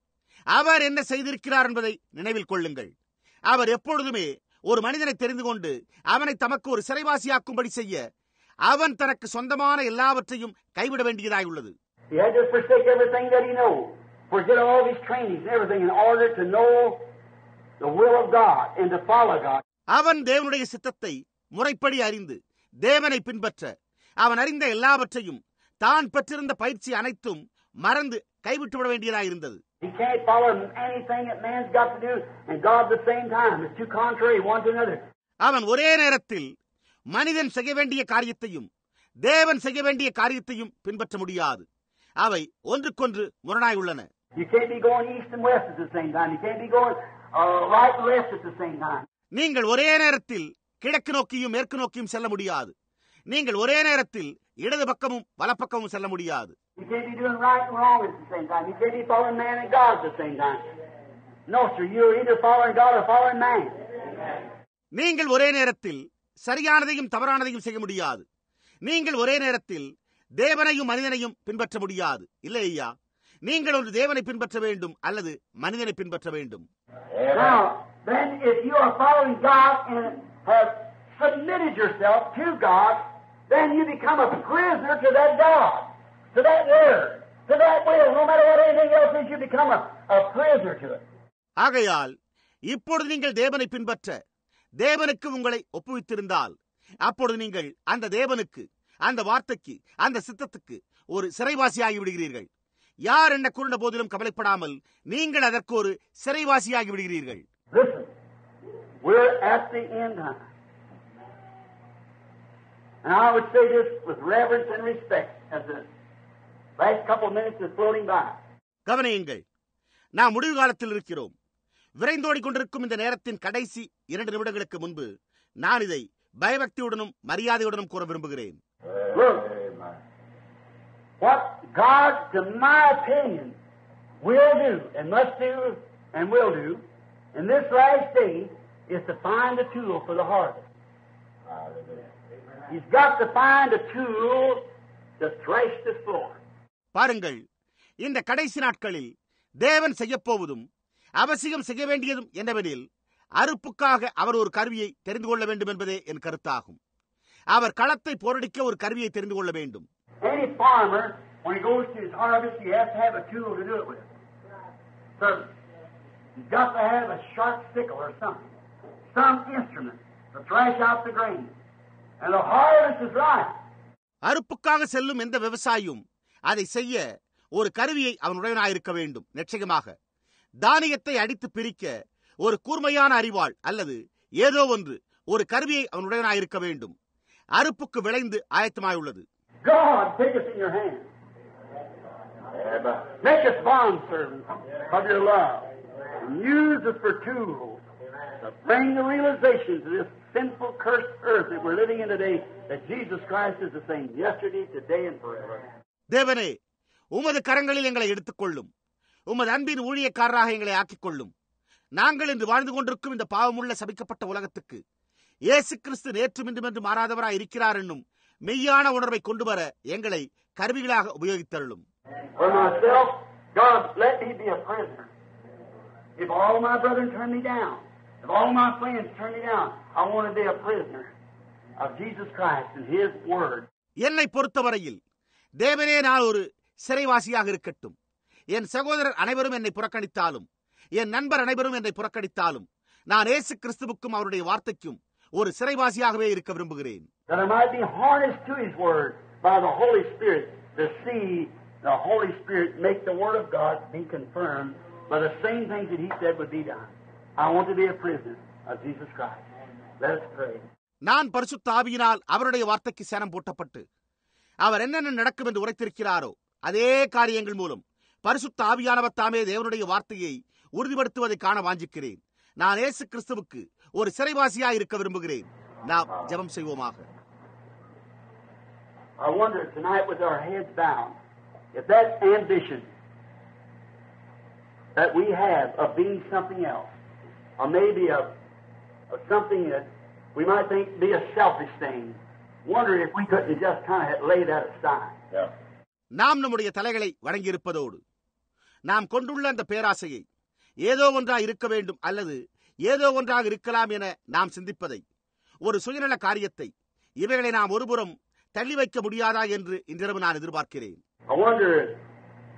அவர் என்ன செய்திருக்கிறார் என்பதை நினைவில் கொள்ளுங்கள். அவர் எப்பொழுதுமே ஒரு மனிதனை தெரிந்து கொண்டு அவனை தமக்கு ஒரு சிறைவாசியாக்கும்படி செய்ய அவன் தனக்கு சொந்தமான எல்லாவற்றையும் கைவிட வேண்டியதாய் உள்ளது. He forget all his trainings and everything in order to know the will of God and to follow God. அவன் தேவனுடைய சித்தத்தை முறைப்படி அறிந்து தேவனை பின்பற்ற அவன் அறிந்த எல்லாவற்றையும் தான் பெற்றிருந்த பயிற்சி அனைத்தும் மறந்து கைவிட்டுவிட வேண்டியதாய் இருந்தது He can't follow anything that man's got to do and God at the same time. It's too contrary one to another. அவன் ஒரே நேரத்தில் மனிதன் செய்ய வேண்டிய காரியத்தையும் தேவன் செய்ய வேண்டிய காரியத்தையும் பின்பற்ற முடியாது அவை ஒன்றுக்கொன்று முரணாய் உள்ளன You can't be going east and west at the same time. You can't be going uh, right and left at the same time. நீங்கள் ஒரே நேரத்தில் கிழக்கு நோக்கியும் மேற்கு நோக்கியும் செல்ல முடியாது நீங்கள் ஒரே நேரத்தில் இடது பக்கமும் வலப்பக்கமும் செல்ல முடியாது You can't be doing right and wrong at the same time. You can't be following man and God at the same time. No, sir. You're either following God or following man. நீங்கள் ஒரே நேரத்தில் சரியானதையும் தவறானதையும் செய்ய முடியாது நீங்கள் ஒரே நேரத்தில் தேவனையும் மனிதனையும் பின்பற்ற முடியாது இல்லை ஐயா நீங்கள் ஒரு தேவனை பின்பற்ற வேண்டும் அல்லது மனிதனை பின்பற்ற வேண்டும் Now, then, if you are following God and have submitted yourself to God, then you become a prisoner to that God, to that word, to that will. No matter what anything else is, you become a, a prisoner to it. ஆகையால் இப்பொழுது நீங்கள் தேவனை பின்பற்ற தேவனுக்கு உங்களை ஒப்புவித்திருந்தால் அப்பொழுது நீங்கள் அந்த தேவனுக்கு அந்த வார்த்தைக்கு அந்த சித்தத்துக்கு ஒரு சிறைவாசியாகி விடுகிறீர்கள் யார் என்ன கூறின போதிலும் கவலைப்படாமல் நீங்கள் அதற்கு ஒரு சிறைவாசியாகி விடுகிறீர்கள். Listen, we're at the end time. And I would say this with reverence and respect as the last couple of minutes is floating by. கவனியுங்கள். நாம் முடிவு காலத்தில் இருக்கிறோம். விரைந்தோடிக் கொண்டிருக்கும் இந்த நேரத்தின் கடைசி இரண்டு நிமிடங்களுக்கு முன்பு நான் இதை பயபக்தியுடனும் மரியாதையுடனும் கூற விரும்புகிறேன். What God, to my opinion, will do and must do and will do in this last day is to find a tool for the harvest. He's got to find a tool to thresh the floor. பாருங்கள் இந்த கடைசி நாட்களில் தேவன் செய்யப்போவதும் அவசியம் செய்ய வேண்டியதும் என்னவெனில் அறுப்புக்காக அவர் ஒரு கருவியை தெரிந்து கொள்ள வேண்டும் என்பதே என் கருத்தாகும் அவர் களத்தை போரடிக்க ஒரு கருவியை தெரிந்து கொள்ள வேண்டும் Any farmer, when he goes to his harvest, he has to have a tool to do it with. So, he's got to have a sharp sickle or something, some instrument to thrash out the grain. And the harvest is ripe. அறுப்புக்காக செல்லும் எந்த விவசாயியும் அதை செய்ய ஒரு கருவியை அவனுடையனாயிருக்க வேண்டும் நிச்சயமாக தானியத்தை அடித்து பிரிக்க ஒரு கூர்மையான அறிவாள் அல்லது ஏதோ ஒன்று ஒரு கருவியை அவனுடையனாயிருக்க வேண்டும் அறுப்புக்கு விளைந்து ஆயத்தமாயுள்ளது God, take us in your hand. Make us bond servants of your love. And use us for tools to bring the realization to this sinful, cursed earth that we're living in today that Jesus Christ is the same yesterday, today, and forever. தேவனே உமது கரங்களில் எங்களை எடுத்துக்கொள்ளும் உமது அன்பின் ஊழியக்காரராக எங்களை ஆக்கிக் கொள்ளும் நாங்கள் இன்று வாழ்ந்து கொண்டிருக்கும் இந்த பாவமுள்ள சபிக்கப்பட்ட உலகத்துக்கு இயேசு கிறிஸ்து நேற்றும் இன்றும் என்று மாறாதவராய் இருக்கிறார் என்னும் மெய்யான உணர்வை கொண்டு வர எங்களை கருவிகளாக உபயோகித்தருளும் For myself, God, let me be a prisoner. If all my brethren turn me down, if all my friends turn me down, I want to be a prisoner of Jesus Christ and His Word. என்னை பொறுத்தவரையில் தேவனே நான் ஒரு சிறைவாசியாக இருக்கட்டும் என் சகோதரர் அனைவரும் என்னை புறக்கணித்தாலும் என் நண்பர் அனைவரும் என்னை புறக்கணித்தாலும் நான் இயேசு கிறிஸ்துவுக்கும் அவருடைய வார்த்தைக்கும் ஒரு சிறைவாசியாகவே இருக்க விரும்புகிறேன் that I might be harnessed to His Word by the Holy Spirit to see the Holy Spirit make the Word of God be confirmed by the same things that He said would be done. I want to be a prisoner of Jesus Christ. Let us pray. நான் பரிசுத்த ஆவியினால் அவருடைய வார்த்தைக்கு சேனம் போட்டப்பட்டு அவர் என்னென்ன நடக்கும் என்று உரைத்திருக்கிறாரோ அதே காரியங்கள் மூலம் பரிசுத்த ஆவியானவர் தாமே தேவனுடைய வார்த்தையை உறுதிப்படுத்துவதை காண வாஞ்சிக்கிறேன் நான் ஏசு கிறிஸ்துவுக்கு ஒரு சிறைவாசியாக இருக்க விரும்புகிறேன் நாம் ஜெபம் செய்வோமாக I wonder tonight with our heads bowed if that ambition that we have of being something else, or maybe of, of something that we might think be a selfish thing, wonder if we couldn't just kind of lay that aside. நாம் நம்முடைய தலைகளை வணங்கியிருப்பதோடு நாம் கொண்டுள்ள அந்த பேராசையை ஏதோ ஒன்றாக இருக்க வேண்டும் அல்லது ஏதோ ஒன்றாக இருக்கலாம் என நாம் சிந்திப்பதை ஒரு சுயநல காரியத்தை இவைகளை நாம் ஒருபுறம் தள்ளி வைக்க முடியாதா என்று இன்றிரவு நான் எதிர்பார்க்கிறேன்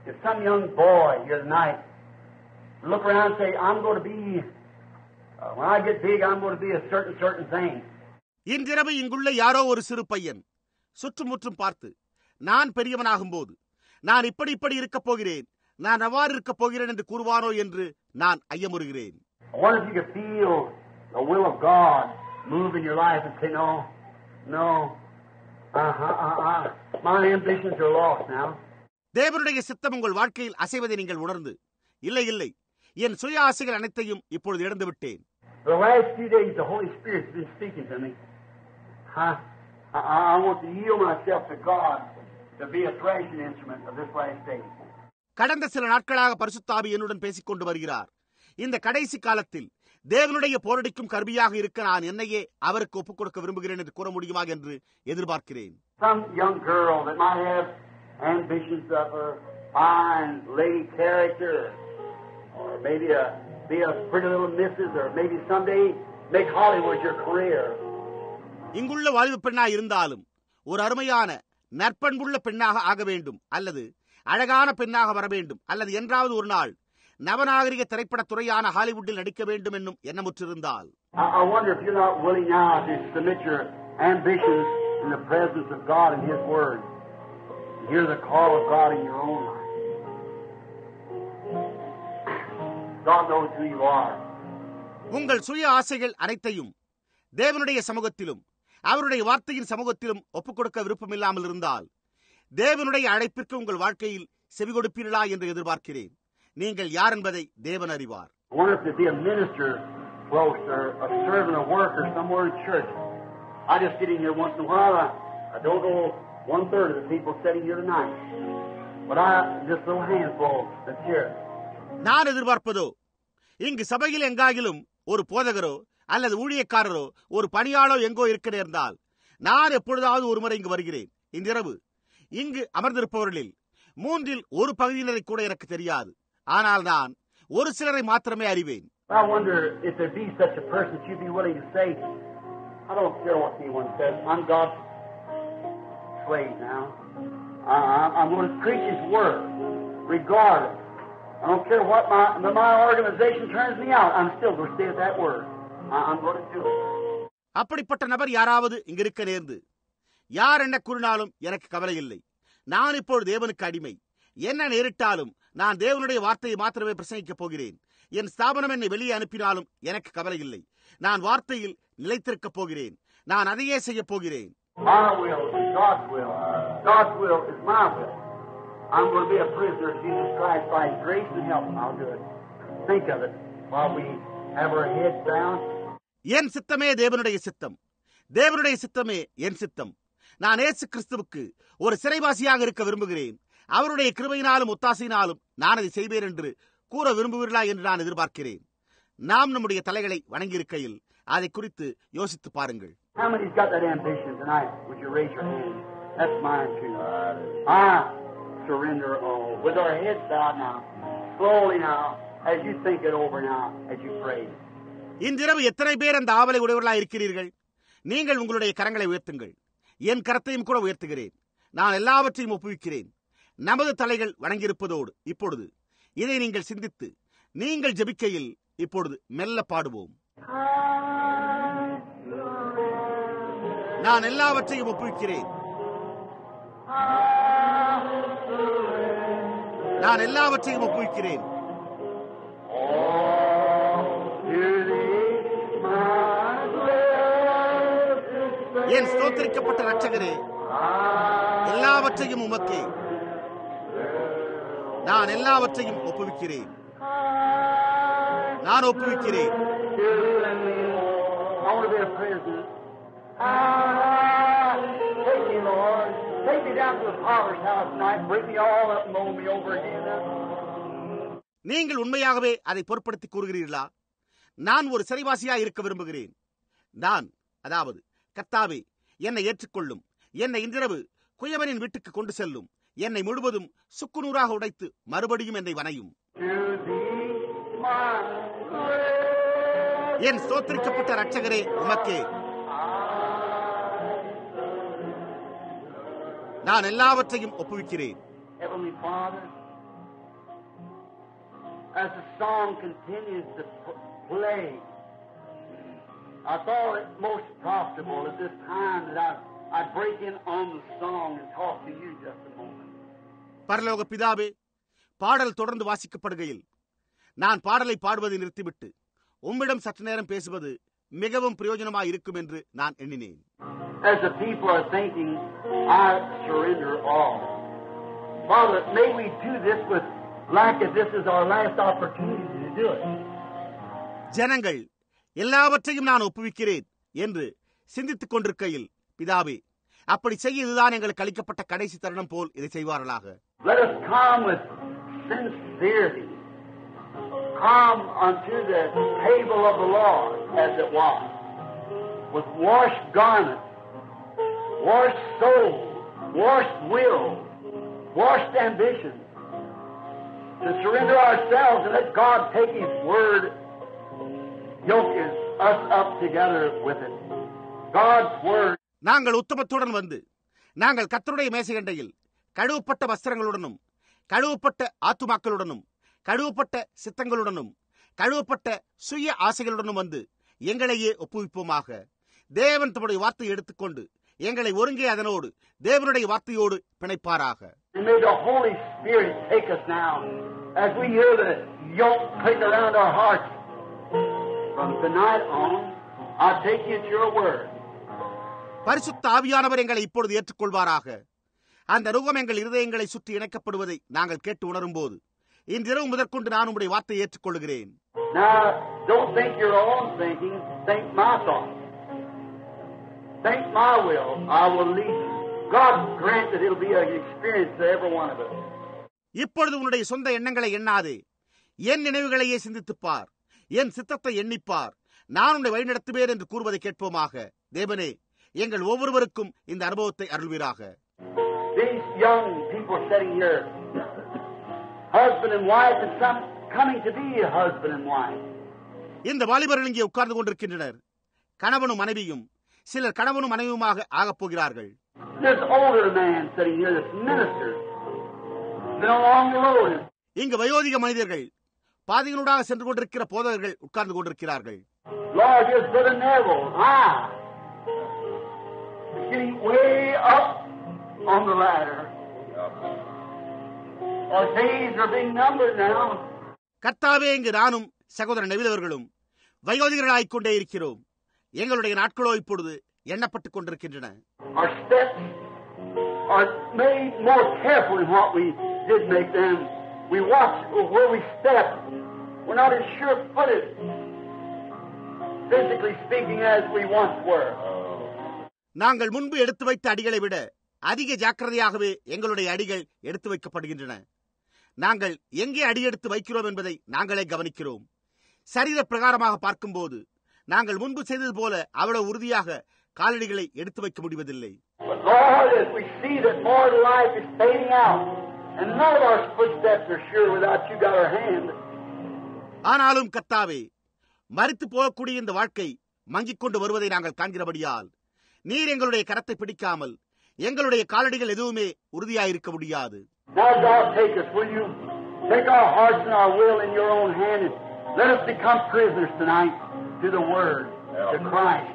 if some young boy here tonight look around and say, I'm going to be, uh, when I get big, I'm going to be a certain, certain thing. இன்றிரவு இங்குள்ள யாரோ ஒரு சிறு பையன் சுற்றுமுற்றும் பார்த்து நான் பெரியவனாகும் போது நான் இப்படி இப்படி இருக்கப் போகிறேன் நான் அவ்வாறு இருக்கப் போகிறேன் என்று கூறுவானோ என்று நான் ஐயமுறுகிறேன் no, தேவனுடைய சித்தம் உங்கள் வாழ்க்கையில் அசைவதை நீங்கள் உணர்ந்து. இல்லை இல்லை. என் சுய ஆசைகள் அனைத்தையும் இப்பொழுது இழந்து விட்டேன். The last few days, the Holy Spirit's been speaking to me. I, I, I want to yield myself to God to be a threshing instrument of this last day. கடந்த சில நாட்களாக பரிசுத்தாவி என்னுடன் பேசிக் கொண்டு வருகிறார். இந்த கடைசி காலத்தில் தேவனுடைய போரடிக்கும் கருவியாக இருக்க நான் என்னையே அவருக்கு ஒப்புக் கொடுக்க விரும்புகிறேன் என்று கூற முடியுமா என்று எதிர்பார்க்கிறேன். இங்குள்ள வாலிப பெண்ணா இருந்தாலும் ஒரு அருமையான நற்பண்புள்ள பெண்ணாக ஆக வேண்டும் அல்லது அழகான பெண்ணாக வர வேண்டும் அல்லது என்றாவது ஒரு நாள் நவநாகரிக திரைப்படத் துறையான ஹாலிவுட்டில் நடிக்க வேண்டும் என்னும் எண்ணமுற்றிருந்தால் I, I wonder if you're not willing now to submit your ambitions in the presence of God and His Word. And hear the call of God in your own life. God knows who you are. உங்கள் சுய ஆசைகள் அனைத்தையும் தேவனுடைய சமூகத்திலும் அவருடைய வார்த்தையின் சமூகத்திலும் ஒப்புக் கொடுக்க விருப்பமில்லாமல் இருந்தால் தேவனுடைய அழைப்பிற்கு உங்கள் வாழ்க்கையில் செவி கொடுப்பீர்களா என்று எதிர்பார்க்கிறேன் நீங்கள் யார் என்பதை தேவன் அறிவார் I wonder if there'd be a minister close or a servant or worker somewhere in church. I just get in here once in a while. I, I don't know one third of the people sitting here tonight. But I, just a little handful that's here. நான் எதிர்பார்ப்பதோ இங்கு சபையில் எங்காகிலும் ஒரு போதகரோ அல்லது ஊழியக்காரரோ ஒரு பணியாளோ எங்கோ இருக்க நேர்ந்தால் நான் எப்பொழுதாவது ஒரு முறை இங்கு வருகிறேன் இன்றிரவு இங்கு அமர்ந்திருப்பவர்களில் மூன்றில் ஒரு பகுதியினரை கூட எனக்கு தெரியாது ஆனால் நான் ஒரு சிலரை மாத்திரமே அறிவேன் I wonder if there be such a person that you'd be willing to say, I don't care what anyone says. I'm God's slave now. I, I, I'm going to preach His word, regardless. I don't care what my, my organization turns me out. I'm still going to stay at that word. I, I'm going to do it. அப்படிப்பட்ட நபர் யாராவது இங்கு இருக்க நேர்ந்து யார் என்ன கூறினாலும் எனக்கு கவலை இல்லை நான் இப்பொழுது தேவனுக்கு அடிமை என்ன நேரிட்டாலும் நான் தேவனுடைய வார்த்தையை மாத்திரமே பிரசங்கிக்கப் போகிறேன் என் ஸ்தாபனம் என்னை வெளியே அனுப்பினாலும் எனக்கு கவலை இல்லை நான் வார்த்தையில் நிலைத்திருக்கப் போகிறேன் நான் அதையே செய்யப் போகிறேன் Our will is God's will. God's will is my will. I'm going to be a prisoner of Jesus Christ by His grace and help. I'll do it. Think of it while we have our heads down. என் சித்தமே தேவனுடைய சித்தம் தேவனுடைய சித்தமே என் சித்தம் நான் இயேசு கிறிஸ்துவுக்கு ஒரு சிறைவாசியாக இருக்க விரும்புகிறேன் அவருடைய கிருபையினாலும் ஒத்தாசையினாலும் நான் அதை செய்வேன் என்று கூற விரும்புவீர்களா என்று நான் எதிர்பார்க்கிறேன் நாம் நம்முடைய தலைகளை வணங்கியிருக்கையில் அதை குறித்து யோசித்து பாருங்கள் How many's got that ambition tonight? Would you raise your hand? That's mine too. I surrender all. With our heads bowed now, slowly now, as you think it over now, as you pray. இன்றிரவு எத்தனை பேர் அந்த ஆவலை உடையவர்களாக இருக்கிறீர்கள் நீங்கள் உங்களுடைய கரங்களை உயர்த்துங்கள் என் கரத்தையும் கூட உயர்த்துகிறேன் நான் எல்லாவற்றையும் ஒப்புவிக்கிறேன் நமது தலைகள் வணங்கியிருப்பதோடு இப்பொழுது இதை நீங்கள் சிந்தித்து நீங்கள் ஜெபிக்கையில் இப்பொழுது மெல்ல பாடுவோம். நான் எல்லாவற்றையும் ஒப்புவிக்கிறேன். நான் எல்லாவற்றையும் ஒப்புவிக்கிறேன். என் ஸ்தோத்தரிக்கப்பட்ட ரட்சகரே எல்லாவற்றையும் உமக்கே. நான் எல்லாவற்றையும் ஒப்புவிக்கிறேன். நான் ஒப்புவிக்கிறேன். நீங்கள் உண்மையாகவே அதை பொருட்படுத்தி கூறுகிறீர்களா? நான் ஒரு சிறைவாசியா இருக்க விரும்புகிறேன். நான் அதாவது கத்தாவே என்னை ஏற்றுக்கொள்ளும் என்னை இன்றிரவு குயவனின் வீட்டுக்கு கொண்டு செல்லும் என்னை முழுவதும் சுக்குநூறாக உடைத்து மறுபடியும் என்னை வனையும் To thee, my Lord. என் ஸ்தோத்திரிக்கப்பட்ட ரட்சகரே உமக்கே நான் எல்லாவற்றையும் ஒப்புவிக்கிறேன் Heavenly Father, as the song continues to p- play, I thought it most profitable at this time that I, I'd break in on the song and talk to you just a moment. பரலோக பிதாவே பாடல் தொடர்ந்து வாசிக்கப்படுகையில் நான் பாடலை பாடுவதை நிறுத்திவிட்டு உம்மிடம் சற்று நேரம் பேசுவது மிகவும் பிரயோஜனமாய் இருக்கும் என்று நான் எண்ணினேன் As the people are thinking, I surrender all. Father, may we do this with like as this is our last opportunity to do it. ஜனங்கள் எல்லாவற்றையும் நான் ஒப்புவிக்கிறேன் என்று சிந்தித்துக் கொண்டிருக்கையில் பிதாவே அப்படி செய்ய இதுதான் எங்களுக்கு அளிக்கப்பட்ட கடைசி தருணம் போல் இதை செய்வார்களாக Let us come with sincerity. Come unto the table of the Lord as it was, with washed garments, washed soul, washed will, washed ambition, to surrender ourselves and let God take His word, yoke us up together with it. God's word நாங்கள் உத்தமத்துடன் வந்து நாங்கள் கத்தருடைய மேசையண்டையில் கழுவப்பட்ட வஸ்திரங்களுடனும் கழுவப்பட்ட ஆத்துமாக்களுடனும் கழுவப்பட்ட சித்தங்களுடனும் கழுவப்பட்ட சுய ஆசைகளுடனும் வந்து எங்களையே ஒப்புவிப்போமாக. தேவன் தம்முடைய வார்த்தையை எடுத்துக்கொண்டு எங்களை ஒருங்கே அதனோடு தேவனுடைய வார்த்தையோடு பிணைப்பாராக. பரிசுத்த ஆவியானவர் எங்களை இப்பொழுது ஏற்றுக்கொள்வாராக. அந்த நுகம் எங்கள் இருதயங்களை சுற்றி இணைக்கப்படுவதை நாங்கள் கேட்டு உணரும் போது இன்றிரவு முதற்கொண்டு நான் உம்முடைய வார்த்தையை ஏற்றுக்கொள்கிறேன். இப்பொழுது உன்னுடைய சொந்த எண்ணங்களை எண்ணாதே. என் நினைவுகளையே சிந்தித்துப் பார் என் சித்தத்தை எண்ணிப்பார். நான் உன்னை வழிநடத்துவேன் என்று கூறுவதை கேட்போமாக. தேவனே எங்கள் ஒவ்வொருவருக்கும் இந்த அனுபவத்தை அருள்வீராக. Young people sitting here, husband and wife, and some coming to be a husband and wife. இந்த வாலிபர்கள் இங்கே உட்கார்ந்து கொண்டிருக்கின்றனர் கணவனும் மனைவியும் சிலர் கணவனும் மனைவியுமாக ஆகப் போகிறார்கள். இங்கு வயோதிக மனிதர்கள் பாதைகளூடாக சென்று கொண்டிருக்கிற போதகர்கள் உட்கார்ந்து கொண்டிருக்கிறார்கள் way up on the ladder. கர்த்தாவே இங்கு நானும் சகோதரன் நெவிலவர்களும் வயோதிகர்களாய்க் கொண்டே இருக்கிறோம். எங்களுடைய நாட்களோ இப்பொழுது எண்ணப்பட்டுக் கொண்டிருக்கின்றன. நாங்கள் முன்பு எடுத்து வைத்த அடிகளை விட அதிக ஜாக்கிரதையாகவே எங்களுடைய அடிகள் எடுத்து வைக்கப்படுகின்றன. நாங்கள் எங்கே அடியெடுத்து வைக்கிறோம் என்பதை நாங்களே கவனிக்கிறோம். சரீர பிரகாரமாக பார்க்கும்போது நாங்கள் முன்பு செய்தது போல அவ்வளவு உறுதியாக காலடிகளை எடுத்து வைக்க முடிவதில்லை. ஆனாலும் கர்த்தாவே மறித்து போகக்கூடிய இந்த வாழ்க்கை மங்கிக் கொண்டு வருவதை நாங்கள் காண்கிறபடியால் நீர் எங்களுடைய கரத்தை பிடிக்காமல் எங்களுடைய காலடிகள் எதுவுமே உறுதியாயிருக்க முடியாது. Now God take us. Will you take our hearts and our will in your own hand and let us become prisoners tonight to the Word, to Christ.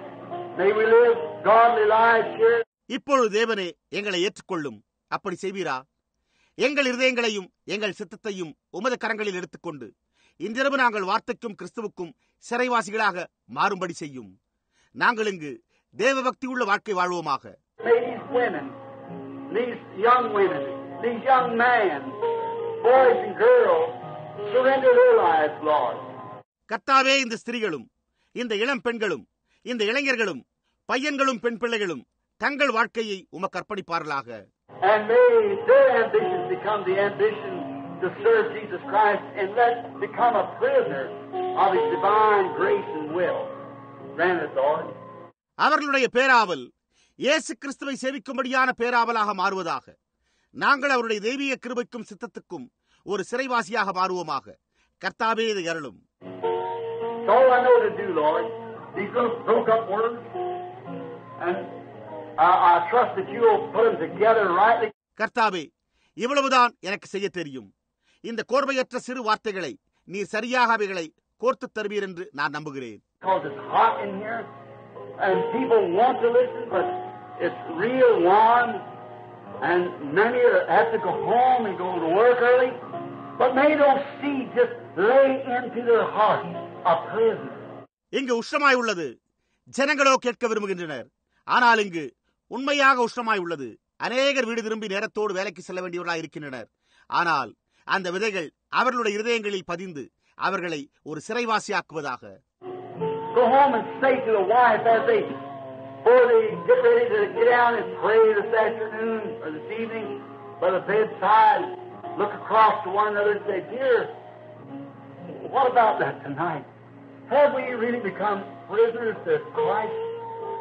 May we live godly lives here. இப்பொழுது தேவனே எங்களை ஏற்றுக்கொள்ளும் அப்படி செய்வீரா எங்கள் இருதயங்களையும் எங்கள் சித்தத்தையும் உமது கரங்களில் எடுத்துக்கொண்டு இன்றிரவு நாங்கள் வார்த்தைக்கும் கிறிஸ்துவுக்கும் சிறைவாசிகளாக மாறும்படி செய்யும் நாங்கள் இங்கு தேவபக்தி உள்ள வாழ்க்கை வாழ்வோமாக these young men, boys and girls, surrender their lives, Lord. கர்த்தாவே இந்த ஸ்திரீகளும் இந்த இளம் பெண்களும் இந்த இளைஞர்களும் பையன்களும் பெண் பிள்ளைகளும் தங்கள் வாழ்க்கையை உமக்கு அர்ப்பணிப்பார்களாக And may their ambitions become the ambition to serve Jesus Christ and let become a prisoner of His divine grace and will. Grant it, Lord. அவர்களுடைய பேராவல் இயேசு கிறிஸ்துவை சேவிக்கும்படியான பேராவலாக மாறுவதாக நாங்கள் அவருடைய தெய்வீக கிருபைக்கும் சித்தத்துக்கும் ஒரு சிறைவாசியாக மாறுவோமாக கர்த்தாவே இதை அருளும். கர்த்தாவே இவ்வளவுதான் எனக்கு செய்ய தெரியும் இந்த கோர்வையற்ற சிறு வார்த்தைகளை நீர் சரியாக அவைகளை கோர்த்துத் தருவீர் என்று நான் நம்புகிறேன் Because it's hot in here. And people want to listen, but it's real warm. And many have to go home and go to work early. But may those seeds just lay into their hearts a prisoner. இங்கு உஷ்ணமாய் உள்ளது ஜனங்களோ கேட்க விரும்புகின்றனர் ஆனால் இங்கு உண்மையாக உஷ்ணமாய் உள்ளது அநேகர் வீடு திரும்பி நேரத்தோடு வேலைக்கு செல்ல வேண்டியவர்களாய் இருக்கின்றனர் ஆனால் அந்த விதைகள் அவர்களுடைய இருதயங்களில் பதிந்து அவர்களை ஒரு சிறைவாசியாக்குவதாக go home and say to the wife as they, before they get ready to get down and pray this afternoon or this evening by the bedside, look across to one another and say, Dear, what about that tonight? Have we really become prisoners to Christ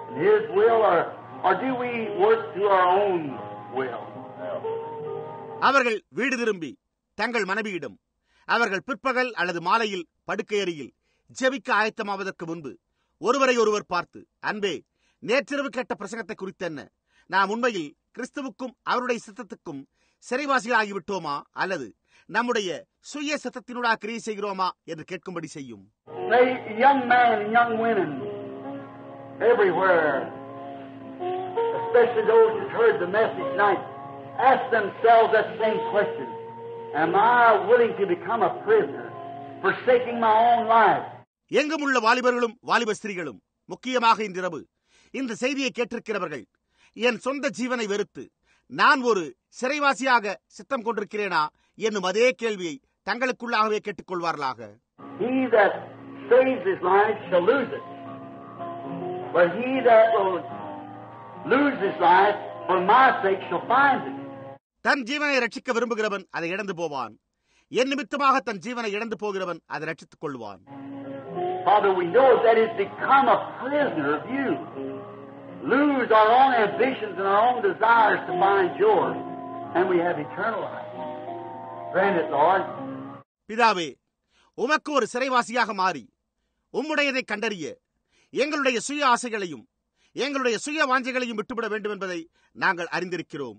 and His will, or, or do we work to our own will? அவர்கள் வீடு திரும்பி தங்கள் மனைவியிடம் அவர்கள் பிற்பகல் அல்லது மாலையில் படுக்கையறையில் ஜெபிக்க ஆயத்தமாவதற்கு முன்பு ஒருவரை ஒருவர் பார்த்து அன்பே நேற்றிரவு கேட்ட பிரசங்கத்தை குறித்தென்ன நாம் உண்மையில் கிறிஸ்துவுக்கும் அவருடைய சித்தத்துக்கும் சிறைவாசிகளாகிவிட்டோமா அல்லது நம்முடைய சுய சித்தத்தினூடாக கிரியை செய்கிறோமா என்று கேட்கும்படி செய்யும் They, young men and young women, everywhere, especially those who've heard the message tonight, ask themselves that same question. Am I willing to become a prisoner, forsaking my own life? எங்கும் உள்ள வாலிபர்களும் வாலிப ஸ்திரீகளும் முக்கியமாக இன்றிரவு இந்த செய்தியை கேட்டிருக்கிறவர்கள் என் சொந்த ஜீவனை வெறுத்து நான் ஒரு சிறைவாசியாக சித்தம் கொண்டிருக்கிறேனா என்னும் அதே கேள்வியை தங்களுக்குள்ளாகவே கேட்டுக்கொள்வார்களாக. தன் ஜீவனை ரட்சிக்க விரும்புகிறவன் அதை இழந்து போவான் என் நிமித்தமாக தன் ஜீவனை இழந்து போகிறவன் அதை ரட்சித்துக் கொள்வான் Father, we know that it's become a prisoner of you. Lose our own ambitions and our own desires to find yours, and we have eternal life. Grant it, Lord. பிதாவே உமக்கு ஒரு சிறைவாசியாக மாறி உம்முடையதை கண்டறிய எங்களுடைய சுய ஆசைகளையும் எங்களுடைய சுய வாஞ்சைகளையும் விட்டுவிட வேண்டும் என்பதை நாங்கள் அறிந்திருக்கிறோம்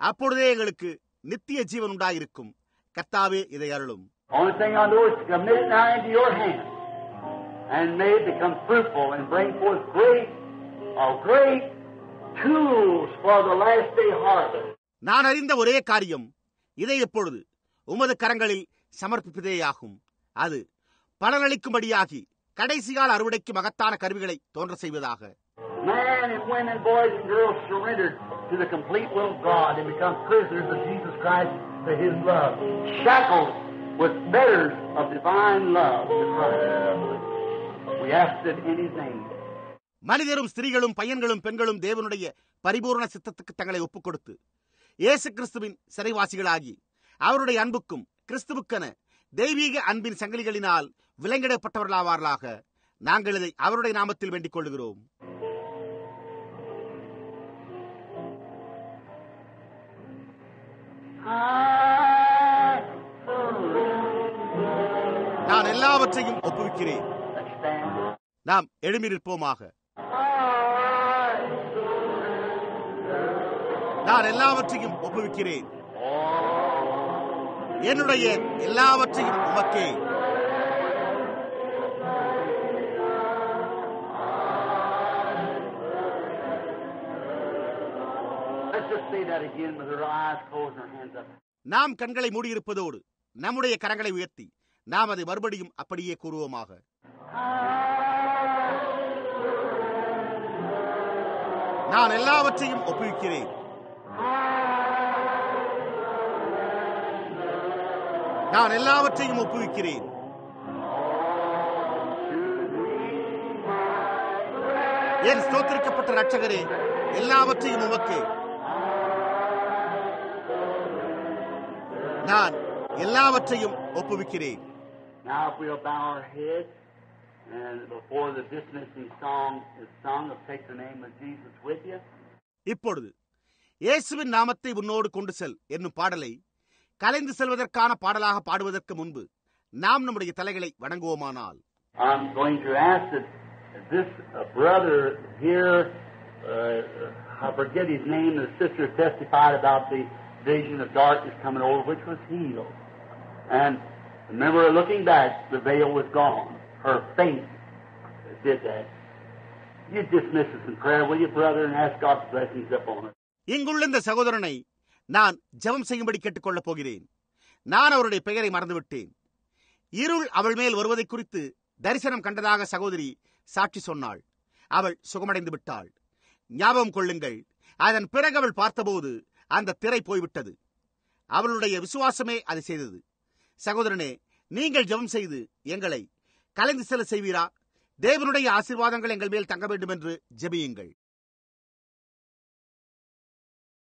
அப்பொழுதே எங்களுக்கு நித்திய ஜீவன் உண்டாயிருக்கும் கர்த்தாவே இதை அருளும் Only thing I know is to commit it now into your hands, and may it become fruitful and bring forth great, uh, great tools for the last day harvest. நான் அறிந்த ஒரே காரியம் இதை எப்பொழுது உமது கரங்களில் சமர்ப்பிப்பதேயாகும் அது பலனளிக்கும்படியாகி கடைசியால் அறுவடைக்கு மகத்தான கருவிகளை தோன்ற செய்வதாக Man and women, boys and girls surrendered to the complete will of God and become prisoners of Jesus Christ for His love, shackled with fetters of divine love to Christ. We ask it in His name. மனிதரும் ஸ்திரீகளும் பையன்களும் பெண்களும் தேவனுடைய பரிபூர்ண சித்தத்துக்கு தங்களை ஒப்புக் கொடுத்து இயேசு கிறிஸ்துவின் சிறைவாசிகளாகி அவருடைய அன்புக்கும் கிறிஸ்துவுக்கென தெய்வீக அன்பின் சங்கிலிகளினால் விலங்கிடப்பட்டவர்களாவார்களாக நாங்கள் இதை அவருடைய நாமத்தில் வேண்டிக் கொள்கிறோம். நான் எல்லாவற்றையும் ஒப்புவிக்கிறேன். நாம் எழும்பி நிற்போமாக. நான் எல்லாவற்றையும் ஒப்புவிக்கிறேன். என்னுடைய எல்லாவற்றையும் உமக்கே. நாம் கண்களை மூடியிருப்பதோடு நம்முடைய கரங்களை உயர்த்தி நாம் அதை மறுபடியும் அப்படியே கூறுவோமாக. நான் எல்லாவற்றையும் ஒப்புவிக்கிறேன். நான் எல்லாவற்றையும் ஒப்புவிக்கிறேன். என் ஸ்தோத்திரிக்கப்பட்ட ரட்சகரே எல்லாவற்றையும் உமக்கு. நான் எல்லாவற்றையும் ஒப்புவிக்கிறேன். Now, if we'll bow our heads and before the dismissing song is sung, of take the name of Jesus with you. இப்பொழுது இயேசுவின் நாமத்தை உன்னோடு கொண்டு செல் என்னும் பாடலை கலைந்து செல்வதற்கான பாடலாக பாடுவதற்கு முன்பு நாம் நம்முடைய தலைகளை வணங்குவோமானால் I'm going to ask that this uh, brother here, uh, I forget his name, the sister testified about the vision of darkness coming over, which was healed. And remember, looking back, the veil was gone. Her faith did that. You dismiss us in prayer, will you, brother, and ask God's blessings upon us. இங்குள்ள இந்த சகோதரனை நான் ஜெபம் செய்யும்படி கேட்டுக்கொள்ளப் போகிறேன். நான் அவருடைய பெயரை மறந்துவிட்டேன். இருள் அவள் மேல் வருவதை குறித்து தரிசனம் கண்டதாக சகோதரி சாட்சி சொன்னாள். அவள் சுகமடைந்து விட்டாள். ஞாபகம் கொள்ளுங்கள் அதன் பிறகு அவள் பார்த்தபோது அந்த திரை போய்விட்டது. அவளுடைய விசுவாசமே அதை செய்தது. சகோதரனே நீங்கள் ஜெபம் செய்து எங்களை கலைந்து செல்ல செய்வீரா? தேவனுடைய ஆசீர்வாதங்கள் எங்கள் மேல் தங்க வேண்டும் என்று ஜெபியுங்கள்.